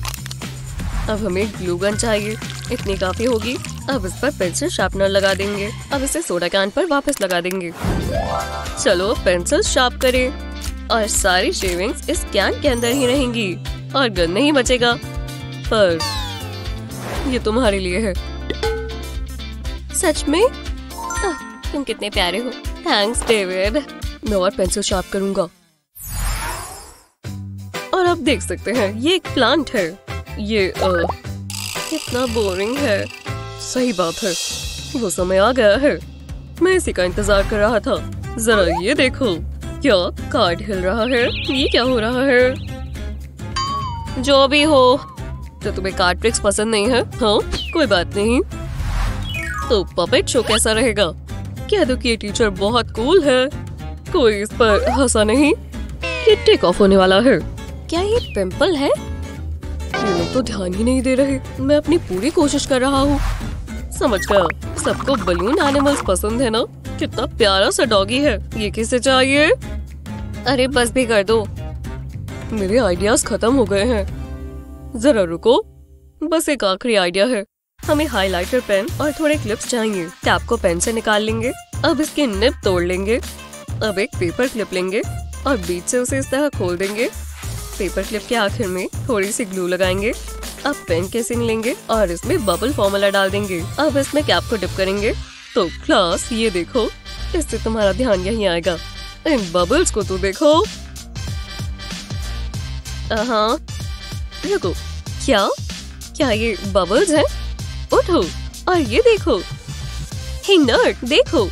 अब हमें ग्लू गन चाहिए। इतनी काफ़ी होगी। अब इस पर पेंसिल शार्पनर लगा देंगे। अब इसे सोडा कैन पर वापस लगा देंगे। चलो पेंसिल शार्प करें। और सारी शेविंग्स इस कैन के अंदर ही रहेंगी। और गन नहीं बचेगा। पर ये तुम्हारे लिए है। सच में? आह, तुम कितने प्यारे हो। थैंक्स डेविड मैं और पेंसिल शार्प करूँगा। और अब देख सकते हैं ये एक प्लांट है। ये अ, कितना बोरिंग है। सही बात है। वो समय आ गया है। मैं इसी का इंतज़ार कर रहा था। जरा ये देखो। क्या कार्ड हिल रहा है। ये क्या हो रहा है? जो भी हो तो तुम्हें कार्ड ट्रिक्स पसंद नहीं है हाँ? कोई बात नहीं। तो पपेट शो कैसा रहेगा? कह दो कि ये टीचर बहुत कूल है? कोई इस पर हंसा नहीं? ये टेक ऑफ़ होने वाला है। क्या ये पिंपल है? लोग तो ध्यान ही नहीं दे रहे। मैं अपनी पूरी कोशिश कर रहा हूँ। समझ गया सबको बलून एनिमल्स पसंद है ना? कितना प्यारा सा डॉगी है। ये किसे चाहिए? अरे, बस भी कर दो। मेरे आइडियाज़ खत्म हो गए हैं। जरा रुको। बस एक आखिरी आइडिया है। हमें हाइलाइटर पेन और थोड़े क्लिप्स चाहिए। टैप को पेन से निकाल लेंगे। अब इसके निब तोड़ लेंगे। अब एक पेपर क्लिप लेंगे और बीच से उसे इस तरह खोल देंगे। पेपर क्लिप के आखिर में थोड़ी सी ग्लू लगाएँगे। अब पेन केसिंग लेंगे और इसमें बबल फॉर्मूला डाल देंगे। अब इसमें कैप को डिप करेंगे। तो क्लास ये देखो, इससे तुम्हारा ध्यान यहीं आएगा। इन बबल्स को तो देखो। हाँ रुको, क्या? क्या ये बबल्स हैं? उठो और ये देखो। हे देखो।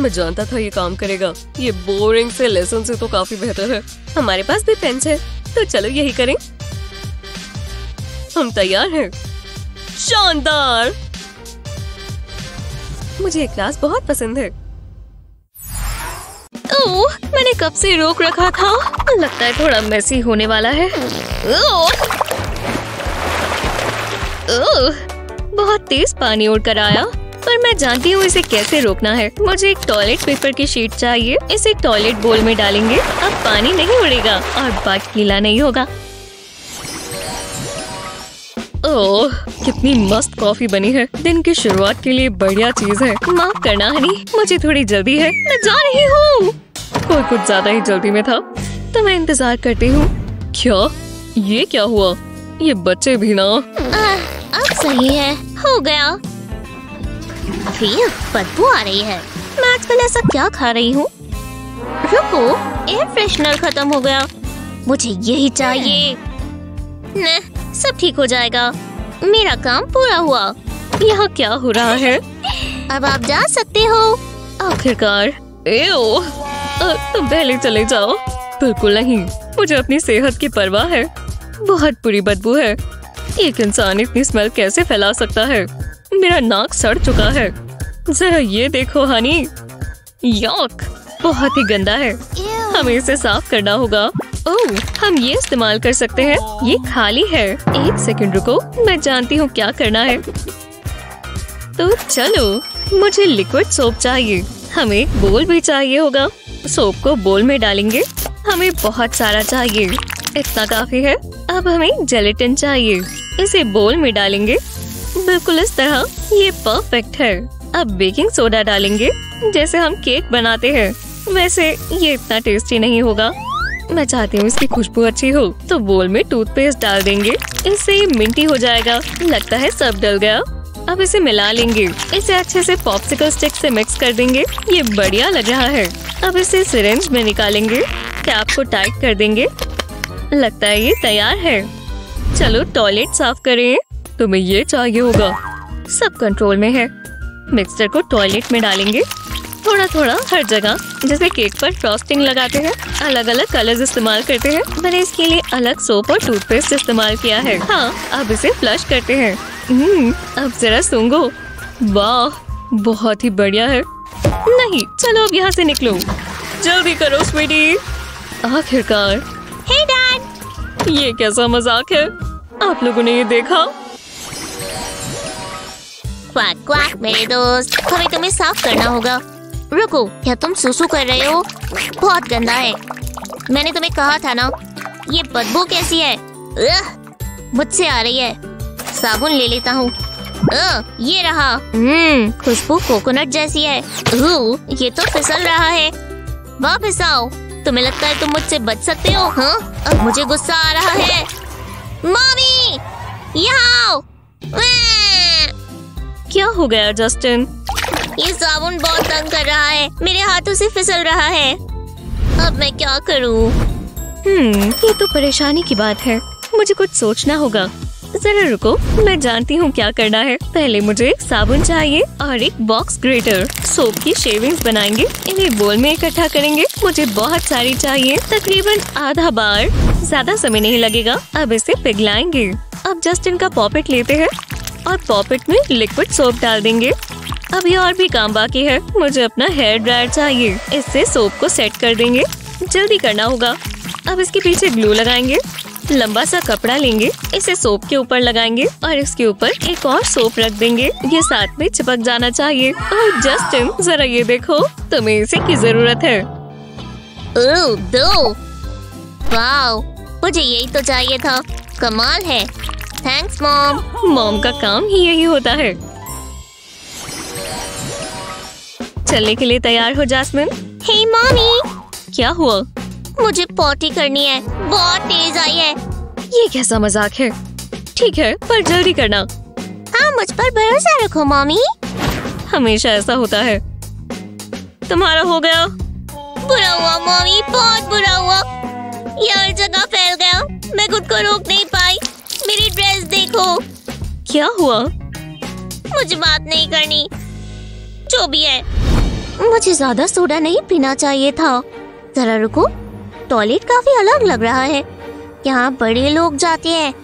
मैं जानता था ये काम करेगा। ये बोरिंग से लेसन से तो काफ़ी बेहतर है। हमारे पास भी पेन्स है तो चलो यही करें। हम तैयार हैं। शानदार! मुझे ये क्लास बहुत पसंद है। ओह, मैंने कब से रोक रखा था? लगता है थोड़ा मेसी होने वाला है। ओह, ओह, बहुत तेज पानी उड़कर आया। पर मैं जानती हूँ इसे कैसे रोकना है। मुझे एक टॉयलेट पेपर की शीट चाहिए। इसे टॉयलेट बोल में डालेंगे। अब पानी नहीं उड़ेगा और बात गीला नहीं होगा। ओह कितनी मस्त कॉफ़ी बनी है। दिन की शुरुआत के लिए बढ़िया चीज़ है। माफ़ करना हनी। मुझे थोड़ी जल्दी है। मैं जा रही हूँ। कोई कुछ ज़्यादा ही जल्दी में था। तो मैं इंतज़ार करती हूँ। क्या? ये क्या हुआ? ये बच्चे भी ना। आ, अब सही है। हो गया। बदबू आ रही है। मैं आजकल ऐसा क्या खा रही हूँ? रुको एयर फ्रेशनर खत्म हो गया। मुझे यही चाहिए। न, सब ठीक हो जाएगा। मेरा काम पूरा हुआ। यहाँ क्या हो रहा है? अब आप जा सकते हो। आखिरकार। तुम पहले चले जाओ। बिल्कुल नहीं। मुझे अपनी सेहत की परवाह है। बहुत बुरी बदबू है। एक इंसान इतनी स्मेल कैसे फैला सकता है? मेरा नाक सड़ चुका है। जरा ये देखो हनी। यॉक बहुत ही गंदा है। हमें इसे साफ़ करना होगा। ओह, हम ये इस्तेमाल कर सकते हैं। ये खाली है। एक सेकंड रुको, मैं जानती हूँ क्या करना है। तो चलो, मुझे लिक्विड सोप चाहिए। हमें एक बोल भी चाहिए होगा। सोप को बोल में डालेंगे। हमें बहुत सारा चाहिए। इतना काफ़ी है। अब हमें जेलेटिन चाहिए। इसे बोल में डालेंगे। बिल्कुल इस तरह। ये परफेक्ट है। अब बेकिंग सोडा डालेंगे। जैसे हम केक बनाते हैं। वैसे ये इतना टेस्टी नहीं होगा। मैं चाहती हूँ इसकी खुशबू अच्छी हो तो बोल में टूथपेस्ट डाल देंगे। इससे मिंटी हो जाएगा। लगता है सब डल गया। अब इसे मिला लेंगे। इसे अच्छे से पॉप्सिकल स्टिक से मिक्स कर देंगे। ये बढ़िया लग रहा है। अब इसे सिरेंज में निकालेंगे। कैप को टाइट कर देंगे। लगता है ये तैयार है। चलो टॉयलेट साफ़ करें। तुम्हें ये चाहिए होगा। सब कंट्रोल में है। मिक्सचर को टॉयलेट में डालेंगे। थोड़ा थोड़ा हर जगह जैसे केक पर फ्रॉस्टिंग लगाते हैं अलग अलग कलर्स इस्तेमाल करते हैं मैंने इसके लिए अलग सोप और टूथपेस्ट इस्तेमाल किया है। हाँ अब इसे फ्लश करते हैं। हम्म, अब जरा सूंघो। वाह बहुत ही बढ़िया है। नहीं चलो अब यहाँ से निकलो। जल्दी करो स्वीटी आखिरकार। हे डैड ये कैसा मज़ाक है? आप लोगों ने ये देखा? क्वाक क्वाक मेरे दोस्त। हमें तुम्हें साफ़ करना होगा। रुको, क्या तुम सुसु कर रहे हो? बहुत गंदा है। मैंने तुम्हें कहा था ना, ये बदबू कैसी है? मुझसे आ रही है। साबुन ले लेता हूँ। ये रहा। हम्म खुशबू कोकोनट जैसी है। ये तो फिसल रहा है। वापस आओ। तुम्हें लगता है तुम मुझसे बच सकते हो हाँ? अब मुझे गुस्सा आ रहा है। मम्मी यहाँ क्या हो गया, जस्टिन? ये साबुन बहुत तंग कर रहा है। मेरे हाथों से फिसल रहा है। अब मैं क्या करूँ? हम्म ये तो परेशानी की बात है। मुझे कुछ सोचना होगा। जरा रुको, मैं जानती हूँ क्या करना है। पहले मुझे एक साबुन चाहिए और एक बॉक्स ग्रेटर सोप की शेविंग्स बनाएँगे। इन्हें बोल में इकट्ठा करेंगे। मुझे बहुत सारी चाहिए। तकरीबन आधा बार। ज़्यादा समय नहीं लगेगा। अब इसे पिघलाएँगे। अब जस्ट इनका पॉपेट लेते हैं। और पॉपेट में लिक्विड सोप डाल देंगे। अभी और भी काम बाकी है। मुझे अपना हेयर ड्रायर चाहिए। इससे सोप को सेट कर देंगे। जल्दी करना होगा। अब इसके पीछे ग्लू लगाएँगे। लंबा सा कपड़ा लेंगे। इसे सोप के ऊपर लगाएँगे और इसके ऊपर एक और सोप रख देंगे। ये साथ में चिपक जाना चाहिए। और जस्टिन जरा ये देखो। तुम्हें इसे की ज़रूरत है। ओह, दो। वाओ मुझे यही तो चाहिए था। कमाल है। थैंक्स मॉम मॉम का काम ही यही होता है। चलने के लिए तैयार हो जासमिन? हे मॉमी। क्या हुआ? मुझे पॉटी करनी है। बहुत तेज आई है। ये कैसा मज़ाक है? ठीक है पर जल्दी करना। हाँ मुझ पर भरोसा रखो मॉमी। हमेशा ऐसा होता है। तुम्हारा हो गया। बुरा हुआ मम्मी बहुत बुरा हुआ। ये हर जगह फैल गया। मैं खुद को रोक नहीं पाई। मेरी ड्रेस देखो। क्या हुआ? मुझे बात नहीं करनी। जो भी है। मुझे ज़्यादा सोडा नहीं पीना चाहिए था। जरा रुको। टॉयलेट काफ़ी अलग लग रहा है। यहाँ बड़े लोग जाते हैं।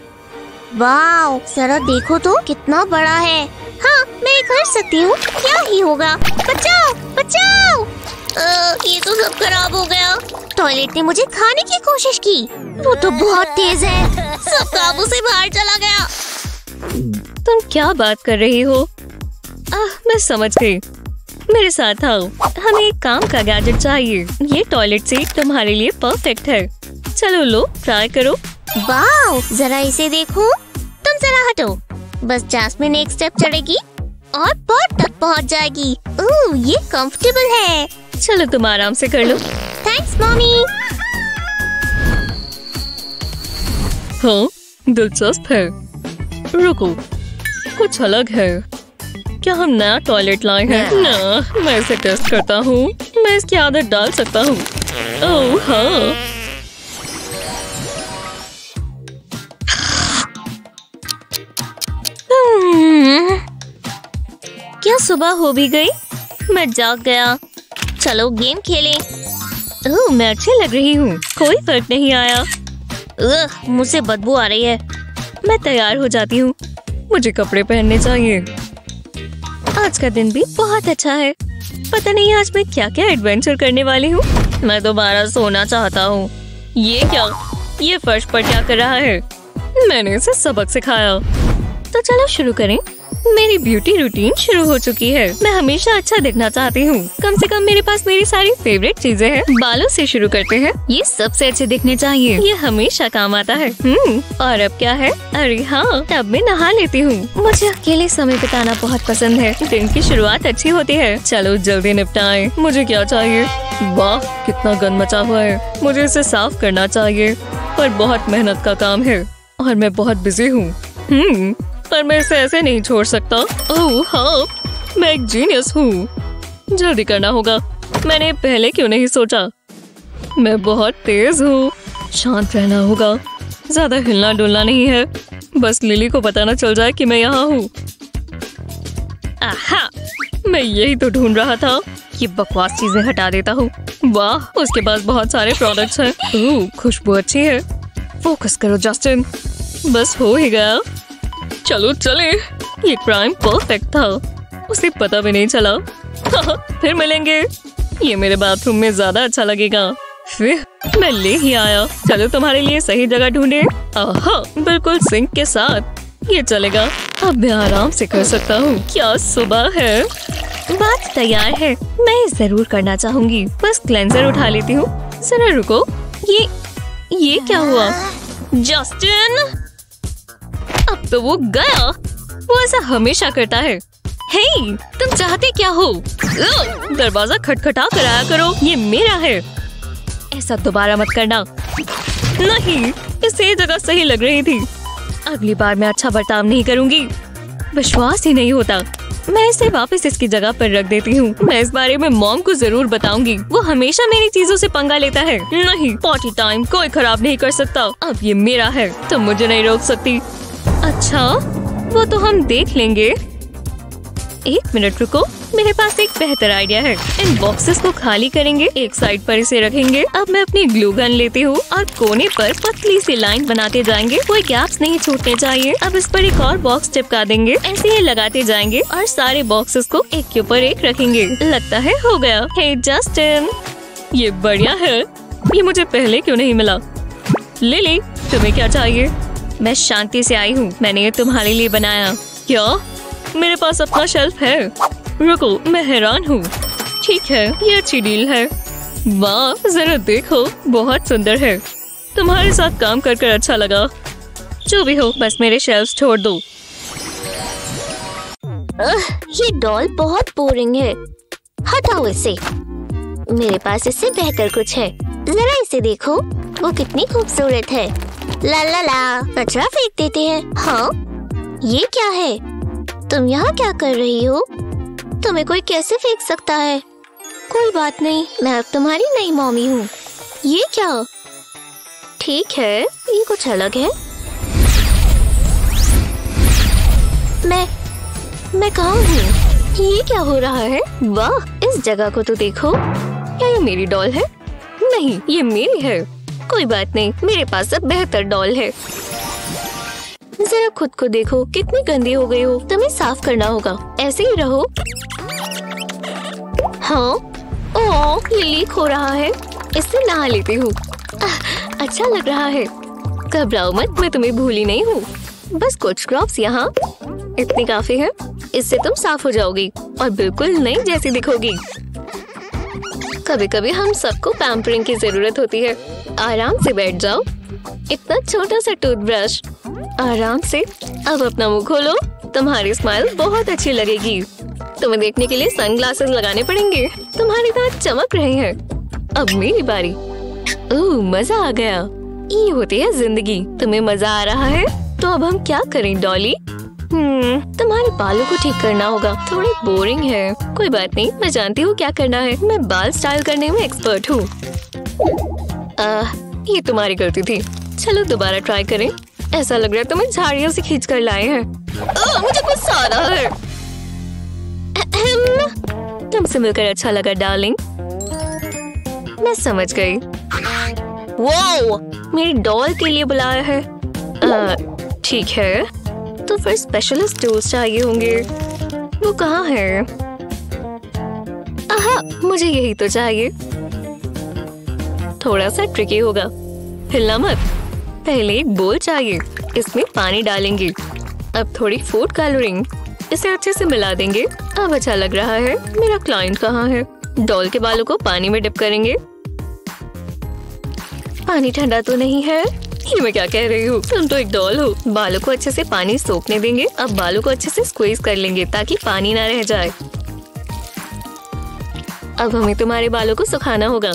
वाह जरा देखो तो कितना बड़ा है। हाँ मैं कर सकती हूँ। क्या ही होगा। बचाओ बचाओ। अ, ये तो सब खराब हो गया। टॉयलेट ने मुझे खाने की कोशिश की। वो तो बहुत तेज है। सब काबू से बाहर चला गया। तुम क्या बात कर रही हो? आह, मैं समझ गई। मेरे साथ आओ। हमें एक काम का गैजेट चाहिए। ये टॉयलेट सीट तुम्हारे लिए परफेक्ट है। चलो लो ट्राई करो। वाओ जरा इसे देखो। तुम जरा हटो। बस जास्मिन एक स्टेप चढ़ेगी और बहुत तक पहुँच जाएगी। ओह ये कंफर्टेबल है। चलो तुम आराम से कर लो। थैंक्स मम्मी हाँ दिलचस्प है। रुको कुछ अलग है। क्या हम नया टॉयलेट लाए हैं? ना मैं इसे टेस्ट करता हूँ। मैं इसकी आदत डाल सकता हूँ। ओह हाँ। हम्म, क्या सुबह हो भी गई? मैं जाग गया। चलो गेम खेलें। ओह मैं अच्छी लग रही हूँ। कोई फ़र्क नहीं आया। मुझसे बदबू आ रही है। मैं तैयार हो जाती हूँ। मुझे कपड़े पहनने चाहिए। आज का दिन भी बहुत अच्छा है। पता नहीं आज मैं क्या क्या एडवेंचर करने वाली हूँ। मैं दोबारा सोना चाहता हूँ। ये क्या? ये फर्श पर क्या कर रहा है? मैंने इसे सबक सिखाया। तो चलो शुरू करें। मेरी ब्यूटी रूटीन शुरू हो चुकी है। मैं हमेशा अच्छा दिखना चाहती हूँ। कम से कम मेरे पास मेरी सारी फेवरेट चीज़ें हैं। बालों से शुरू करते हैं। ये सबसे अच्छे दिखने चाहिए। ये हमेशा काम आता है। हम्म और अब क्या है? अरे हाँ तब मैं नहा लेती हूँ। मुझे अकेले समय बिताना बहुत पसंद है। दिन की शुरुआत अच्छी होती है। चलो जल्दी निपटाए। मुझे क्या चाहिए? वाह, कितना गंद मचा हुआ है। मुझे इसे साफ़ करना चाहिए। पर बहुत मेहनत का काम है। और मैं बहुत बिज़ी हूँ। हम्म पर मैं इसे ऐसे नहीं छोड़ सकता। ओह हाँ मैं एक जीनियस हूँ। जल्दी करना होगा। मैंने पहले क्यों नहीं सोचा? मैं बहुत तेज हूँ। शांत रहना होगा। ज़्यादा हिलना डुलना नहीं है। बस लिली को पता ना चल जाए कि मैं यहाँ हूँ। आहा! मैं यही तो ढूंढ रहा था ये बकवास चीज़ें हटा देता हूँ। वाह, उसके पास बहुत सारे प्रोडक्ट्स हैं। ओह, खुशबू अच्छी है। फोकस करो जस्टिन बस हो ही गया। चलो चले। ये क्राइम परफेक्ट था। उसे पता भी नहीं चला। फिर मिलेंगे। ये मेरे बाथरूम में ज़्यादा अच्छा लगेगा। फिर मैं ले ही आया। चलो तुम्हारे लिए सही जगह ढूंढे। आहा बिल्कुल सिंक के साथ। ये चलेगा। अब मैं आराम से कर सकता हूँ। क्या सुबह है? बात तैयार है। मैं ज़रूर करना चाहूँगी। बस क्लेंजर उठा लेती हूँ। जरा रुको। ये ये क्या हुआ? जस्टिन! अब तो वो गया। वो ऐसा हमेशा करता है। हे तुम चाहते क्या हो? दरवाज़ा खटखटा कर आया करो। ये मेरा है। ऐसा दोबारा मत करना। नहीं, इसे जगह सही लग रही थी। अगली बार मैं अच्छा बर्ताव नहीं करूँगी। विश्वास ही नहीं होता। मैं इसे वापस इसकी जगह पर रख देती हूँ। मैं इस बारे में मॉम को ज़रूर बताऊँगी। वो हमेशा मेरी चीज़ों से पंगा लेता है। नहीं पॉटी टाइम कोई खराब नहीं कर सकता। अब ये मेरा है तुम मुझे नहीं रोक सकती। अच्छा वो तो हम देख लेंगे। एक मिनट रुको, मेरे पास एक बेहतर आइडिया है। इन बॉक्सेस को खाली करेंगे, एक साइड पर इसे रखेंगे। अब मैं अपनी ग्लू गन लेती हूँ और कोने पर पतली सी लाइन बनाते जाएँगे। कोई गैप्स नहीं छूटने चाहिए। अब इस पर एक और बॉक्स चिपका देंगे। ऐसे ही लगाते जाएँगे और सारे बॉक्सेस को एक के ऊपर एक रखेंगे। लगता है हो गया। हे जस्टिन ये बढ़िया है। ये मुझे पहले क्यों नहीं मिला? लिली तुम्हें क्या चाहिए? मैं शांति से आई हूँ। मैंने ये तुम्हारे लिए बनाया। क्या? मेरे पास अपना शेल्फ है। रुको, मैं हैरान हूँ। ठीक है, ये अच्छी डील है। वाह, जरा देखो, बहुत सुंदर है। तुम्हारे साथ काम कर कर अच्छा लगा। जो भी हो, बस मेरे शेल्फ छोड़ दो। ये डॉल बहुत बोरिंग है। हटाओ इसे। मेरे पास इससे बेहतर कुछ है। जरा इसे देखो। वो कितनी खूबसूरत है। ला ला ला, कचरा फेंक देते हैं। हाँ ये क्या है? तुम यहाँ क्या कर रही हो? तुम्हें कोई कैसे फेंक सकता है? कोई बात नहीं, मैं अब तुम्हारी नई मॉमी हूँ। ये क्या? ठीक है, ये कुछ अलग है। मैं मैं कहाँ हूँ? ये क्या हो रहा है? वाह, इस जगह को तो देखो। क्या ये मेरी डॉल है? नहीं, ये मेरी है। कोई बात नहीं, मेरे पास अब बेहतर डॉल है। जरा खुद को देखो, कितनी गंदी हो गई हो। तुम्हें साफ़ करना होगा। ऐसे ही रहो। हाँ। ओ लीक हो रहा है। इससे नहा लेती हूँ। अच्छा लग रहा है। घबराओ मत, मैं तुम्हें भूली नहीं हूँ। बस कुछ क्रॉप्स यहाँ। इतनी काफ़ी है। इससे तुम साफ़ हो जाओगी। और बिल्कुल नई जैसी दिखोगी। कभी कभी हम सबको पैम्परिंग की ज़रूरत होती है। आराम से बैठ जाओ। इतना छोटा सा टूथब्रश आराम से अब अपना मुँह खोलो। तुम्हारी स्माइल बहुत अच्छी लगेगी। तुम्हें देखने के लिए सनग्लासेस लगाने पड़ेंगे। तुम्हारे दांत चमक रहे हैं। अब मेरी बारी। ओह, मज़ा आ गया। ये होती है ज़िंदगी। तुम्हें मज़ा आ रहा है? तो अब हम क्या करें, डॉली? तुम्हारे बालों को ठीक करना होगा। थोड़ी बोरिंग है। कोई बात नहीं, मैं जानती हूँ क्या करना है। मैं बाल स्टाइल करने में एक्सपर्ट हूँ। ये तुम्हारी गलती थी। चलो दोबारा ट्राई करें। ऐसा लग रहा है तुम्हें झाड़ियों से खींच कर लाए हैं। मुझे गुस्सा आ है तुमसे मिलकर अच्छा लगा डार्लिंग मैं समझ गई। वो मेरी डॉल के लिए बुलाया है। ठीक है। तो फिर स्पेशलिस्ट टूल्स चाहिए होंगे। वो कहाँ है? आहा, मुझे यही तो चाहिए। थोड़ा सा ट्रिकी होगा। हिलना मत। पहले एक बोल चाहिए। इसमें पानी डालेंगे। अब थोड़ी फ़ूड कलरिंग इसे अच्छे से मिला देंगे। अब अच्छा लग रहा है। मेरा क्लाइंट कहाँ है? डॉल के बालों को पानी में डिप करेंगे। पानी ठंडा तो नहीं है। ये मैं क्या कह रही हूँ? तुम तो एक डॉल हो। बालों को अच्छे से पानी सोखने देंगे। अब बालों को अच्छे से स्क्वीज कर लेंगे ताकि पानी ना रह जाए। अब हमें तुम्हारे बालों को सुखाना होगा।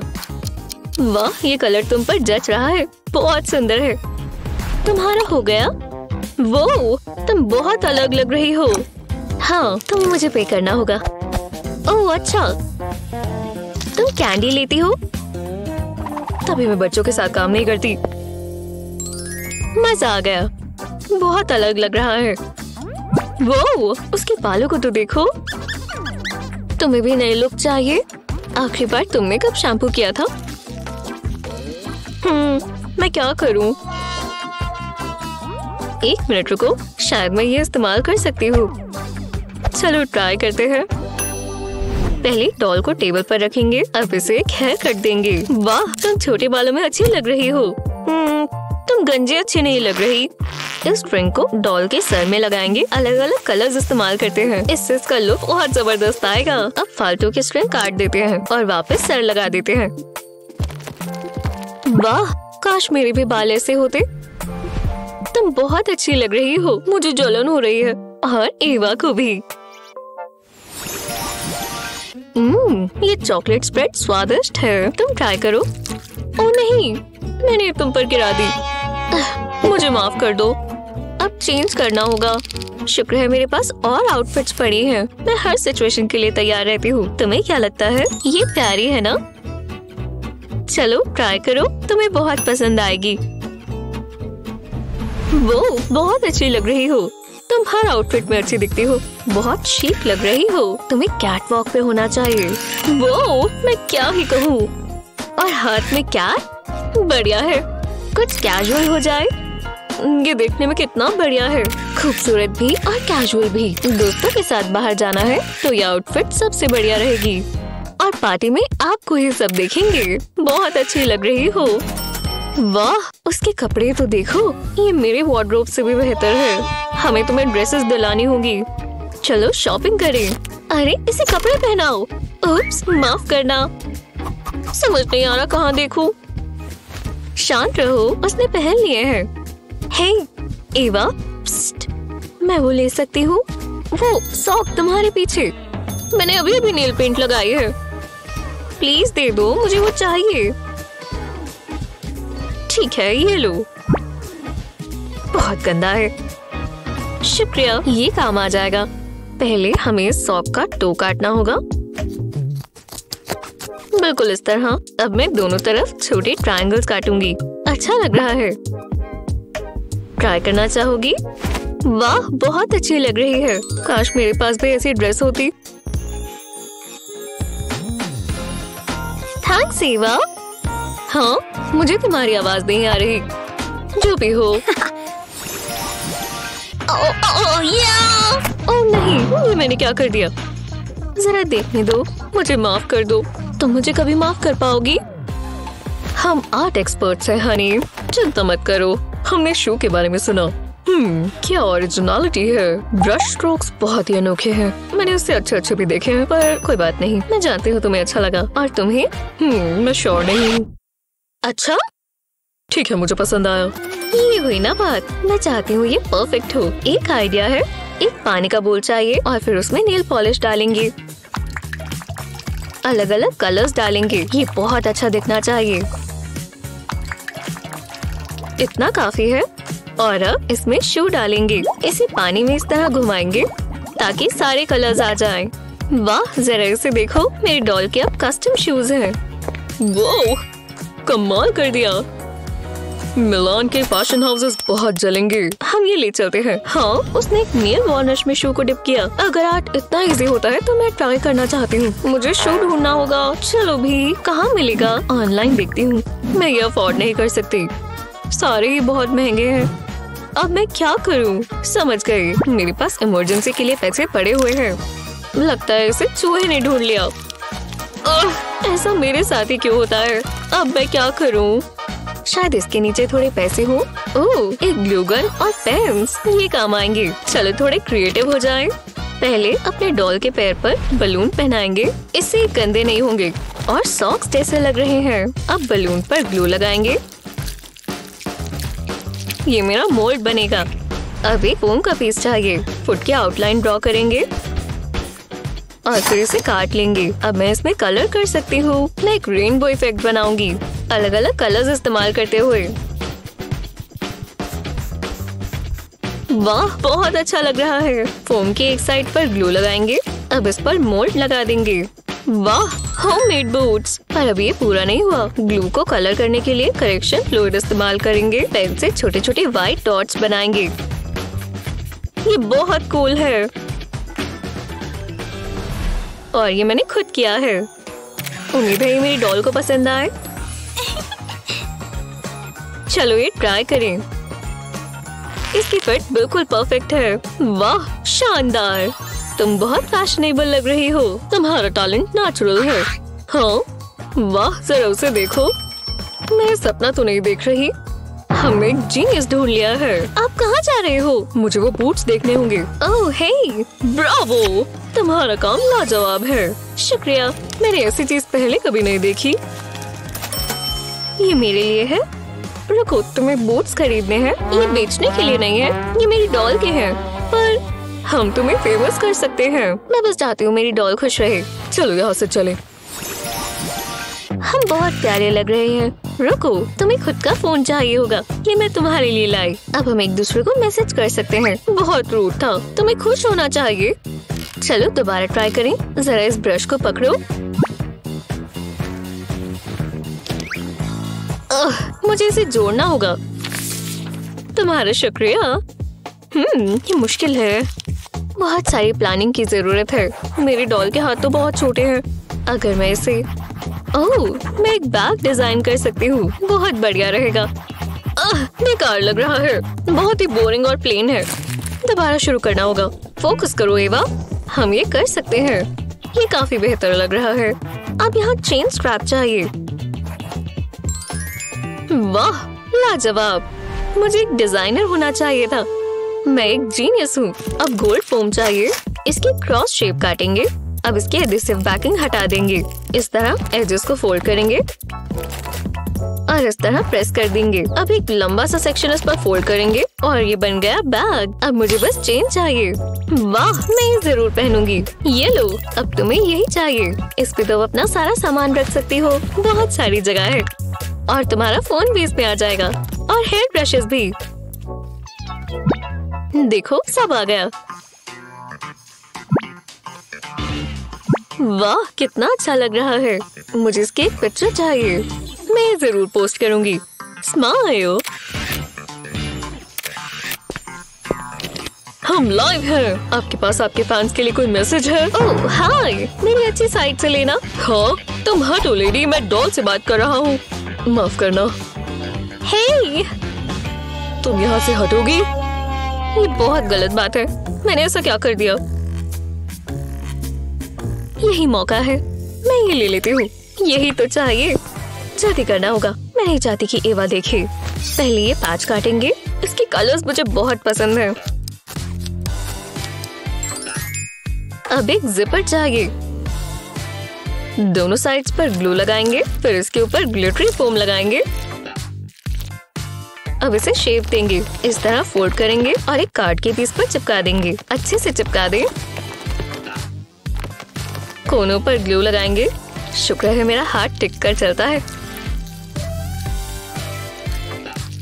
वाह, ये कलर तुम पर जच रहा है। बहुत सुंदर है। तुम्हारा हो गया? वो तुम बहुत अलग लग रही हो। हाँ तुम मुझे पे करना होगा। ओह अच्छा। तुम कैंडी लेती हो? तभी मैं बच्चों के साथ काम नहीं करती। मज़ा आ गया। बहुत अलग लग रहा है। वो उसके बालों को तो देखो। तुम्हें भी नए लुक चाहिए। आखिरी बार तुमने कब शैम्पू किया था? हम्म मैं क्या करूँ? एक मिनट रुको शायद मैं ये इस्तेमाल कर सकती हूँ। चलो ट्राई करते हैं। पहले डॉल को टेबल पर रखेंगे अब इसे हेयर कट देंगे। वाह तुम छोटे बालों में अच्छी लग रही हो। हम्म, तुम गंजे अच्छी नहीं लग रही। इस स्ट्रिंग को डॉल के सर में लगाएँगे। अलग अलग कलर्स इस्तेमाल करते हैं। इससे इसका लुक बहुत ज़बरदस्त आएगा। अब फालतू की स्ट्रिंग काट देते हैं और वापस सर लगा देते हैं। वाह काश मेरे भी बाल ऐसे होते। तुम बहुत अच्छी लग रही हो। मुझे जलन हो रही है। और एवा को भी। हम्म, ये चॉकलेट स्प्रेड स्वादिष्ट है। तुम ट्राई करो। ओ नहीं मैंने तुम पर गिरा दी। मुझे माफ़ कर दो। अब चेंज करना होगा। शुक्र है मेरे पास और आउटफिट्स पड़ी हैं। मैं हर सिचुएशन के लिए तैयार रहती हूँ। तुम्हें क्या लगता है? ये प्यारी है ना? चलो ट्राई करो। तुम्हें बहुत पसंद आएगी। वो बहुत अच्छी लग रही हो। तुम हर आउटफिट में अच्छी दिखती हो। बहुत शीक लग रही हो। तुम्हें कैट वॉक पे होना चाहिए। वो मैं क्या ही कहूँ? और हाथ में क्या? बढ़िया है। कुछ कैजुअल हो जाए। ये देखने में कितना बढ़िया है। खूबसूरत भी और कैजुअल भी। दोस्तों के साथ बाहर जाना है तो ये आउटफिट सबसे बढ़िया रहेगी। और पार्टी में आपको ये सब देखेंगे। बहुत अच्छी लग रही हो। वाह, उसके कपड़े तो देखो। ये मेरे वार्डरोब से भी बेहतर है। हमें तुम्हें ड्रेसेस दिलानी होगी। चलो शॉपिंग करें। अरे, इसे कपड़े पहनाओ। माफ़ करना। समझ नहीं आ रहा कहाँ देखूँ? शांत रहो उसने पहन लिए हैं। हे एवा पस्ट, मैं वो ले सकती हूँ। वो सॉक तुम्हारे पीछे। मैंने अभी अभी नील पेंट लगाई है। प्लीज़ दे दो मुझे वो चाहिए। ठीक है ये लो। बहुत गंदा है। शुक्रिया ये काम आ जाएगा। पहले हमें सॉप का टो काटना होगा। बिल्कुल इस तरह। अब मैं दोनों तरफ़ छोटे ट्रायंगल्स काटूँगी। अच्छा लग रहा है। ट्राई करना चाहोगी? वाह बहुत अच्छी लग रही है। काश मेरे पास भी ऐसी ड्रेस होती। थैंक्स ईवा हाँ मुझे तुम्हारी आवाज़ नहीं आ रही। जो भी हो। ओ, ओ, या! ओ नहीं मैंने क्या कर दिया? जरा देखने दो। मुझे माफ़ कर दो। तुम मुझे कभी माफ़ कर पाओगी? हम आर्ट एक्सपर्ट्स हैं, हनी। चिंता मत करो। हमने शो के बारे में सुना। हम्म क्या ओरिजिनलिटी है? ब्रश स्ट्रोक्स बहुत ही अनोखे हैं। मैंने उससे अच्छे अच्छे भी देखे हैं, पर कोई बात नहीं। मैं जानती हूँ तुम्हें अच्छा लगा। और तुम्हें हम्म मैं श्योर नहीं अच्छा? ठीक है, मुझे पसंद आया। ये हुई ना बात। मैं चाहती हूँ ये परफेक्ट हो। एक आइडिया है। एक पानी का बोल चाहिए, और फिर उसमें नेल पॉलिश डालेंगे। अलग अलग कलर्स डालेंगे। ये बहुत अच्छा दिखना चाहिए। इतना काफ़ी है। और अब इसमें शू डालेंगे। इसे पानी में इस तरह घुमाएँगे, ताकि सारे कलर्स आ जाएँ। वाह, जरा इसे देखो। मेरे डॉल के अब कस्टम शूज़ हैं। वो कमाल कर दिया। मिलान के फ़ैशन हाउसेस बहुत जलेंगे। हम ये ले चलते हैं। हाँ उसने एक नेल वॉर्निश में शू को डिप किया। अगर आर्ट इतना इजी होता है तो मैं ट्राई करना चाहती हूँ। मुझे शू ढूंढना होगा। चलो भी, कहाँ मिलेगा? ऑनलाइन देखती हूँ। मैं ये अफोर्ड नहीं कर सकती। सारे ही बहुत महँगे हैं। अब मैं क्या करूँ? समझ गई। मेरे पास इमरजेंसी के लिए पैसे पड़े हुए हैं। लगता है इसे चूहे ने ढूंढ लिया। ऐसा मेरे साथ ही क्यों होता है? अब मैं क्या करूँ? शायद इसके नीचे थोड़े पैसे हो। ओह, एक ग्लूगन और पेन्स ये काम आएँगे। चलो थोड़े क्रिएटिव हो जाए। पहले अपने डॉल के पैर पर बलून पहनाएँगे। इससे गंदे नहीं होंगे। और सॉक्स जैसे लग रहे हैं। अब बलून पर ग्लू लगाएँगे। ये मेरा मोल्ड बनेगा। अब एक फोम का पीस चाहिए। फुट की आउटलाइन ड्रॉ करेंगे। और फिर इसे काट लेंगे। अब मैं इसमें कलर कर सकती हूँ। मैं एक रेनबो इफ़ेक्ट बनाऊँगी। अलग अलग कलर्स इस्तेमाल करते हुए। वाह, बहुत अच्छा लग रहा है। फोम के एक साइड पर ग्लू लगाएँगे। अब इस पर मोल्ड लगा देंगे। वाह होममेड बूट्स पर अब ये पूरा नहीं हुआ। ग्लू को कलर करने के लिए करेक्शन फ्लूइड इस्तेमाल करेंगे। पेन से छोटे छोटे व्हाइट डॉट्स बनाएँगे। ये बहुत कूल है। और ये मैंने खुद किया है। उम्मीद है ये मेरी डॉल को पसंद आए। चलो ये ट्राई करें। इसकी फिट बिल्कुल परफेक्ट है। वाह, शानदार। तुम बहुत फैशनेबल लग रही हो। तुम्हारा टैलेंट नेचुरल है। हाँ वाह, जरा उसे देखो। मैं सपना तो नहीं देख रही। हमने जीनियस ढूंढ लिया है। आप कहाँ जा रहे हो? मुझे वो बूट्स देखने होंगे। ओह हे ब्रावो तुम्हारा काम लाजवाब है। शुक्रिया, मैंने ऐसी चीज़ पहले कभी नहीं देखी। ये मेरे लिए है। रुको तुम्हें बूट्स खरीदने हैं, ये बेचने के लिए नहीं है, ये मेरी डॉल के हैं। पर हम तुम्हें फ़ेमस कर सकते हैं। मैं बस चाहती हूँ मेरी डॉल खुश रहे। चलो यहाँ से चले। हम बहुत प्यारे लग रहे हैं। रुको, तुम्हें खुद का फ़ोन चाहिए होगा। ये मैं तुम्हारे लिए लाई। अब हम एक दूसरे को मैसेज कर सकते हैं। बहुत रूट था। तुम्हें खुश होना चाहिए। चलो दोबारा ट्राई करें। जरा इस ब्रश को पकड़ो। मुझे इसे जोड़ना होगा। तुम्हारा शुक्रिया। हम्म ये मुश्किल है। बहुत सारी प्लानिंग की ज़रूरत है। मेरे डॉल के हाथ तो बहुत छोटे हैं। अगर मैं इसे ओह, मैं एक बैग डिज़ाइन कर सकती हूँ। बहुत बढ़िया रहेगा। बेकार लग रहा है। बहुत ही बोरिंग और प्लेन है। दोबारा शुरू करना होगा। फोकस करो एवा हम ये कर सकते हैं। ये काफ़ी बेहतर लग रहा है। अब यहाँ चेन स्क्रैप चाहिए। वाह, लाजवाब। मुझे एक डिज़ाइनर होना चाहिए था। मैं एक जीनियस हूँ। अब गोल्ड फोम चाहिए। इसकी क्रॉस शेप काटेंगे। अब इसकी एडिसिव बैकिंग हटा देंगे। इस तरह एजेस को फोल्ड करेंगे। और इस तरह प्रेस कर देंगे। अब एक लंबा सा सेक्शन इस पर फोल्ड करेंगे। और ये बन गया बैग अब मुझे बस चेन चाहिए। वाह, मैं ये ज़रूर पहनूँगी। ये लो, अब तुम्हें यही चाहिए। इस पे तो अपना सारा सामान रख सकती हो। बहुत सारी जगह है। और तुम्हारा फ़ोन भी इसमें आ जाएगा। और हेयर ब्रशेस भी। देखो, सब आ गया। वाह, कितना अच्छा लग रहा है। मुझे इसकी एक पिक्चर चाहिए। मैं ज़रूर पोस्ट करूँगी। स्माइल हम लाइव हैं। आपके पास आपके फैंस के लिए कोई मैसेज है? ओह हाय मेरी अच्छी साइड से लेना। हाँ तुम हटो लेडी मैं डॉल से बात कर रहा हूँ। माफ़ करना। हे तुम यहाँ से हटोगी? ये बहुत गलत बात है। मैंने ऐसा क्या कर दिया? यही मौका है। मैं ये ले लेती हूँ। यही तो चाहिए। जल्दी करना होगा। मैं नहीं चाहती कि एवा देखे। पहले ये पैच काटेंगे। इसके कलर्स मुझे बहुत पसंद है। अब एक जिपर चाहिए दोनों साइड्स पर ग्लू लगाएँगे, फिर इसके ऊपर ग्लिटरी फोम लगाएँगे। अब इसे शेप देंगे, इस तरह फोल्ड करेंगे और एक कार्ड के पीस पर चिपका देंगे, अच्छे से चिपका दें। कोनों पर ग्लू लगाएँगे। शुक्र है मेरा हाथ टिक कर चलता है।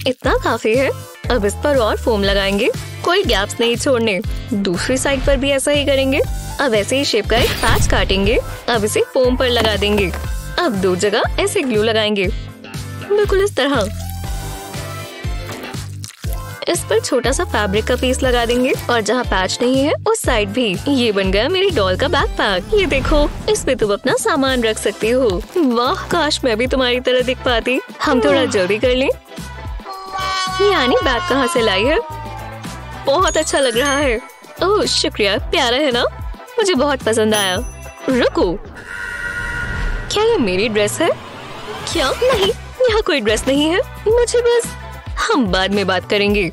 इतना काफ़ी है। अब इस पर और फोम लगाएँगे। कोई गैप्स नहीं छोड़ने। दूसरी साइड पर भी ऐसा ही करेंगे। अब ऐसे ही शेप का एक पैच काटेंगे। अब इसे फोम पर लगा देंगे। अब दो जगह ऐसे ग्लू लगाएँगे। बिल्कुल इस तरह। इस पर छोटा सा फैब्रिक का पीस लगा देंगे। और जहाँ पैच नहीं है उस साइड भी। ये बन गया मेरी डॉल का बैकपैक ये देखो इस पे तुम अपना सामान रख सकती हो। वाह काश मैं भी तुम्हारी तरह दिख पाती। हम थोड़ा जल्दी कर लें। ये आनी बैग कहाँ से लाई है? बहुत अच्छा लग रहा है। ओह, शुक्रिया, प्यारा है ना? मुझे बहुत पसंद आया। रुको। क्या ये मेरी ड्रेस है? क्या? नहीं, यहाँ कोई ड्रेस नहीं है। मुझे बस हम बाद में बात करेंगे।